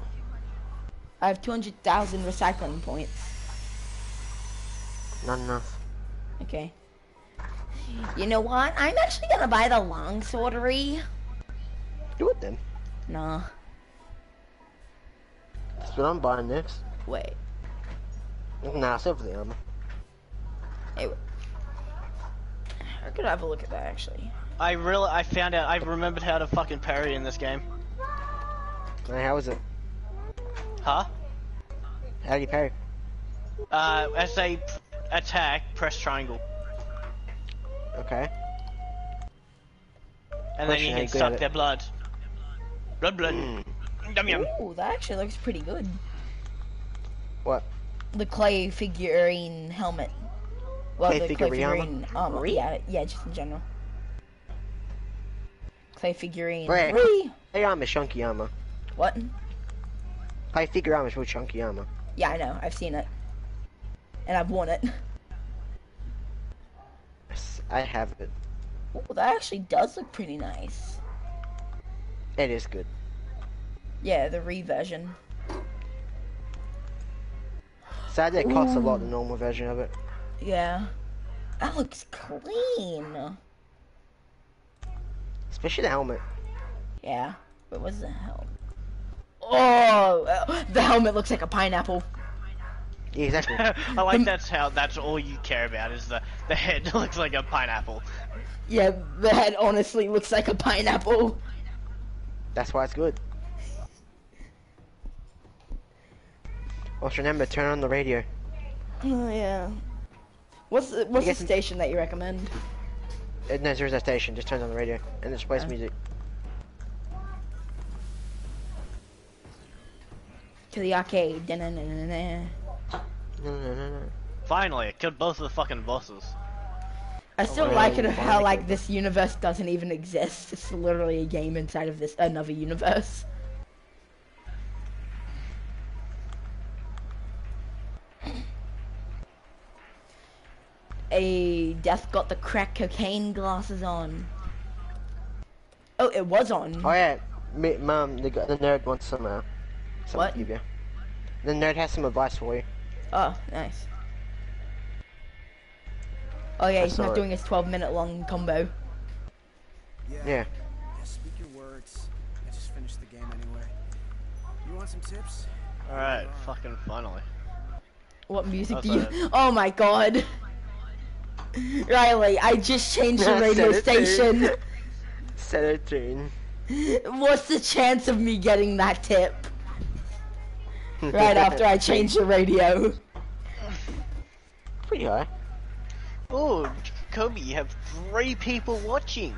[SPEAKER 1] I have 200,000 recycling points.
[SPEAKER 2] Not enough.
[SPEAKER 1] Okay. You know what? I'm actually gonna buy the long swordery.
[SPEAKER 2] Do it then.
[SPEAKER 1] Nah.
[SPEAKER 2] That's what I'm buying next.
[SPEAKER 1] Wait.
[SPEAKER 2] Nah, I'll save for the armor.
[SPEAKER 1] Hey. I could have a look at that actually.
[SPEAKER 4] I really. I found out. I remembered how to fucking parry in this game.
[SPEAKER 2] Hey, how is it?
[SPEAKER 4] Huh?
[SPEAKER 2] How do you parry?
[SPEAKER 4] Uh, as they attack, press triangle,
[SPEAKER 2] Okay.
[SPEAKER 4] and then you
[SPEAKER 2] how
[SPEAKER 4] can
[SPEAKER 2] you good at
[SPEAKER 4] suck their blood. Blood, blood.
[SPEAKER 2] Mm.
[SPEAKER 4] Yum yum.
[SPEAKER 1] Ooh, that actually looks pretty good.
[SPEAKER 2] What?
[SPEAKER 1] The clay figurine helmet. Well,
[SPEAKER 2] Clay
[SPEAKER 1] the clay
[SPEAKER 2] figurine armor?
[SPEAKER 1] figurine armor. Yeah, yeah, just in general. Clay figurine.
[SPEAKER 2] Wait.
[SPEAKER 1] Whee!
[SPEAKER 2] Hey, armor, chunky armor.
[SPEAKER 1] What?
[SPEAKER 2] Hey, figure armor's real chunky armor.
[SPEAKER 1] Yeah, I know. I've seen it. And I've worn it.
[SPEAKER 2] Yes, I have it.
[SPEAKER 1] Ooh, that actually does look pretty nice.
[SPEAKER 2] It is good.
[SPEAKER 1] Yeah, the reversion.
[SPEAKER 2] Sadly, it costs a lot, the normal version of it.
[SPEAKER 1] Yeah. That looks clean.
[SPEAKER 2] Especially the helmet.
[SPEAKER 1] Yeah. But what's the helmet? Oh, uh, the helmet looks like a pineapple.
[SPEAKER 2] Yeah, exactly.
[SPEAKER 4] I like that's how. That's all you care about is the the head looks like a pineapple.
[SPEAKER 1] Yeah, the head honestly looks like a pineapple.
[SPEAKER 2] That's why it's good. Also remember, turn on the radio.
[SPEAKER 1] Oh yeah. What's the, what's the station that you recommend?
[SPEAKER 2] Uh, no, there's a station, just turns on the radio. And it just plays
[SPEAKER 1] Okay.
[SPEAKER 2] music.
[SPEAKER 1] To the arcade.
[SPEAKER 2] No, no, no.
[SPEAKER 4] Finally, I killed both of the fucking bosses.
[SPEAKER 1] I still
[SPEAKER 2] really?
[SPEAKER 1] like it
[SPEAKER 2] Why
[SPEAKER 1] how like this universe doesn't even exist. It's literally a game inside of this another universe. A death got the crack cocaine glasses on. Oh, it was on.
[SPEAKER 2] Oh yeah, me, mom, the, the nerd wants some, uh, some
[SPEAKER 1] What?
[SPEAKER 2] to give you. The nerd has some advice for you.
[SPEAKER 1] Oh, nice. Oh yeah,
[SPEAKER 2] I
[SPEAKER 1] he's not
[SPEAKER 2] it.
[SPEAKER 1] doing his 12 minute long combo.
[SPEAKER 9] Yeah.
[SPEAKER 2] Yeah.
[SPEAKER 9] Yeah, speak your words. I just finished the game anyway. You want some tips?
[SPEAKER 4] Alright, fucking finally.
[SPEAKER 1] What music do you? Oh my god. Riley, I just changed the radio
[SPEAKER 2] said it too.
[SPEAKER 1] station.
[SPEAKER 2] Set a tune.
[SPEAKER 1] What's the chance of me getting that tip? Right after I change the radio.
[SPEAKER 2] Pretty high.
[SPEAKER 4] Oh, Kobe, you have three people watching.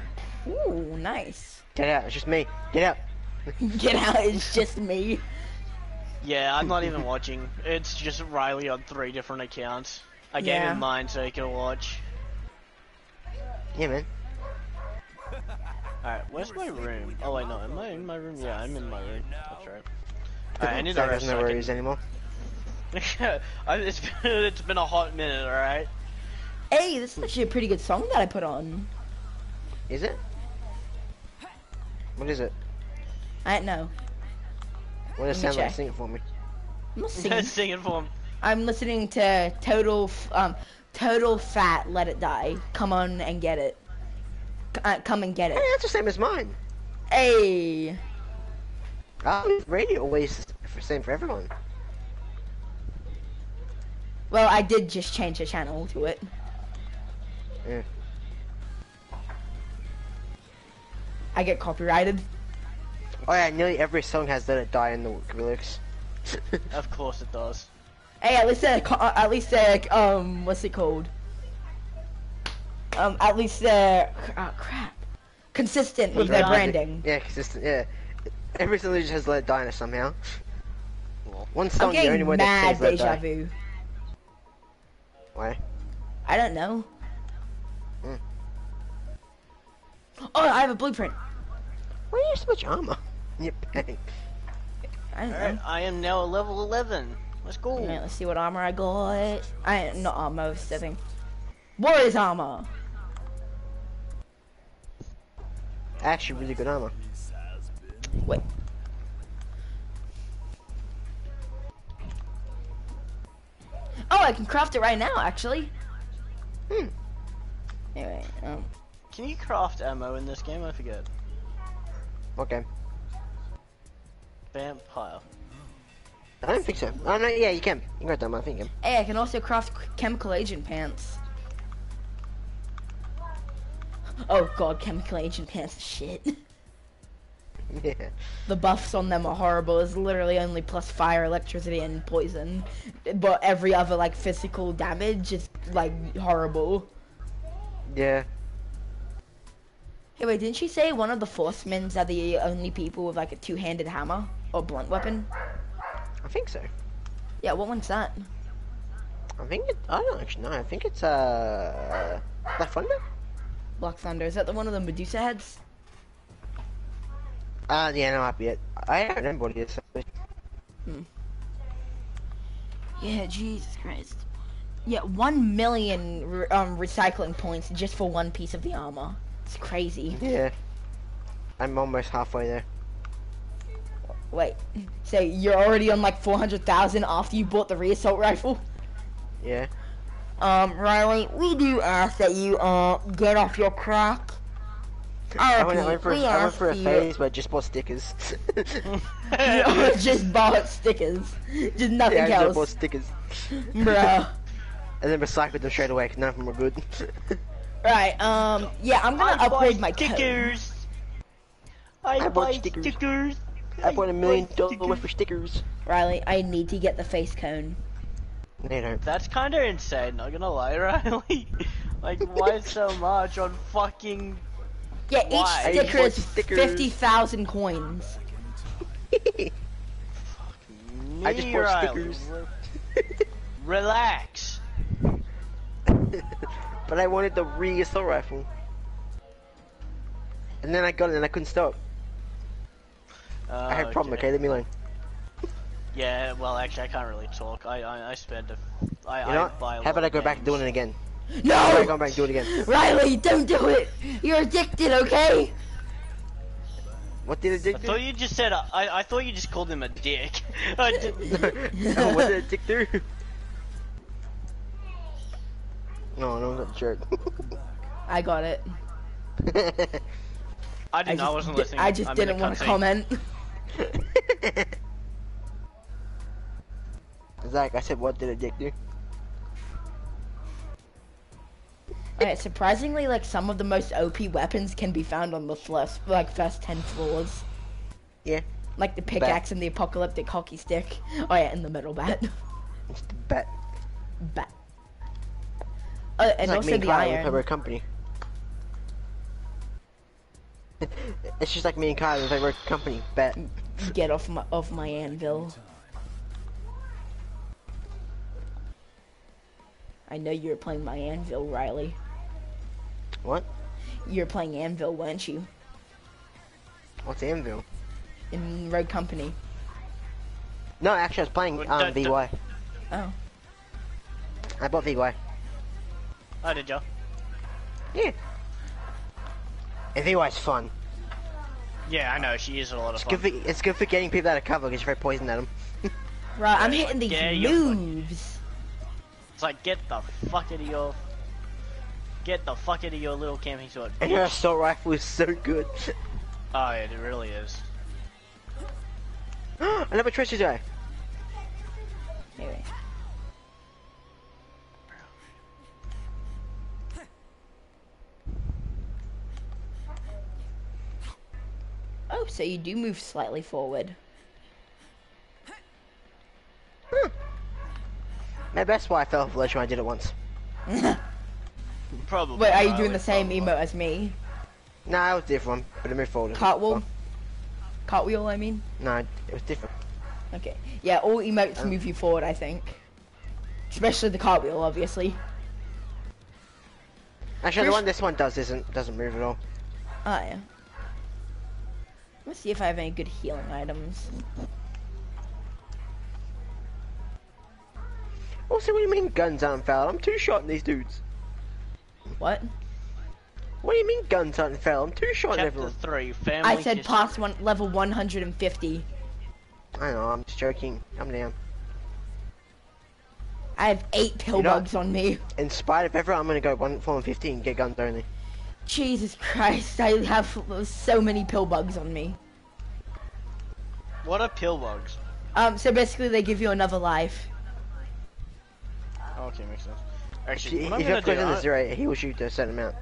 [SPEAKER 1] Ooh, nice.
[SPEAKER 2] Get out, it's just me. Get out.
[SPEAKER 1] Get out, it's just me.
[SPEAKER 4] Yeah, I'm not even watching. It's just Riley on three different accounts. I gave
[SPEAKER 1] Yeah.
[SPEAKER 4] him mine so he can watch.
[SPEAKER 2] Yeah, man.
[SPEAKER 4] Alright, where's my room? Oh wait, no, am I in my room? Yeah, I'm in my room. That's right. Alright, I need to
[SPEAKER 2] Zach
[SPEAKER 4] rest
[SPEAKER 2] doesn't know
[SPEAKER 4] so
[SPEAKER 2] where
[SPEAKER 4] I
[SPEAKER 2] he is
[SPEAKER 4] can...
[SPEAKER 2] anymore.
[SPEAKER 4] I- it's, been, it's been a hot minute, alright?
[SPEAKER 1] Hey, this is actually a pretty good song that I put on.
[SPEAKER 2] Is it? What is it?
[SPEAKER 1] I don't know.
[SPEAKER 2] What does it
[SPEAKER 1] Let me
[SPEAKER 2] sound like? Sing it for me.
[SPEAKER 1] I'm not singing.
[SPEAKER 4] Sing it for him.
[SPEAKER 1] I'm listening to Total, um, Total Fat, Let It Die. Come on and get it. C- uh, come and get it.
[SPEAKER 2] Hey,
[SPEAKER 1] it.
[SPEAKER 2] that's the same as mine.
[SPEAKER 1] Hey.
[SPEAKER 2] Oh, radio always the same for everyone.
[SPEAKER 1] Well, I did just change the channel to it.
[SPEAKER 2] Yeah.
[SPEAKER 1] I get copyrighted.
[SPEAKER 2] Oh yeah, nearly every song has "Let It Die" in the lyrics.
[SPEAKER 4] Of course it does.
[SPEAKER 1] Hey, at least they're, uh, at least they're, um, what's it called? Um, at least they're, oh crap. Consistent with their branding.
[SPEAKER 2] Yeah, consistent. Yeah, every song just has "Let It Die" in it somehow.
[SPEAKER 4] Well,
[SPEAKER 2] One
[SPEAKER 1] I'm
[SPEAKER 2] song, the only
[SPEAKER 1] getting
[SPEAKER 2] one that
[SPEAKER 1] mad
[SPEAKER 2] says
[SPEAKER 1] deja
[SPEAKER 2] Die."
[SPEAKER 1] vu.
[SPEAKER 2] Why?
[SPEAKER 1] I don't know.
[SPEAKER 2] Hmm.
[SPEAKER 1] Oh, I have a blueprint.
[SPEAKER 2] Why do you have so much armor? Yep.
[SPEAKER 1] I don't
[SPEAKER 4] Alright,
[SPEAKER 1] know.
[SPEAKER 4] I am now a level 11. Let's go.
[SPEAKER 1] Alright, let's see what armor I got. I not armor, setting. Warrior's armor.
[SPEAKER 2] Actually, really good armor.
[SPEAKER 1] Wait. Oh, I can craft it right now, actually.
[SPEAKER 2] Hmm.
[SPEAKER 1] Anyway, um,
[SPEAKER 4] Can you craft ammo in this game? I forget.
[SPEAKER 2] What game?
[SPEAKER 4] Vampire.
[SPEAKER 2] I don't think so. Oh no, yeah, you can. You can write that. I think you can.
[SPEAKER 1] hey, I can also craft chemical agent pants. Oh god, chemical agent pants is shit.
[SPEAKER 2] Yeah.
[SPEAKER 1] The buffs on them are horrible. It's literally only plus fire, electricity, and poison. But every other like physical damage is like horrible.
[SPEAKER 2] Yeah.
[SPEAKER 1] Hey, wait, didn't she say one of the Forcemans are the only people with like a two-handed hammer or blunt weapon?
[SPEAKER 2] I think so.
[SPEAKER 1] Yeah, what one's that?
[SPEAKER 2] I think it. I don't actually know. I think it's uh. Black Thunder.
[SPEAKER 1] Black Thunder. Is that the one of the Medusa heads?
[SPEAKER 2] Uh, yeah, no, it. I don't remember what it is.
[SPEAKER 1] Yeah, Jesus Christ. Yeah, one million re- um, recycling points just for one piece of the armor. It's crazy.
[SPEAKER 2] Yeah. I'm almost halfway there.
[SPEAKER 1] Wait, so you're already on like 400,000 after you bought the reassault rifle?
[SPEAKER 2] Yeah.
[SPEAKER 1] Um, Riley, we do ask that you, uh, get off your crack.
[SPEAKER 2] I
[SPEAKER 1] I
[SPEAKER 2] went, I went for, a,
[SPEAKER 1] we
[SPEAKER 2] I went for a
[SPEAKER 1] you-
[SPEAKER 2] phase where I just bought stickers.
[SPEAKER 1] You just bought stickers. Just nothing
[SPEAKER 2] yeah, I just bought stickers.
[SPEAKER 1] Bro.
[SPEAKER 2] And then recycled them straight away because none of them were good.
[SPEAKER 1] Right, um, yeah, I'm gonna
[SPEAKER 4] I
[SPEAKER 1] upgrade my code.
[SPEAKER 4] stickers. I,
[SPEAKER 2] I bought stickers.
[SPEAKER 4] stickers.
[SPEAKER 2] I bought a million dollars
[SPEAKER 4] stickers.
[SPEAKER 2] worth of stickers.
[SPEAKER 1] Riley, I need to get the face cone.
[SPEAKER 2] They.
[SPEAKER 4] That's kind of insane. Not gonna lie, Riley. like, why so much on fucking?
[SPEAKER 1] Yeah,
[SPEAKER 4] Why?
[SPEAKER 1] each sticker is
[SPEAKER 2] Stickers.
[SPEAKER 1] 50,000 coins.
[SPEAKER 2] I just bought stickers.
[SPEAKER 4] Relax.
[SPEAKER 2] but I wanted the re assault rifle. And then I got it and I couldn't stop. I had a problem, okay? Leave me alone.
[SPEAKER 4] Yeah, well, actually, I can't really talk. I I, I spend a, I,
[SPEAKER 2] You know
[SPEAKER 4] I buy a
[SPEAKER 2] How about I
[SPEAKER 4] of
[SPEAKER 2] go back to
[SPEAKER 4] games.
[SPEAKER 2] doing it again? How about I
[SPEAKER 1] No!
[SPEAKER 2] go back do it again?
[SPEAKER 1] Riley, don't do it! You're addicted, okay?
[SPEAKER 2] What did it
[SPEAKER 4] I
[SPEAKER 2] do?
[SPEAKER 4] thought you just said I I thought you just called him a dick. I did-
[SPEAKER 2] what did it tick through? No, no, I'm not a jerk.
[SPEAKER 1] I got it.
[SPEAKER 4] I didn't. I,
[SPEAKER 1] just
[SPEAKER 4] wasn't listening.
[SPEAKER 1] I just
[SPEAKER 4] I'm
[SPEAKER 1] didn't want to comment.
[SPEAKER 2] Zach, I said, what did it dick do?
[SPEAKER 1] Alright, surprisingly, like some of the most OP weapons can be found on the first, like first ten floors.
[SPEAKER 2] Yeah.
[SPEAKER 1] Like the pickaxe and the apocalyptic hockey stick. Oh yeah, and the metal bat.
[SPEAKER 2] It's the bet.
[SPEAKER 1] bat. Uh, and
[SPEAKER 2] It's like
[SPEAKER 1] also
[SPEAKER 2] me and
[SPEAKER 1] the
[SPEAKER 2] Kyle,
[SPEAKER 1] iron.
[SPEAKER 2] play company. it's just like me and Kyle, we play a company. Bet.
[SPEAKER 1] Get off my off my anvil. I know you were playing my anvil, Riley.
[SPEAKER 2] What?
[SPEAKER 1] You were playing anvil, weren't you?
[SPEAKER 2] What's Anvil?
[SPEAKER 1] In Rogue Company.
[SPEAKER 2] No, actually, I was playing
[SPEAKER 4] What-
[SPEAKER 2] um,
[SPEAKER 4] that- that-
[SPEAKER 2] VY.
[SPEAKER 1] Oh.
[SPEAKER 2] I bought VY.
[SPEAKER 4] Oh, did you?
[SPEAKER 2] Yeah. And VY's fun.
[SPEAKER 4] Yeah, I know. She is a lot of
[SPEAKER 2] It's
[SPEAKER 4] fun.
[SPEAKER 2] good, for, it's good for getting people out of cover because you're very poisoned at them.
[SPEAKER 1] Right, I'm hitting these
[SPEAKER 4] Yeah, you're
[SPEAKER 1] moves.
[SPEAKER 4] It's like get the fuck out of your, get the fuck out of your little camping spot.
[SPEAKER 2] And your assault rifle is so good.
[SPEAKER 4] Oh, yeah, it really is.
[SPEAKER 2] Another treasure die.
[SPEAKER 1] Anyway. Oh, so you do move slightly forward.
[SPEAKER 2] Maybe that's why I fell off the ledge when I did it once.
[SPEAKER 4] Probably.
[SPEAKER 1] Wait, are you doing the same
[SPEAKER 4] probably-
[SPEAKER 1] emote as me?
[SPEAKER 2] No, it was different, but it moved forward.
[SPEAKER 1] Cartwheel? Cartwheel, I mean?
[SPEAKER 2] No, it was different.
[SPEAKER 1] Okay. Yeah, all emotes oh. move you forward, I think. Especially the cartwheel, obviously.
[SPEAKER 2] Actually, the
[SPEAKER 1] Chris-
[SPEAKER 2] one this one does isn't doesn't move at all.
[SPEAKER 1] Oh, yeah. Let's see if I have any good healing items.
[SPEAKER 2] Also, what do you mean guns aren't valid? I'm two shot in these dudes.
[SPEAKER 1] What?
[SPEAKER 2] What do you mean guns aren't valid? I'm two shot in
[SPEAKER 4] Chapter
[SPEAKER 2] everyone.
[SPEAKER 4] three. Family.
[SPEAKER 1] I said
[SPEAKER 4] history.
[SPEAKER 1] past one level 150.
[SPEAKER 2] I know, I'm just joking. I'm down.
[SPEAKER 1] I have eight pill
[SPEAKER 2] You know-
[SPEAKER 1] bugs on me.
[SPEAKER 2] In spite of everyone, I'm gonna go one four and fifteen. Get guns only.
[SPEAKER 1] Jesus Christ, I have so many pill bugs on me.
[SPEAKER 4] What are pill bugs?
[SPEAKER 1] Um, so basically they give you another life.
[SPEAKER 4] Okay, makes sense.
[SPEAKER 2] If
[SPEAKER 4] Actually,
[SPEAKER 2] you,
[SPEAKER 4] what I'm
[SPEAKER 2] if you
[SPEAKER 4] gonna
[SPEAKER 2] have
[SPEAKER 4] do?
[SPEAKER 2] to zero, he will shoot a certain amount.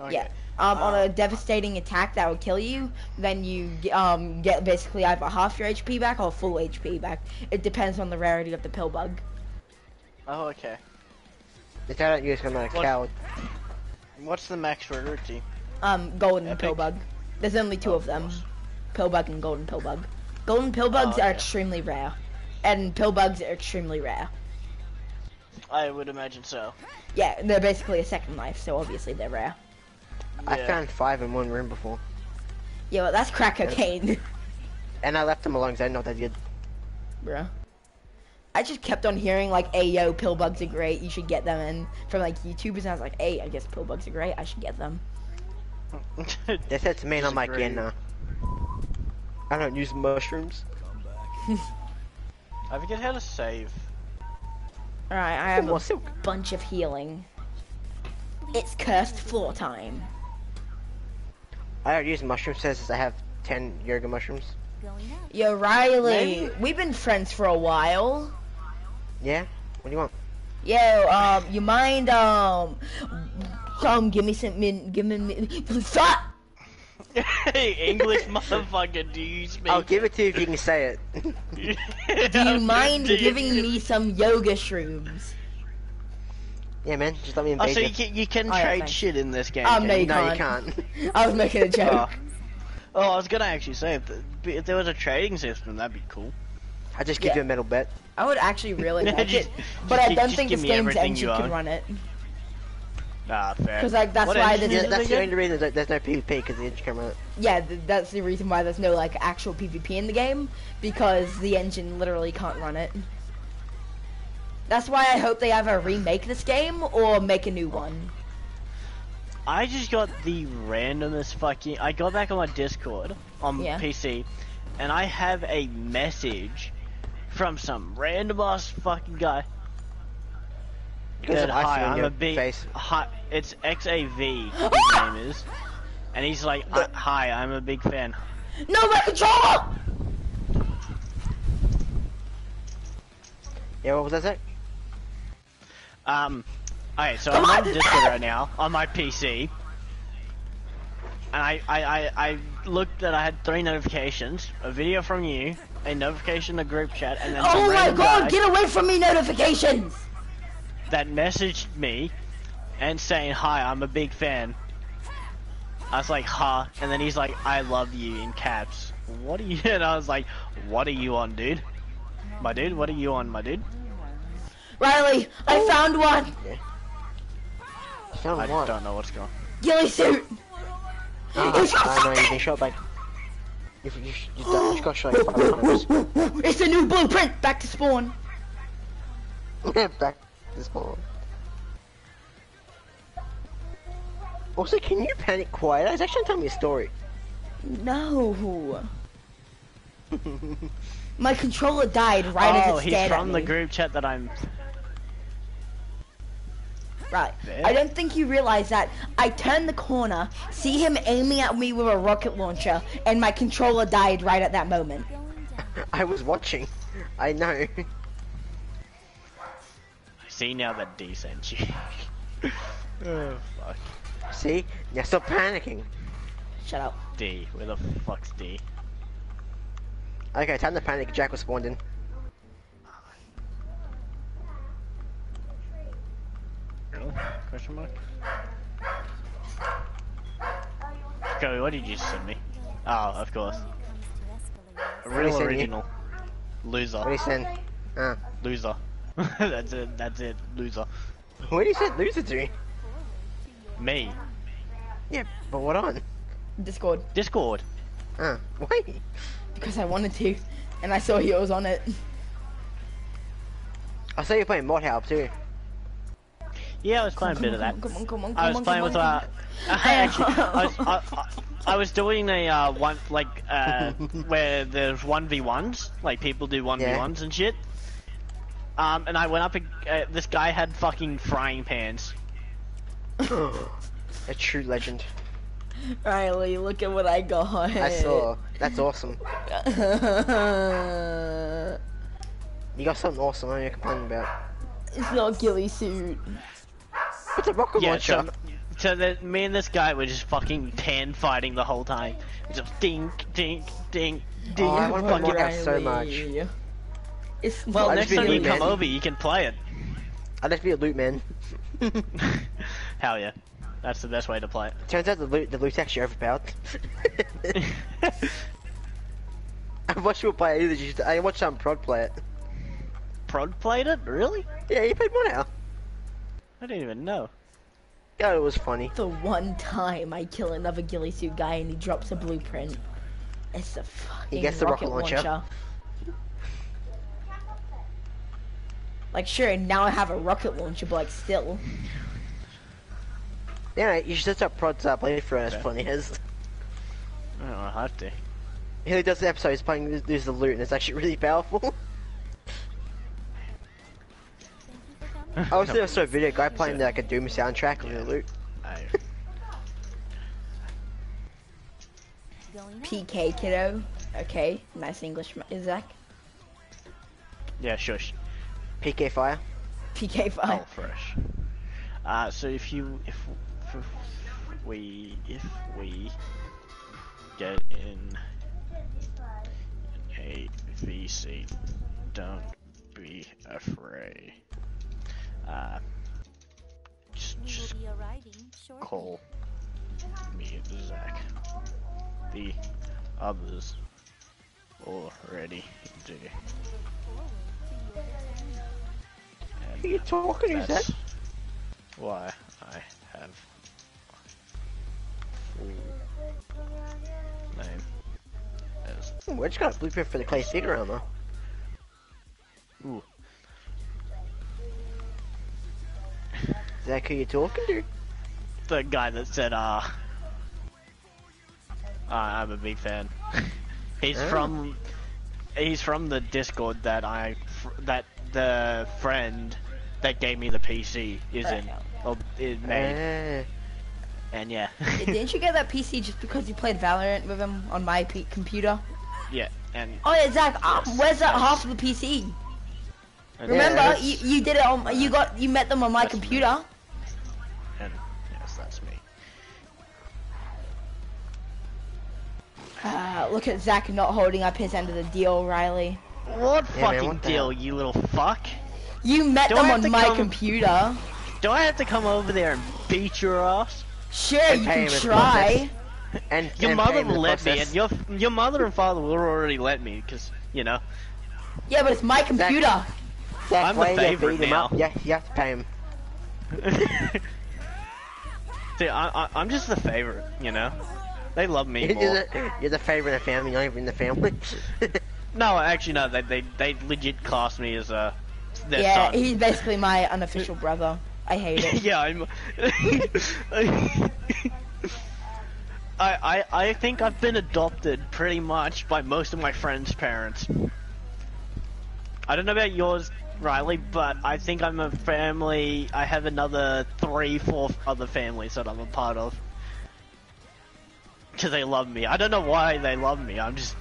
[SPEAKER 4] okay.
[SPEAKER 1] Yeah. Um, on a devastating attack that will kill you, then you um get basically either half your HP back or full HP back. It depends on the rarity of the pill bug.
[SPEAKER 4] Oh, okay.
[SPEAKER 2] If I don't use, I'm not a
[SPEAKER 4] What?
[SPEAKER 2] coward.
[SPEAKER 4] What's the max rarity?
[SPEAKER 1] Um, golden
[SPEAKER 4] Epic.
[SPEAKER 1] pill bug. There's only two
[SPEAKER 4] Oh,
[SPEAKER 1] of them.
[SPEAKER 4] course.
[SPEAKER 1] Pill bug and golden pill bug. Golden pill bugs are
[SPEAKER 4] okay.
[SPEAKER 1] extremely rare, and pill bugs are extremely rare.
[SPEAKER 4] I would imagine so.
[SPEAKER 1] Yeah, they're basically a second life, so obviously they're rare.
[SPEAKER 2] I found five in one room before,
[SPEAKER 1] Yeah, well, that's crack cocaine,
[SPEAKER 2] and I left them alone because I didn't know what that good.
[SPEAKER 1] bruh. I just kept on hearing like, "Hey, yo, pill bugs are great. You should get them." And from like YouTubers, and I was like, "Hey, I guess pill bugs are great. I should get them."
[SPEAKER 2] They said to me, and I'm like, yeah, nah. I don't use mushrooms.
[SPEAKER 4] I forget how to save.
[SPEAKER 1] All right, I have
[SPEAKER 2] more
[SPEAKER 1] a
[SPEAKER 2] silk.
[SPEAKER 1] bunch of healing. It's cursed floor time.
[SPEAKER 2] I don't use mushrooms since I have ten yoga mushrooms.
[SPEAKER 3] Going.
[SPEAKER 1] Yo, Riley,
[SPEAKER 4] Maybe-
[SPEAKER 1] we've been friends for a while.
[SPEAKER 2] Yeah. What do you want?
[SPEAKER 1] Yo, um, you mind, um, um, give me some, min, give me, min, fuck!
[SPEAKER 4] hey, English motherfucker, do you speak?
[SPEAKER 2] I'll give it to you if you can say it.
[SPEAKER 1] Do you mind giving me some yoga shrooms?
[SPEAKER 2] yeah, man. Just let me
[SPEAKER 4] Oh, so
[SPEAKER 2] you.
[SPEAKER 4] you can you can
[SPEAKER 1] Oh,
[SPEAKER 4] trade
[SPEAKER 1] thanks.
[SPEAKER 4] shit in this game?
[SPEAKER 1] Um,
[SPEAKER 4] can
[SPEAKER 1] no,
[SPEAKER 4] you?
[SPEAKER 1] you
[SPEAKER 2] no, you
[SPEAKER 1] can't.
[SPEAKER 2] can't.
[SPEAKER 1] I was making a
[SPEAKER 4] Oh.
[SPEAKER 1] joke.
[SPEAKER 4] oh, I was gonna actually say if, the, if there was a trading system, that'd be cool.
[SPEAKER 2] I'd just give
[SPEAKER 1] Yeah.
[SPEAKER 2] you a metal bet.
[SPEAKER 1] I would actually really
[SPEAKER 4] Yeah,
[SPEAKER 1] like
[SPEAKER 4] just-
[SPEAKER 1] it, but I don't think this
[SPEAKER 4] me
[SPEAKER 1] game's engine can run it.
[SPEAKER 4] Ah, fair.
[SPEAKER 1] 'Cause, like, that's
[SPEAKER 4] What
[SPEAKER 1] why
[SPEAKER 4] engine
[SPEAKER 1] the-
[SPEAKER 4] is
[SPEAKER 2] Yeah, that's the only reason that there's no PvP because the engine camera.
[SPEAKER 1] Yeah, th- that's the reason why there's no like actual PvP in the game because the engine literally can't run it. That's why I hope they either remake this game or make a new one.
[SPEAKER 4] I just got the randomest fucking. I got back on my Discord on
[SPEAKER 1] Yeah.
[SPEAKER 4] PC, and I have a message from some random ass fucking guy.
[SPEAKER 2] Because
[SPEAKER 4] That,
[SPEAKER 2] of ice
[SPEAKER 4] hi, I'm
[SPEAKER 2] your
[SPEAKER 4] a big.
[SPEAKER 2] face.
[SPEAKER 4] Hi, it's XAV. His name is, and he's like, "I- "Hi, I'm a big fan."
[SPEAKER 1] No, my controller!
[SPEAKER 2] Yeah, what was that? Zach?
[SPEAKER 4] Um, alright, so
[SPEAKER 1] Come
[SPEAKER 4] I'm
[SPEAKER 1] on!
[SPEAKER 4] on Discord right now on my PC, and I, I, I, I looked that I had three notifications: a video from you, a notification in the group chat, and then
[SPEAKER 1] Oh my god,
[SPEAKER 4] guy
[SPEAKER 1] get away from me notifications!
[SPEAKER 4] That messaged me and saying, "Hi, I'm a big fan." I was like, "Huh," and then he's like, "I love you" in caps. What are you? And I was like, "What are you on, dude? My dude, what are you on, my dude?"
[SPEAKER 1] Riley, I found one!
[SPEAKER 2] Found
[SPEAKER 4] I
[SPEAKER 2] what?
[SPEAKER 4] don't know what's going. on.
[SPEAKER 1] Ghillie suit!
[SPEAKER 2] Ah, I know you've been shot by. You've, you, you, you got shot like.
[SPEAKER 1] It's a new blueprint! Back to spawn!
[SPEAKER 2] Back this ball. Also, can you panic quiet? It's actually telling me a story.
[SPEAKER 1] No. My controller died right
[SPEAKER 4] oh,
[SPEAKER 1] as it
[SPEAKER 4] he's from the group chat that I'm.
[SPEAKER 1] Right.
[SPEAKER 4] There.
[SPEAKER 1] I don't think you realize that. I turned the corner, see him aiming at me with a rocket launcher, and my controller died right at that moment.
[SPEAKER 2] I was watching. I know.
[SPEAKER 4] I see now that D sent you. oh fuck.
[SPEAKER 2] See? Now stop panicking.
[SPEAKER 1] Shut up.
[SPEAKER 4] D. Where the fuck's D?
[SPEAKER 2] Okay, time to panic. Jack was spawned in.
[SPEAKER 4] Really? Question mark? Joey, what did you send me? Oh, of course. A real original. Loser.
[SPEAKER 2] What did he send? Ah.
[SPEAKER 4] Loser. that's it, that's it. Loser.
[SPEAKER 2] What did you send loser to?
[SPEAKER 4] Me.
[SPEAKER 2] Yeah, but what on?
[SPEAKER 1] Discord.
[SPEAKER 4] Discord.
[SPEAKER 2] Ah, why?
[SPEAKER 1] Because I wanted to. And I saw he was on it.
[SPEAKER 2] I saw you playing Mod Help too.
[SPEAKER 4] Yeah, I was playing a bit of that.
[SPEAKER 1] Come on, come on, come
[SPEAKER 4] I
[SPEAKER 1] on,
[SPEAKER 4] was playing
[SPEAKER 1] come
[SPEAKER 4] with
[SPEAKER 1] on,
[SPEAKER 4] uh, I actually, I was, I, I, I was doing a uh, one like uh, where there's one v ones, like people do one v ones and shit. Um, and I went up. ag- Uh, this guy had fucking frying pans.
[SPEAKER 2] A true legend.
[SPEAKER 1] Riley, look at what I got.
[SPEAKER 2] I saw. That's awesome. You got something awesome. What are you complaining about?
[SPEAKER 1] it's not ghillie suit.
[SPEAKER 2] It's a rocket
[SPEAKER 4] Yeah,
[SPEAKER 2] launcher.
[SPEAKER 4] so, so that me and this guy were just fucking pan fighting the whole time. Just dink, dink, dink, dink.
[SPEAKER 2] Oh, I wanna play
[SPEAKER 4] fucking-
[SPEAKER 2] Mod so much.
[SPEAKER 1] Riley. It's
[SPEAKER 4] well,
[SPEAKER 1] not
[SPEAKER 2] I
[SPEAKER 4] next time you come
[SPEAKER 2] man.
[SPEAKER 4] over, you can play it.
[SPEAKER 2] I'll just be a lute man.
[SPEAKER 4] Hell yeah, that's the best way to play it.
[SPEAKER 2] Turns out the lute, the lute's actually overpowered. I watched you play it. either. I watched some prod play it.
[SPEAKER 4] Prod played it? Really?
[SPEAKER 2] Yeah, you played one Help.
[SPEAKER 4] I didn't even know.
[SPEAKER 2] God, it was funny.
[SPEAKER 1] the one time I kill another ghillie suit guy and he drops a blueprint. It's a fucking
[SPEAKER 2] gets the rocket launcher.
[SPEAKER 1] Like sure, now I have a rocket launcher, but like still.
[SPEAKER 2] Yeah, you should set up prods up playthrough as funny as.
[SPEAKER 4] I don't know, I have to.
[SPEAKER 2] He does the episode, he's playing there's the lute and it's actually really powerful. I was there saw a video guy playing like a Doom soundtrack with the
[SPEAKER 4] lute.
[SPEAKER 1] PK kiddo. Okay, nice English, Ma- Zach.
[SPEAKER 4] yeah, shush.
[SPEAKER 2] PK Fire.
[SPEAKER 1] PK
[SPEAKER 4] Oh,
[SPEAKER 1] five.
[SPEAKER 4] fresh. Uh, so if you, if, if we, if we get in a VC, don't be afraid. Uh, just, just
[SPEAKER 3] will be arriving
[SPEAKER 4] call me Zach. The others already do.
[SPEAKER 2] Are you talking, is
[SPEAKER 4] that? Why I have name as.
[SPEAKER 2] Ooh, I just got a blueprint for the clay figure though.
[SPEAKER 4] Ooh.
[SPEAKER 2] Is that who you're talking to?
[SPEAKER 4] The guy that said, uh, uh, I'm a big fan. he's
[SPEAKER 2] oh.
[SPEAKER 4] from he's from the Discord that I that the friend that gave me the PC is in, or it made,
[SPEAKER 2] Uh,
[SPEAKER 4] and yeah,
[SPEAKER 1] Didn't you get that PC just because you played Valorant with him on my P- computer?
[SPEAKER 4] yeah, and
[SPEAKER 1] Oh yeah, Zach. Uh, where's that
[SPEAKER 4] yes.
[SPEAKER 1] half of the PC?
[SPEAKER 4] and,
[SPEAKER 1] Remember,
[SPEAKER 2] that's-
[SPEAKER 1] you, you did it on. You got you met them on my
[SPEAKER 4] That's me.
[SPEAKER 1] computer.
[SPEAKER 4] and yes, that's me.
[SPEAKER 1] Uh, look at Zach not holding up his end of the deal, Riley.
[SPEAKER 4] What
[SPEAKER 2] Yeah, man,
[SPEAKER 4] fucking
[SPEAKER 2] what
[SPEAKER 4] deal,
[SPEAKER 2] hell?
[SPEAKER 4] you little fuck?
[SPEAKER 1] You met
[SPEAKER 4] Do
[SPEAKER 1] them on my
[SPEAKER 4] come-
[SPEAKER 1] computer.
[SPEAKER 4] Do I have to come over there and beat your ass?
[SPEAKER 1] Sure,
[SPEAKER 2] And
[SPEAKER 1] you can try.
[SPEAKER 2] and
[SPEAKER 4] Your
[SPEAKER 2] and
[SPEAKER 4] mother will
[SPEAKER 2] the
[SPEAKER 4] let me, and your your mother and father will already let me, because you know.
[SPEAKER 1] Yeah, but it's my computer.
[SPEAKER 2] Zach,
[SPEAKER 4] I'm the
[SPEAKER 2] why you
[SPEAKER 4] favourite now.
[SPEAKER 2] Up? Yeah, you have to pay him.
[SPEAKER 4] See, I, I I'm just the favorite, you know. They love me
[SPEAKER 2] You're
[SPEAKER 4] more.
[SPEAKER 2] the, you're the favorite of the family, not even the family.
[SPEAKER 4] No, actually, no. They they they legit class me as a their
[SPEAKER 1] yeah,
[SPEAKER 4] son.
[SPEAKER 1] he's basically my unofficial brother. I hate it.
[SPEAKER 4] yeah, I'm. I, I I think I've been adopted pretty much by most of my friends' parents. I don't know about yours, Riley, but I think I'm a family. I have another three, four other families that I'm a part of. Because they love me. I don't know why they love me. I'm just.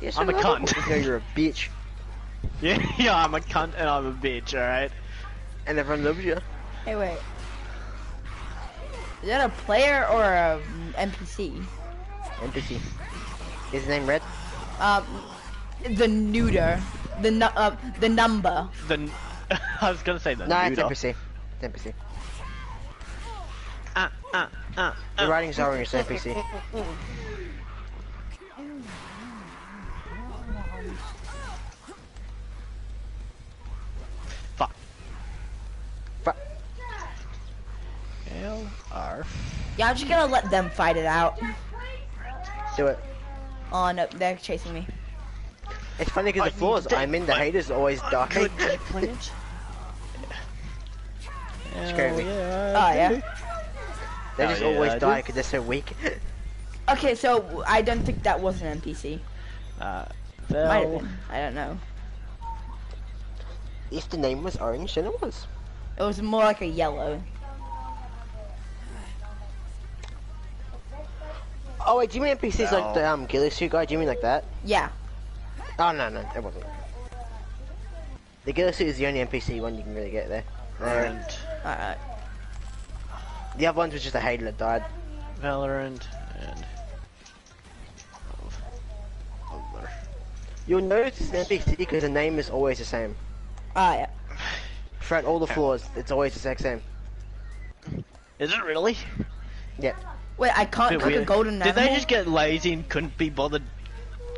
[SPEAKER 2] Yes,
[SPEAKER 4] I'm a
[SPEAKER 2] love
[SPEAKER 4] cunt.
[SPEAKER 2] it. You know you're a bitch,
[SPEAKER 4] Yeah, yeah, I'm a cunt and I'm a bitch, alright?
[SPEAKER 2] and everyone loves you.
[SPEAKER 1] Hey, wait. Is that a player or a NPC?
[SPEAKER 2] NPC. Is his name Red?
[SPEAKER 1] Um, the neuter, the nu- uh, the number.
[SPEAKER 4] The. n- I was gonna say the
[SPEAKER 2] No, it's
[SPEAKER 4] neuter.
[SPEAKER 2] NPC. It's NPC.
[SPEAKER 4] Uh, uh, uh,
[SPEAKER 2] The
[SPEAKER 4] uh.
[SPEAKER 2] writing's orange, it's NPC.
[SPEAKER 4] L R.
[SPEAKER 1] Yeah, I'm just gonna let them fight it out.
[SPEAKER 2] Do it.
[SPEAKER 1] Oh no, they're chasing me.
[SPEAKER 2] It's funny because the floors I'm in, the haters always die.
[SPEAKER 4] Could you please?
[SPEAKER 2] Scared me.
[SPEAKER 1] Oh yeah.
[SPEAKER 2] they
[SPEAKER 4] Oh,
[SPEAKER 2] just
[SPEAKER 4] yeah,
[SPEAKER 2] always
[SPEAKER 4] I
[SPEAKER 2] die because they're so weak.
[SPEAKER 1] Okay, so I don't think that was an NPC.
[SPEAKER 4] Uh,
[SPEAKER 1] Might have been. I don't know.
[SPEAKER 2] if the name was orange, then it was.
[SPEAKER 1] It was more like a yellow.
[SPEAKER 2] Oh wait, do you mean NPCs like the
[SPEAKER 4] No.
[SPEAKER 2] um ghillie suit guy? Do you mean like that?
[SPEAKER 1] Yeah.
[SPEAKER 2] Oh no, no, it wasn't. The ghillie suit is the only NPC one you can really get there. Uh,
[SPEAKER 4] And
[SPEAKER 1] Alright.
[SPEAKER 2] the other ones was just a hater that died.
[SPEAKER 4] Valorant and. Other.
[SPEAKER 2] You'll notice it's an NPC because the name is always the same.
[SPEAKER 1] Ah yeah.
[SPEAKER 2] Throughout all the floors, it's always the exact same.
[SPEAKER 4] Is it really?
[SPEAKER 2] Yeah.
[SPEAKER 1] Wait, I can't
[SPEAKER 4] Bit
[SPEAKER 1] cook a golden
[SPEAKER 4] Did
[SPEAKER 1] animal.
[SPEAKER 4] they just get lazy and couldn't be bothered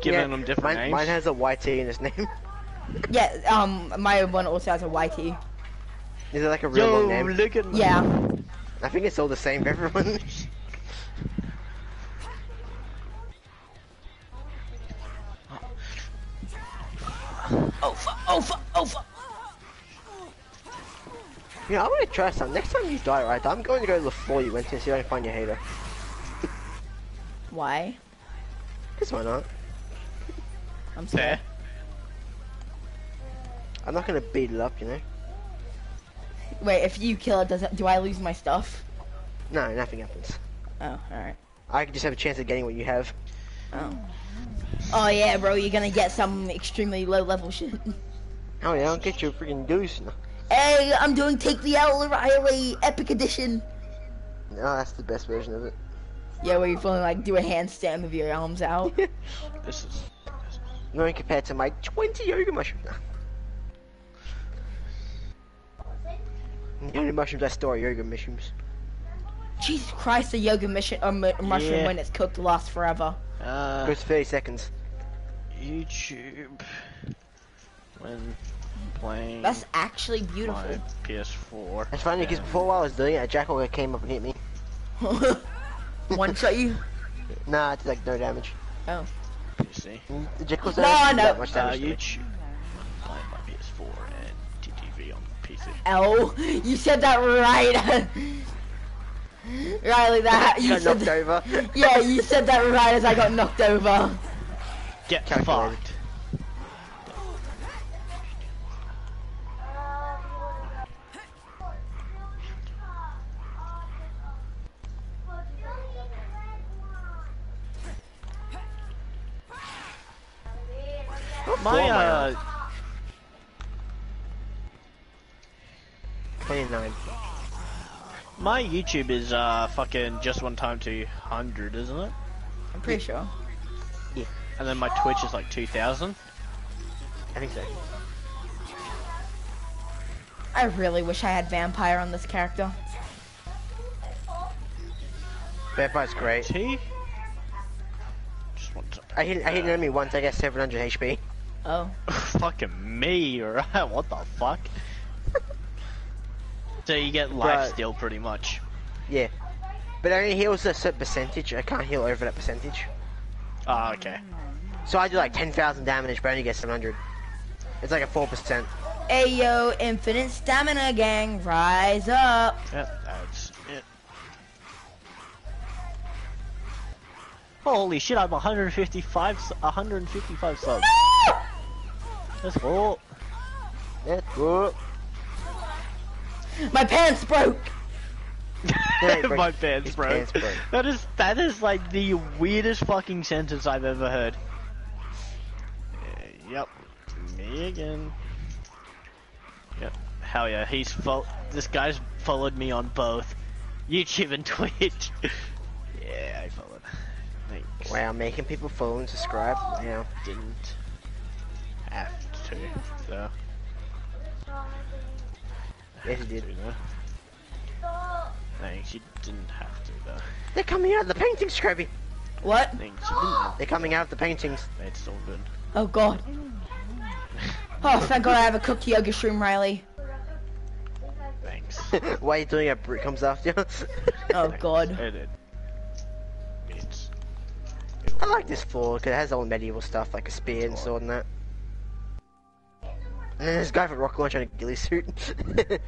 [SPEAKER 4] giving
[SPEAKER 2] yeah.
[SPEAKER 4] them different
[SPEAKER 2] mine,
[SPEAKER 4] names?
[SPEAKER 2] Mine has a YT in its name.
[SPEAKER 1] Yeah. Um, my one also has a YT.
[SPEAKER 2] Is it like a real
[SPEAKER 4] Yo,
[SPEAKER 2] long name?
[SPEAKER 4] look at my-
[SPEAKER 1] Yeah.
[SPEAKER 2] I think it's all the same for everyone.
[SPEAKER 1] Oh fuck! Oh fuck! Oh fuck!
[SPEAKER 2] yeah, I want to try something. Next time you die, right, I'm going to go to the floor you went to see if I can find your hater.
[SPEAKER 1] Why?
[SPEAKER 2] Because why not?
[SPEAKER 1] I'm
[SPEAKER 4] Fair.
[SPEAKER 1] scared.
[SPEAKER 2] I'm not going to beat it up, you know?
[SPEAKER 1] Wait, if you kill it, does it, do I lose my stuff?
[SPEAKER 2] No, nothing happens.
[SPEAKER 1] Oh, alright.
[SPEAKER 2] I just have a chance of getting what you have.
[SPEAKER 1] Oh. Oh yeah, bro, you're gonna get some extremely low level shit.
[SPEAKER 2] Oh yeah, I'll get you a freaking goose. No,
[SPEAKER 1] Hey, I'm doing Take the L Riley Epic Edition.
[SPEAKER 2] no, that's the best version of it.
[SPEAKER 1] Yeah, where you're feeling like do a handstand with your arms out.
[SPEAKER 4] This is.
[SPEAKER 2] No compared to my 20 yoga mushrooms. No. The only mushrooms I store are yoga mushrooms.
[SPEAKER 1] Jesus Christ, the yoga mission uh, mu- mushroom
[SPEAKER 4] Yeah.
[SPEAKER 1] when it's cooked lasts forever.
[SPEAKER 4] Uh,
[SPEAKER 2] Goes 30 seconds.
[SPEAKER 4] YouTube. When playing
[SPEAKER 1] That's actually beautiful.
[SPEAKER 4] my PS4.
[SPEAKER 2] It's funny because before while I was doing it, a jackal came up and hit me.
[SPEAKER 1] One shot you.
[SPEAKER 2] Nah, I did like no damage.
[SPEAKER 1] Oh.
[SPEAKER 4] PS see.
[SPEAKER 2] Jackal's
[SPEAKER 1] No,
[SPEAKER 2] not
[SPEAKER 1] no.
[SPEAKER 2] that much
[SPEAKER 4] Uh,
[SPEAKER 2] damage to me.
[SPEAKER 4] Playing my PS4 and TTV on PC.
[SPEAKER 1] L. You said that right. Riley, that you
[SPEAKER 2] Got
[SPEAKER 1] said.
[SPEAKER 2] knocked over.
[SPEAKER 1] Yeah, you said that right as I got knocked over.
[SPEAKER 4] Get
[SPEAKER 2] Calculated.
[SPEAKER 4] fucked. My YouTube is uh fucking just one time two hundred, isn't it?
[SPEAKER 1] I'm pretty sure. Yeah.
[SPEAKER 4] And then my Twitch is like two thousand.
[SPEAKER 2] I think so.
[SPEAKER 1] I really wish I had vampire on this character.
[SPEAKER 2] Vampire's great.
[SPEAKER 4] T. Just want to.
[SPEAKER 2] I hit I hit an enemy once. I get 700 HP.
[SPEAKER 1] Oh.
[SPEAKER 4] Fucking me, alright? What the fuck? So you get life
[SPEAKER 2] Right.
[SPEAKER 4] steal pretty much.
[SPEAKER 2] Yeah. But it only heals a certain percentage. I can't heal over that percentage.
[SPEAKER 4] Ah, okay.
[SPEAKER 2] So I do like 10,000 damage, but I only get 700. It's like a 4%.
[SPEAKER 1] Ayo, infinite stamina gang, rise up.
[SPEAKER 4] Yep, that's it. Holy shit, I'm 155, 155 subs. That's cool.
[SPEAKER 2] That's good.
[SPEAKER 1] My pants broke.
[SPEAKER 2] Yeah, he broke-
[SPEAKER 4] My pants
[SPEAKER 2] his
[SPEAKER 4] broke.
[SPEAKER 2] pants broke.
[SPEAKER 4] That is that is like the weirdest fucking sentence I've ever heard. Uh, yep, me again. Yep, hell yeah, he's fo- This guy's followed me on both YouTube and Twitch. yeah, I followed. Thanks.
[SPEAKER 2] Wow, making people follow and subscribe. Yeah.
[SPEAKER 4] Didn't have to. So.
[SPEAKER 2] Yes, you did.
[SPEAKER 4] to, though. Thanks, you didn't have to though.
[SPEAKER 2] They're coming out of the paintings, Scrappy.
[SPEAKER 1] What?
[SPEAKER 4] Thanks, you didn't have
[SPEAKER 2] They're coming out of the paintings.
[SPEAKER 4] to. It's all good.
[SPEAKER 1] Oh god. Oh, thank god I have a cooked yoga shroom, Riley.
[SPEAKER 4] Thanks.
[SPEAKER 2] Why are you doing it? Brute comes after you.
[SPEAKER 1] Oh god.
[SPEAKER 4] It, it,
[SPEAKER 2] I like this floor because it has all medieval stuff like a spear and sword and that. A guy a rocket launcher and a ghillie suit.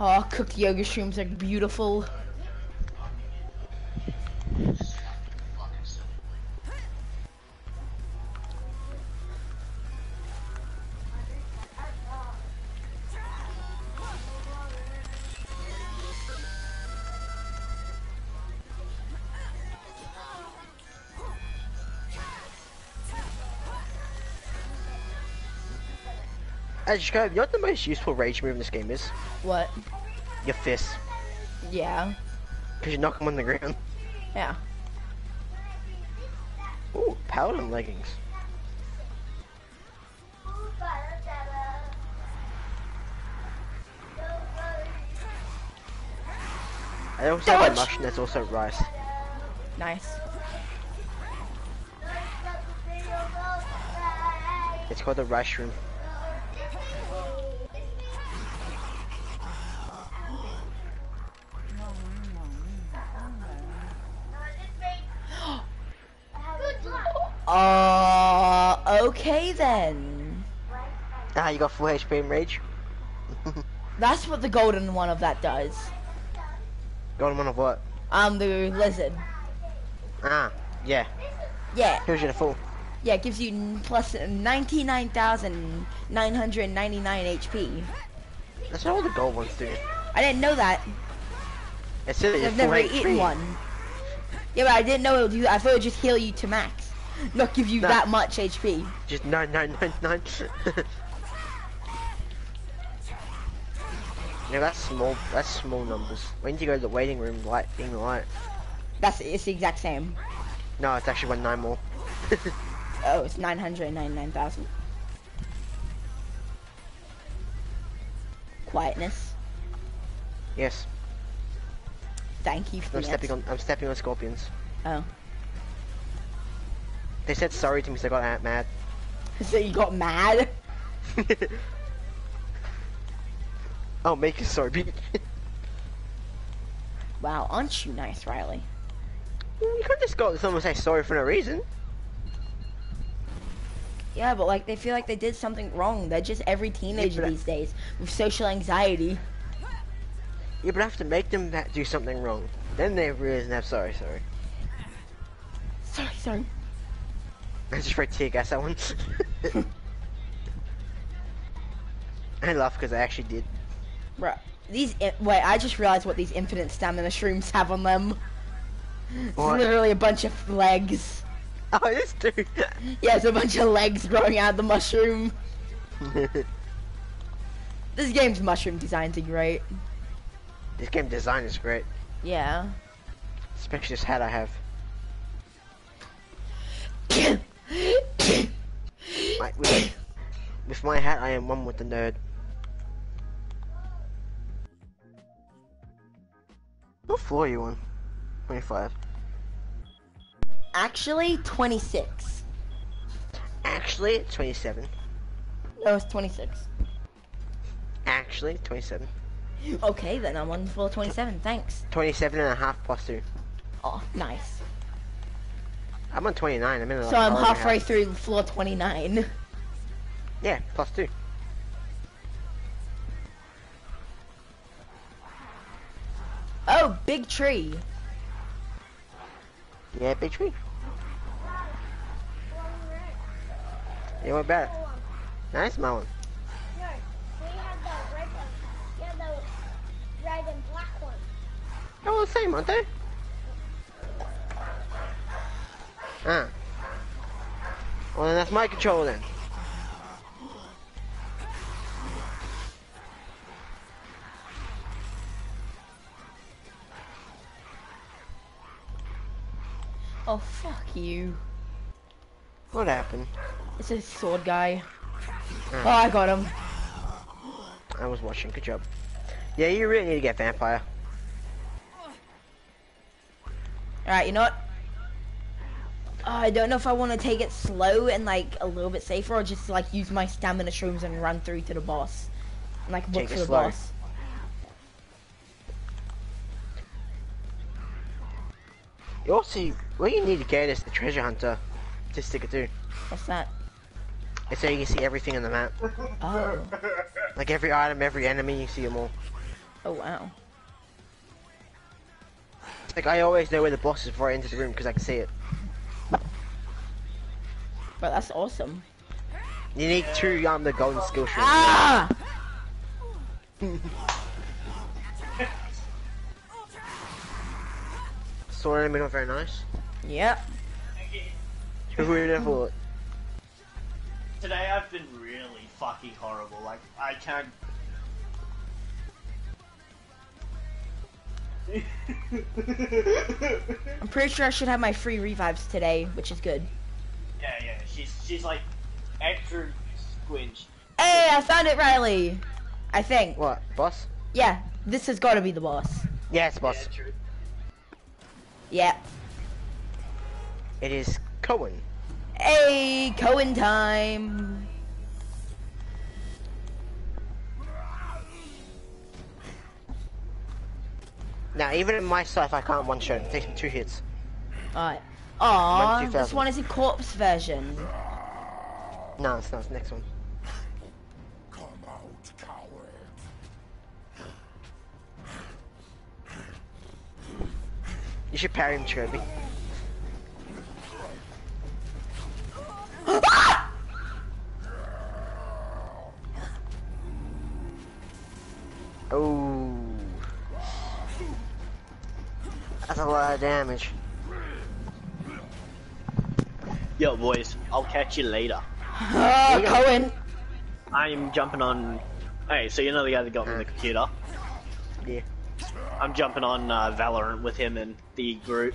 [SPEAKER 1] Oh, cooked yoga shrooms are beautiful.
[SPEAKER 2] As you know what the most useful rage move in this game is?
[SPEAKER 1] What?
[SPEAKER 2] Your fists.
[SPEAKER 1] Yeah.
[SPEAKER 2] Because you knock them on the ground.
[SPEAKER 1] Yeah.
[SPEAKER 2] Ooh, paladin leggings. I also have a mushroom that's also rice.
[SPEAKER 1] Nice.
[SPEAKER 2] It's called the rice room.
[SPEAKER 1] Uh, okay then.
[SPEAKER 2] Ah, you got full HP and rage?
[SPEAKER 1] That's what the golden one of that does.
[SPEAKER 2] Golden one of what?
[SPEAKER 1] Um, the lizard.
[SPEAKER 2] Ah, yeah.
[SPEAKER 1] Yeah,
[SPEAKER 2] Here's your full.
[SPEAKER 1] yeah, it gives you plus 99,999 HP.
[SPEAKER 2] That's not what the gold ones do.
[SPEAKER 1] I didn't know that.
[SPEAKER 2] It said that
[SPEAKER 1] I've never eaten one. Yeah, but I didn't know it would do I thought it would just heal you to max. Not give you
[SPEAKER 2] Nah.
[SPEAKER 1] that much HP.
[SPEAKER 2] Just nine nine nine nine. yeah, that's small. That's small numbers. When do you go to the waiting room? Light being light.
[SPEAKER 1] That's it's the exact same.
[SPEAKER 2] No, it's actually one nine more.
[SPEAKER 1] Oh, it's 999,000. Quietness.
[SPEAKER 2] yes,
[SPEAKER 1] Thank you for
[SPEAKER 2] I'm stepping on. I'm stepping on scorpions.
[SPEAKER 1] Oh.
[SPEAKER 2] They said sorry to me, so I got mad.
[SPEAKER 1] So you got mad?
[SPEAKER 2] oh, make a sorry. Be-
[SPEAKER 1] Wow, aren't you nice, Riley?
[SPEAKER 2] You could just go to someone and say sorry for no reason.
[SPEAKER 1] Yeah, but like they feel like they did something wrong. They're just every teenager
[SPEAKER 2] I-
[SPEAKER 1] these days with social anxiety.
[SPEAKER 2] You would have to make them that do something wrong. Then they realize and have sorry, sorry.
[SPEAKER 1] Sorry, sorry.
[SPEAKER 2] I just read tear gas that one. I laugh because I actually did.
[SPEAKER 1] Bro, these wait, I just realized what these infinite stamina shrooms have on them. It's literally a bunch of legs.
[SPEAKER 2] Oh, this dude.
[SPEAKER 1] Yeah, it's a bunch of legs growing out of the mushroom. This game's mushroom designs are great.
[SPEAKER 2] this game design is great.
[SPEAKER 1] Yeah.
[SPEAKER 2] Especially this hat I have. With, with my hat, I am one with the nerd. What floor are you on? 25.
[SPEAKER 1] Actually, 26.
[SPEAKER 2] Actually, 27.
[SPEAKER 1] No, it's 26.
[SPEAKER 2] Actually, 27.
[SPEAKER 1] Okay, then I'm on floor 27. Thanks.
[SPEAKER 2] 27 and a half plus 2.
[SPEAKER 1] Oh, nice.
[SPEAKER 2] I'm on 29. I'm in
[SPEAKER 1] So I'm halfway through floor 29.
[SPEAKER 2] Yeah, plus 2.
[SPEAKER 1] Oh, big tree.
[SPEAKER 2] Yeah, big tree. Yeah, what about it? Nice, Melon.
[SPEAKER 10] No, we have the red one. We the red and black one.
[SPEAKER 2] Oh, the same, aren't they? Ah. Well, then that's my controller then.
[SPEAKER 1] Oh, fuck you.
[SPEAKER 2] What happened?
[SPEAKER 1] It's a sword guy. Oh, I got him.
[SPEAKER 2] I was watching. Good job. Yeah, you really need to get vampire.
[SPEAKER 1] Alright, you know what? Uh, I don't know if I want to take it slow and like a little bit safer or just like use my stamina shrooms and run through to the boss. And like look for the
[SPEAKER 2] slow.
[SPEAKER 1] boss.
[SPEAKER 2] You also, what you need to get is the treasure hunter to stick it to.
[SPEAKER 1] What's that?
[SPEAKER 2] It's so you can see everything on the map.
[SPEAKER 1] Oh.
[SPEAKER 2] Like every item, every enemy, you see them all.
[SPEAKER 1] Oh wow.
[SPEAKER 2] Like I always know where the boss is before I enter the room because I can see it.
[SPEAKER 1] But that's awesome.
[SPEAKER 2] You need two um the golden skill shrooms.
[SPEAKER 1] Ah!
[SPEAKER 2] Sword enemy not very nice.
[SPEAKER 1] Yep.
[SPEAKER 2] Who would have thought?
[SPEAKER 4] Today I've been really fucking horrible. Like I can't.
[SPEAKER 1] I'm pretty sure I should have my free revives today, which is good.
[SPEAKER 4] Yeah, yeah. She's she's like extra squinch.
[SPEAKER 1] Hey, I found it, Riley. I think.
[SPEAKER 2] What boss?
[SPEAKER 1] Yeah, this has got to be the boss.
[SPEAKER 2] Yes, boss.
[SPEAKER 4] true.
[SPEAKER 1] Yeah.
[SPEAKER 2] It is Cohen.
[SPEAKER 1] Hey, Cohen time.
[SPEAKER 2] Now, even in my stuff, I can't one shot. It takes me two hits.
[SPEAKER 1] Alright. Aw,
[SPEAKER 2] Mine's
[SPEAKER 1] this one is a corpse version.
[SPEAKER 2] No, it's not. It's the next one.
[SPEAKER 8] Come out, coward.
[SPEAKER 2] You should parry him, Kirby. Oh. That's a lot of damage.
[SPEAKER 4] Yo, boys, I'll catch you later.
[SPEAKER 1] Oh, Cohen.
[SPEAKER 4] I'm jumping on. Hey, so you know the guy that got me the computer?
[SPEAKER 2] Yeah.
[SPEAKER 4] I'm jumping on uh, Valorant with him and the group.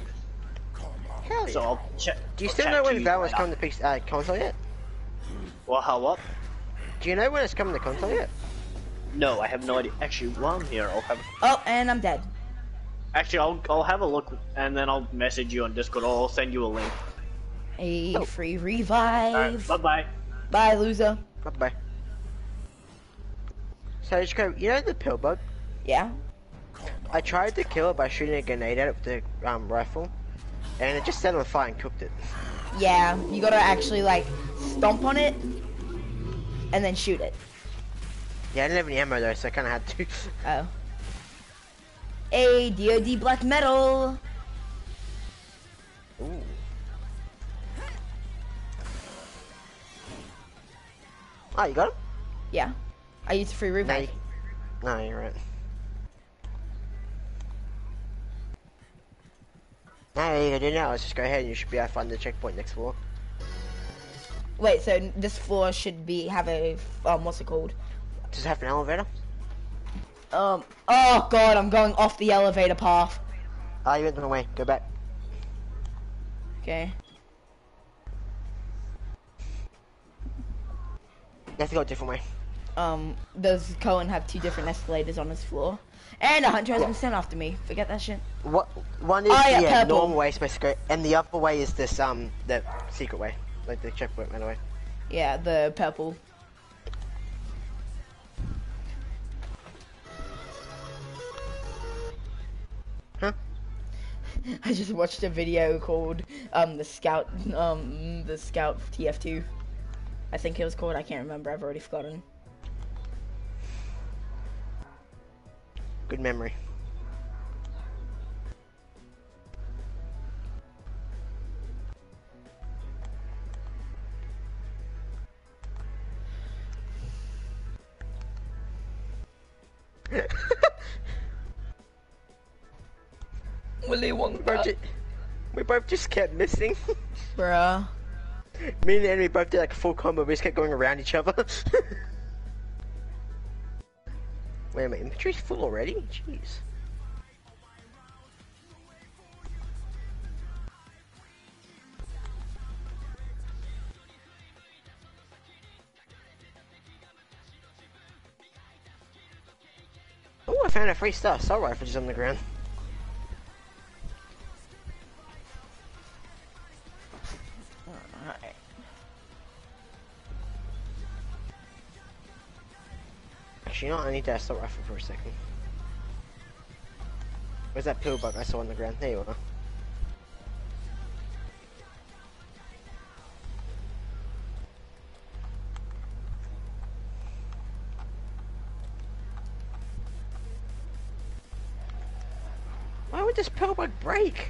[SPEAKER 2] Hell
[SPEAKER 4] So
[SPEAKER 2] yeah.
[SPEAKER 4] I'll check.
[SPEAKER 2] Do you
[SPEAKER 4] I'll
[SPEAKER 2] still know when
[SPEAKER 4] you
[SPEAKER 2] Valorant's coming to PC, uh, console yet?
[SPEAKER 4] Well, how what?
[SPEAKER 2] Do you know when it's coming to console yet?
[SPEAKER 4] No, I have no idea. Actually, while I'm here, I'll have.
[SPEAKER 1] Oh, and I'm dead.
[SPEAKER 4] Actually, I'll I'll have a look and then I'll message you on Discord. or I'll send you a link.
[SPEAKER 1] A
[SPEAKER 2] Oh.
[SPEAKER 1] free
[SPEAKER 4] Alright,
[SPEAKER 1] revive.
[SPEAKER 4] bye bye.
[SPEAKER 1] Bye, loser.
[SPEAKER 2] Bye bye. So I just go. You know the pill bug?
[SPEAKER 1] Yeah.
[SPEAKER 2] I tried to kill it by shooting a grenade at it with the um, rifle, and it just set on fire and cooked it.
[SPEAKER 1] Yeah, you gotta actually like stomp on it and then shoot it.
[SPEAKER 2] Yeah, I didn't have any ammo though, so I kind of had to.
[SPEAKER 1] Oh. A DoD black metal.
[SPEAKER 2] Ooh. Oh, you got him?
[SPEAKER 1] Yeah. I used a free
[SPEAKER 2] No,
[SPEAKER 1] revive.
[SPEAKER 2] you... no, you're right. Now you gotta do now. Let's just go ahead and you should be able to find the checkpoint next floor.
[SPEAKER 1] Wait, so this floor should be have a um what's it called?
[SPEAKER 2] Does it have an elevator?
[SPEAKER 1] Um. Oh god, I'm going off the elevator path.
[SPEAKER 2] Oh, you went the wrong way. Go back.
[SPEAKER 1] Okay.
[SPEAKER 2] You have to go a different way.
[SPEAKER 1] Um. Does Cohen have two different escalators on his floor? And a hunter has been sent after me. Forget that shit.
[SPEAKER 2] What? One is
[SPEAKER 1] Oh, yeah,
[SPEAKER 2] the uh, normal way, supposed to go, and the other way is this um the secret way, like the checkpoint right away.
[SPEAKER 1] Yeah, the purple.
[SPEAKER 2] Huh?
[SPEAKER 1] I just watched a video called um the scout um the scout TF2. I think it was called. I can't remember. I've already forgotten.
[SPEAKER 2] Good memory.
[SPEAKER 1] Willy
[SPEAKER 2] we, both just, we both just kept missing.
[SPEAKER 1] Bruh.
[SPEAKER 2] Me and the enemy both did like a full combo. We just kept going around each other. Wait, a my inventory's full already? Jeez. Oh, I found a free stuff. Assault rifle just on the ground. Actually, you know? I need that assault rifle for a second. Where's that pill bug I saw on the ground? There you are. Why would this pill bug break?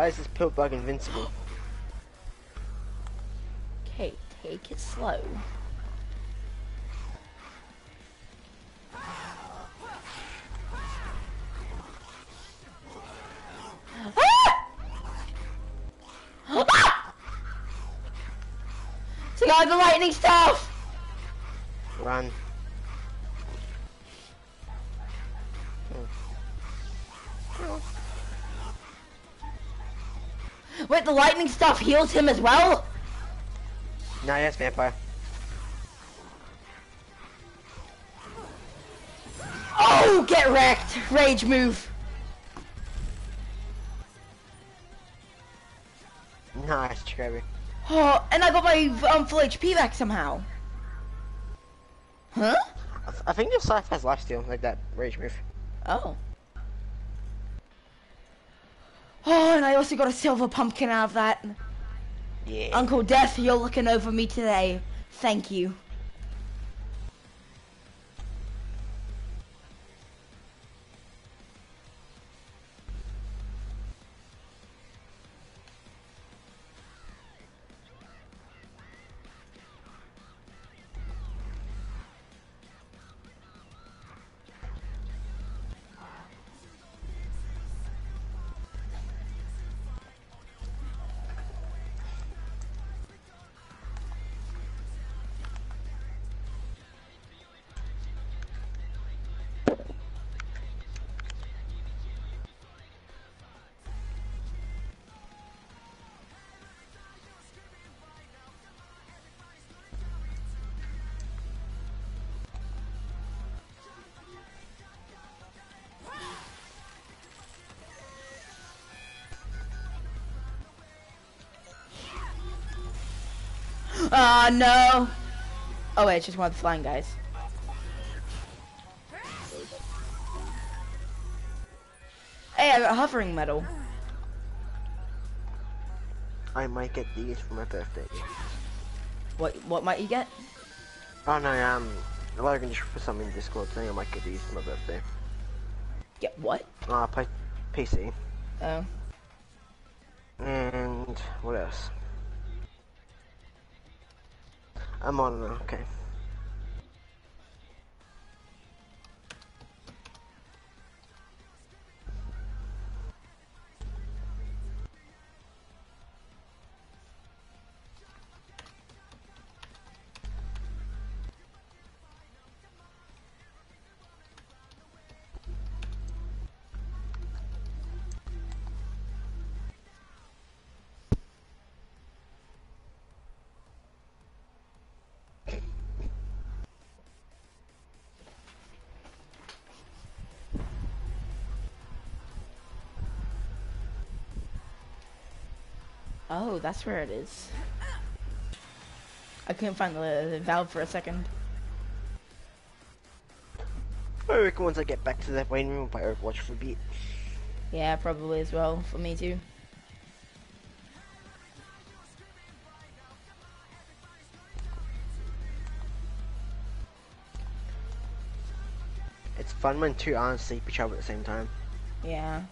[SPEAKER 2] Why is this pill bug invincible?
[SPEAKER 1] Okay, take it slow. Ah! Ah! So got the lightning stuff!
[SPEAKER 2] Run.
[SPEAKER 1] The lightning stuff heals him as well?
[SPEAKER 2] No, yes, vampire.
[SPEAKER 1] Oh, get wrecked! Rage move.
[SPEAKER 2] Nice, Trevor.
[SPEAKER 1] Oh, and I got my um, full HP back somehow. Huh?
[SPEAKER 2] I, th- I think your scythe has lifesteal, like that rage move.
[SPEAKER 1] Oh. Oh, and I also got a silver pumpkin out of that.
[SPEAKER 2] Yeah.
[SPEAKER 1] Uncle Death, you're looking over me today. Thank you. Ah, no. Oh, wait, it's just one of the flying guys. Hey, I got hovering metal.
[SPEAKER 2] I might get these for my birthday.
[SPEAKER 1] What what might you get?
[SPEAKER 2] Oh no, um, if I can just put something in Discord saying I might get these for my birthday.
[SPEAKER 1] Get what?
[SPEAKER 2] Uh, play PC.
[SPEAKER 1] Oh.
[SPEAKER 2] And what else? I'm on, uh, okay.
[SPEAKER 1] Oh, that's where it is. I couldn't find the, the valve for a second.
[SPEAKER 2] I reckon once I get back to that waiting room, I'll play Overwatch for a bit.
[SPEAKER 1] Yeah, probably as well for me too.
[SPEAKER 2] It's fun when two Anas sleep each other at the same time.
[SPEAKER 1] Yeah.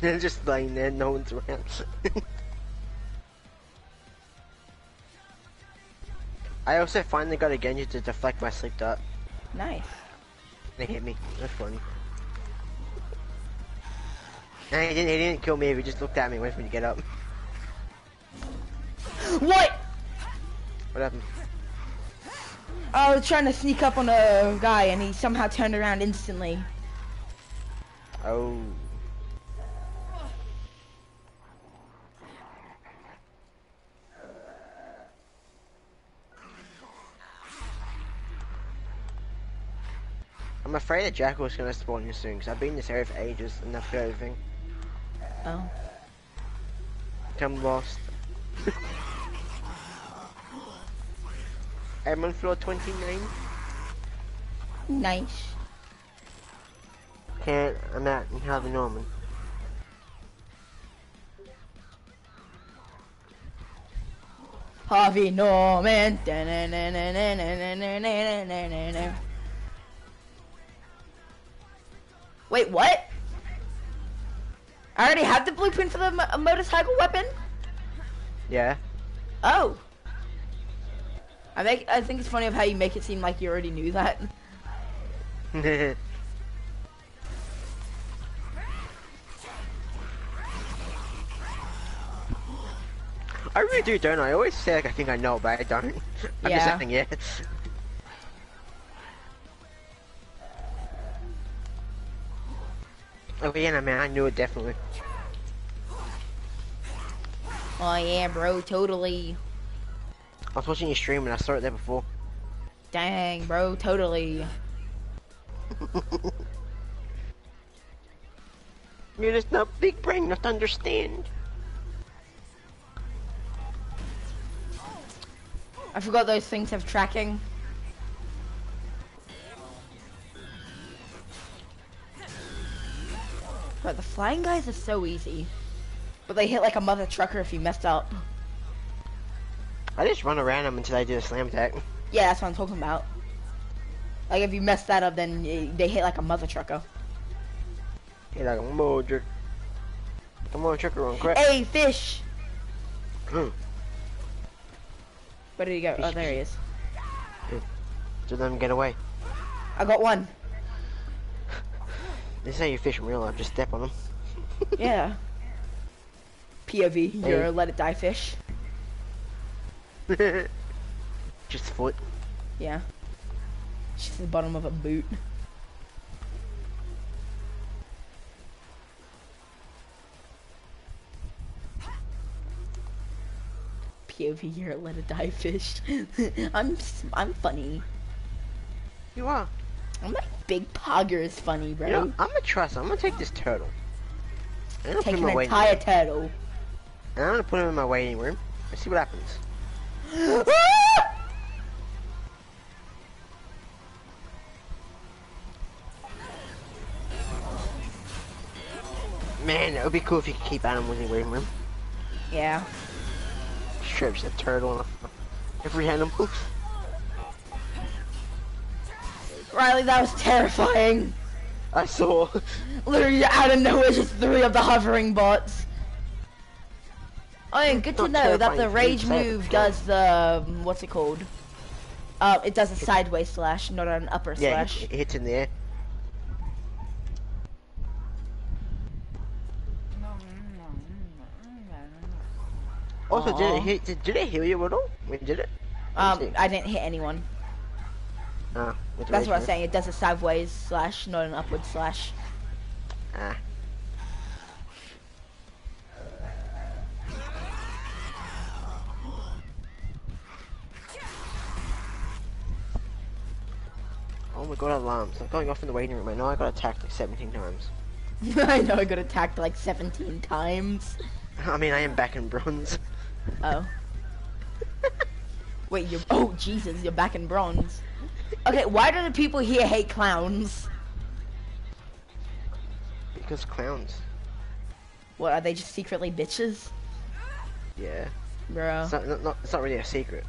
[SPEAKER 2] They're just laying there, no one's around. I also finally got a Genji to deflect my sleep dart.
[SPEAKER 1] Nice.
[SPEAKER 2] They hit me. That's funny. And he didn't, he didn't kill me, he just looked at me and waited for me to get up.
[SPEAKER 1] What?
[SPEAKER 2] What happened?
[SPEAKER 1] Oh, I was trying to sneak up on a guy and he somehow turned around instantly.
[SPEAKER 2] Oh. I'm afraid that Jackal is gonna spawn here soon, because I've been in this area for ages and I've got everything.
[SPEAKER 1] Oh.
[SPEAKER 2] I'm lost. I'm on floor 29.
[SPEAKER 1] Nice.
[SPEAKER 2] Can't, I'm at Harvey Norman.
[SPEAKER 1] Harvey Norman. Wait, what? I already have the blueprint for the mo- motorcycle weapon?
[SPEAKER 2] Yeah.
[SPEAKER 1] Oh. I make I think it's funny of how you make it seem like you already knew that.
[SPEAKER 2] I really do, don't I? I always say like I think I know, but I don't. I'm
[SPEAKER 1] Yeah.
[SPEAKER 2] just saying, yeah. Oh yeah, man, I knew it definitely.
[SPEAKER 1] Oh yeah, bro, totally.
[SPEAKER 2] I was watching your stream and I saw it there before.
[SPEAKER 1] Dang, bro, totally.
[SPEAKER 2] You're just not big brain enough to understand.
[SPEAKER 1] I forgot those things have tracking. But the flying guys are so easy. But they hit like a mother trucker if you messed up.
[SPEAKER 2] I just run around them until I do a slam attack.
[SPEAKER 1] Yeah, that's what I'm talking about. Like if you mess that up, then they hit like a mother trucker.
[SPEAKER 2] Hey, like a mojo. Come on, trucker, on crap.
[SPEAKER 1] Hey, fish!
[SPEAKER 2] Hmm.
[SPEAKER 1] Where did he go? Oh, there he is.
[SPEAKER 2] Let them get away.
[SPEAKER 1] I got one.
[SPEAKER 2] This is how you fish in real life, just step on them.
[SPEAKER 1] Yeah. POV, you're a let it die fish.
[SPEAKER 2] just foot.
[SPEAKER 1] Yeah. She's the bottom of a boot. POV here, let it die fish. I'm I'm funny.
[SPEAKER 2] You are.
[SPEAKER 1] I'm like big pogger is funny, bro.
[SPEAKER 2] You know, I'm gonna trust. him. I'm gonna take this turtle. I'm gonna
[SPEAKER 1] Take
[SPEAKER 2] put him
[SPEAKER 1] an
[SPEAKER 2] in
[SPEAKER 1] entire
[SPEAKER 2] room.
[SPEAKER 1] turtle.
[SPEAKER 2] And I'm gonna put him in my waiting room. and see what happens. Man, it would be cool if you could keep animals in your waiting room.
[SPEAKER 1] yeah.
[SPEAKER 2] Strips a turtle on every animal.
[SPEAKER 1] Riley, that was terrifying.
[SPEAKER 2] I saw.
[SPEAKER 1] Literally out of nowhere, just three of the hovering bots. Oh, yeah, good to know that the rage move does the um, what's it called? Uh, it does a sideways slash, not an upper
[SPEAKER 2] Yeah,
[SPEAKER 1] slash.
[SPEAKER 2] it, it hits in the air. Also, did it hit? Did, did it heal you at all? when did it?
[SPEAKER 1] Um. I didn't hit anyone.
[SPEAKER 2] Ah,
[SPEAKER 1] That's what I'm saying. It does a sideways slash, not an upward slash.
[SPEAKER 2] Ah. Oh my god, alarms. I'm going off in the waiting room. I know I got attacked like 17 times.
[SPEAKER 1] I know I got attacked like 17 times.
[SPEAKER 2] I mean, I am back in bronze.
[SPEAKER 1] Oh. Wait, you're. Oh, Jesus, you're back in bronze. Okay, why do the people here hate clowns?
[SPEAKER 2] Because clowns.
[SPEAKER 1] What, are they just secretly bitches?
[SPEAKER 2] Yeah.
[SPEAKER 1] Bro.
[SPEAKER 2] It's not, not, not, it's not really a secret.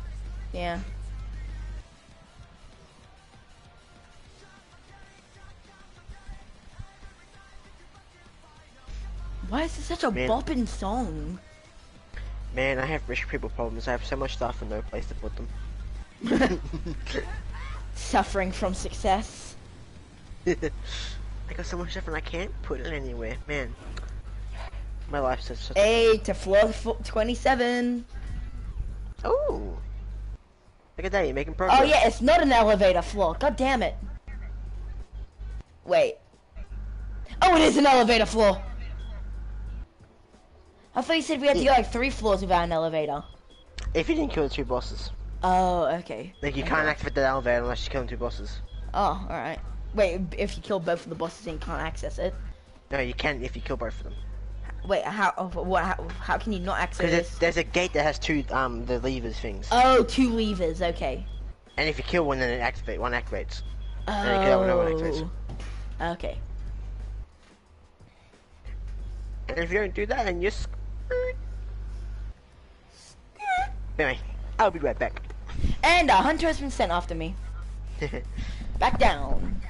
[SPEAKER 1] Yeah. Why is this such a
[SPEAKER 2] Man.
[SPEAKER 1] bopping song?
[SPEAKER 2] Man, I have rich people problems. I have so much stuff and no place to put them.
[SPEAKER 1] Suffering from success.
[SPEAKER 2] I got so much stuff and I can't put it anywhere. Man. My life's just such
[SPEAKER 1] Hey, to floor 27.
[SPEAKER 2] Oh! Look at that, you're making oh, progress.
[SPEAKER 1] Oh yeah, it's not an elevator floor. God damn it. Wait. Oh, it is an elevator floor. I thought you said we had to go like three floors without an elevator.
[SPEAKER 2] If you didn't kill the two bosses.
[SPEAKER 1] Oh, okay.
[SPEAKER 2] Like, you can't activate the elevator unless you kill two bosses.
[SPEAKER 1] Oh, alright. Wait, if you kill both of the bosses and you can't access it.
[SPEAKER 2] No, you can't if you kill both of them.
[SPEAKER 1] Wait, how, oh, what, how, how can you not access
[SPEAKER 2] Because there's, there's a gate that has two, um, the levers things.
[SPEAKER 1] Oh, two levers, okay.
[SPEAKER 2] And if you kill one, then it activates, one activates. then you kill another one activates.
[SPEAKER 1] Oh. Okay.
[SPEAKER 2] And if you don't do that, then you're screwed. Anyway, I'll be right back.
[SPEAKER 1] And a hunter has been sent after me. Back down.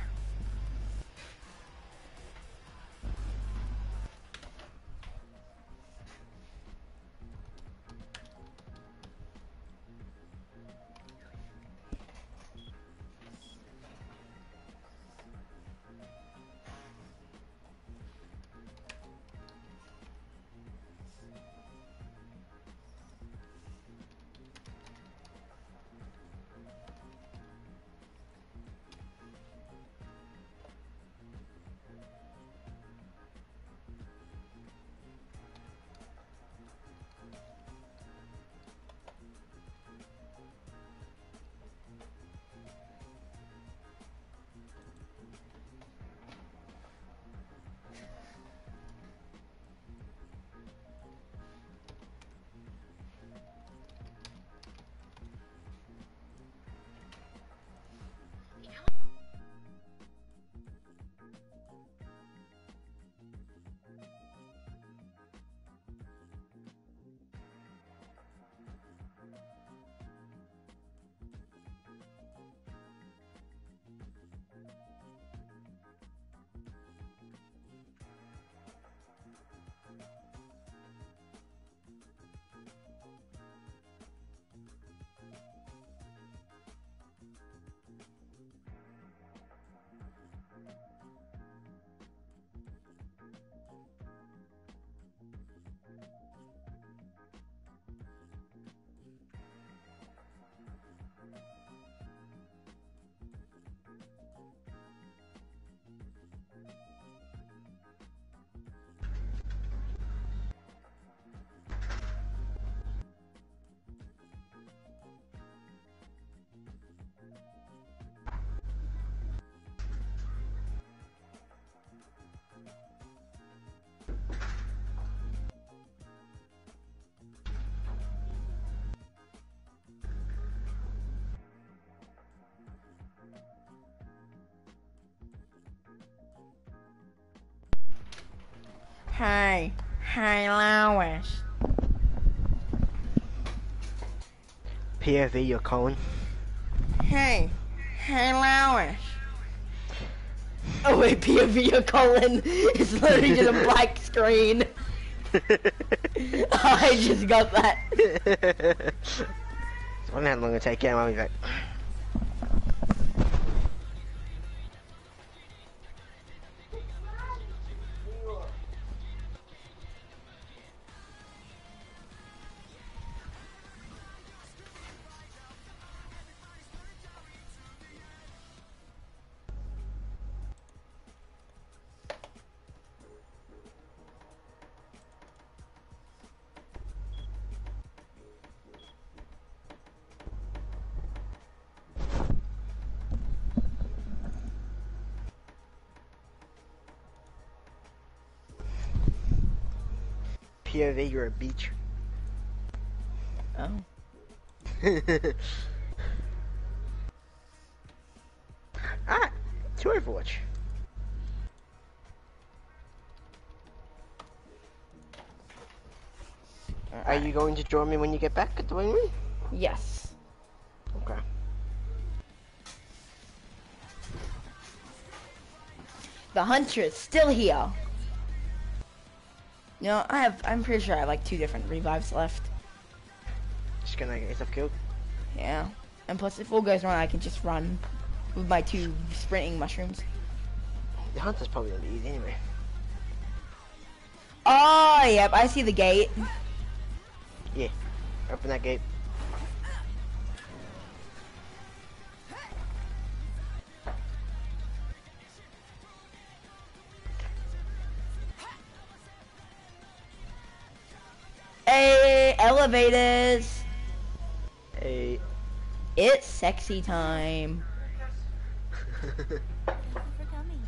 [SPEAKER 1] Hey, hey, Lois.
[SPEAKER 2] POV, you're Colin.
[SPEAKER 1] Hey, hey, Lois. Oh wait, POV of Colin. It's literally just a black screen. I just got that.
[SPEAKER 2] I wonder how long it'll take. Yeah, I'll be back. POV, you're a beach.
[SPEAKER 1] Oh.
[SPEAKER 2] ah, to Overwatch. Are you going to join me when you get back at the Wingry?
[SPEAKER 1] Yes.
[SPEAKER 2] Okay.
[SPEAKER 1] The hunter is still here. No, I have. I'm pretty sure I have like two different revives left.
[SPEAKER 2] Just gonna get yourself killed.
[SPEAKER 1] Yeah. And plus, if all goes wrong, I can just run with my two sprinting mushrooms.
[SPEAKER 2] The hunter's probably gonna be easy anyway.
[SPEAKER 1] Oh, yep. I see the gate.
[SPEAKER 2] Yeah. Open that gate.
[SPEAKER 1] Elevators.
[SPEAKER 2] Hey.
[SPEAKER 1] It's sexy time.
[SPEAKER 7] Thank you for coming.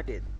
[SPEAKER 2] I did.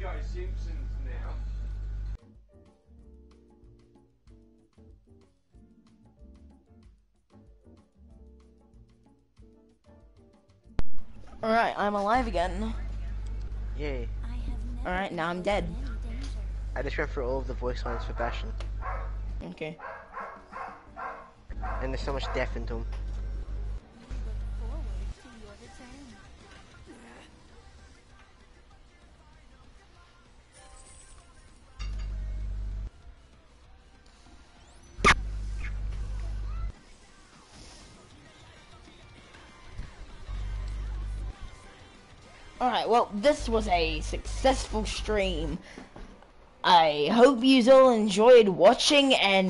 [SPEAKER 8] Lego Simpsons now.
[SPEAKER 1] Alright, I'm alive again.
[SPEAKER 2] Yay.
[SPEAKER 7] I have never
[SPEAKER 1] Alright, now I'm dead.
[SPEAKER 7] been in any danger.
[SPEAKER 2] I just went through all of the voice lines for Bastion.
[SPEAKER 1] Okay.
[SPEAKER 2] And there's so much death into them.
[SPEAKER 1] Well, this was a successful stream. I hope you all enjoyed watching and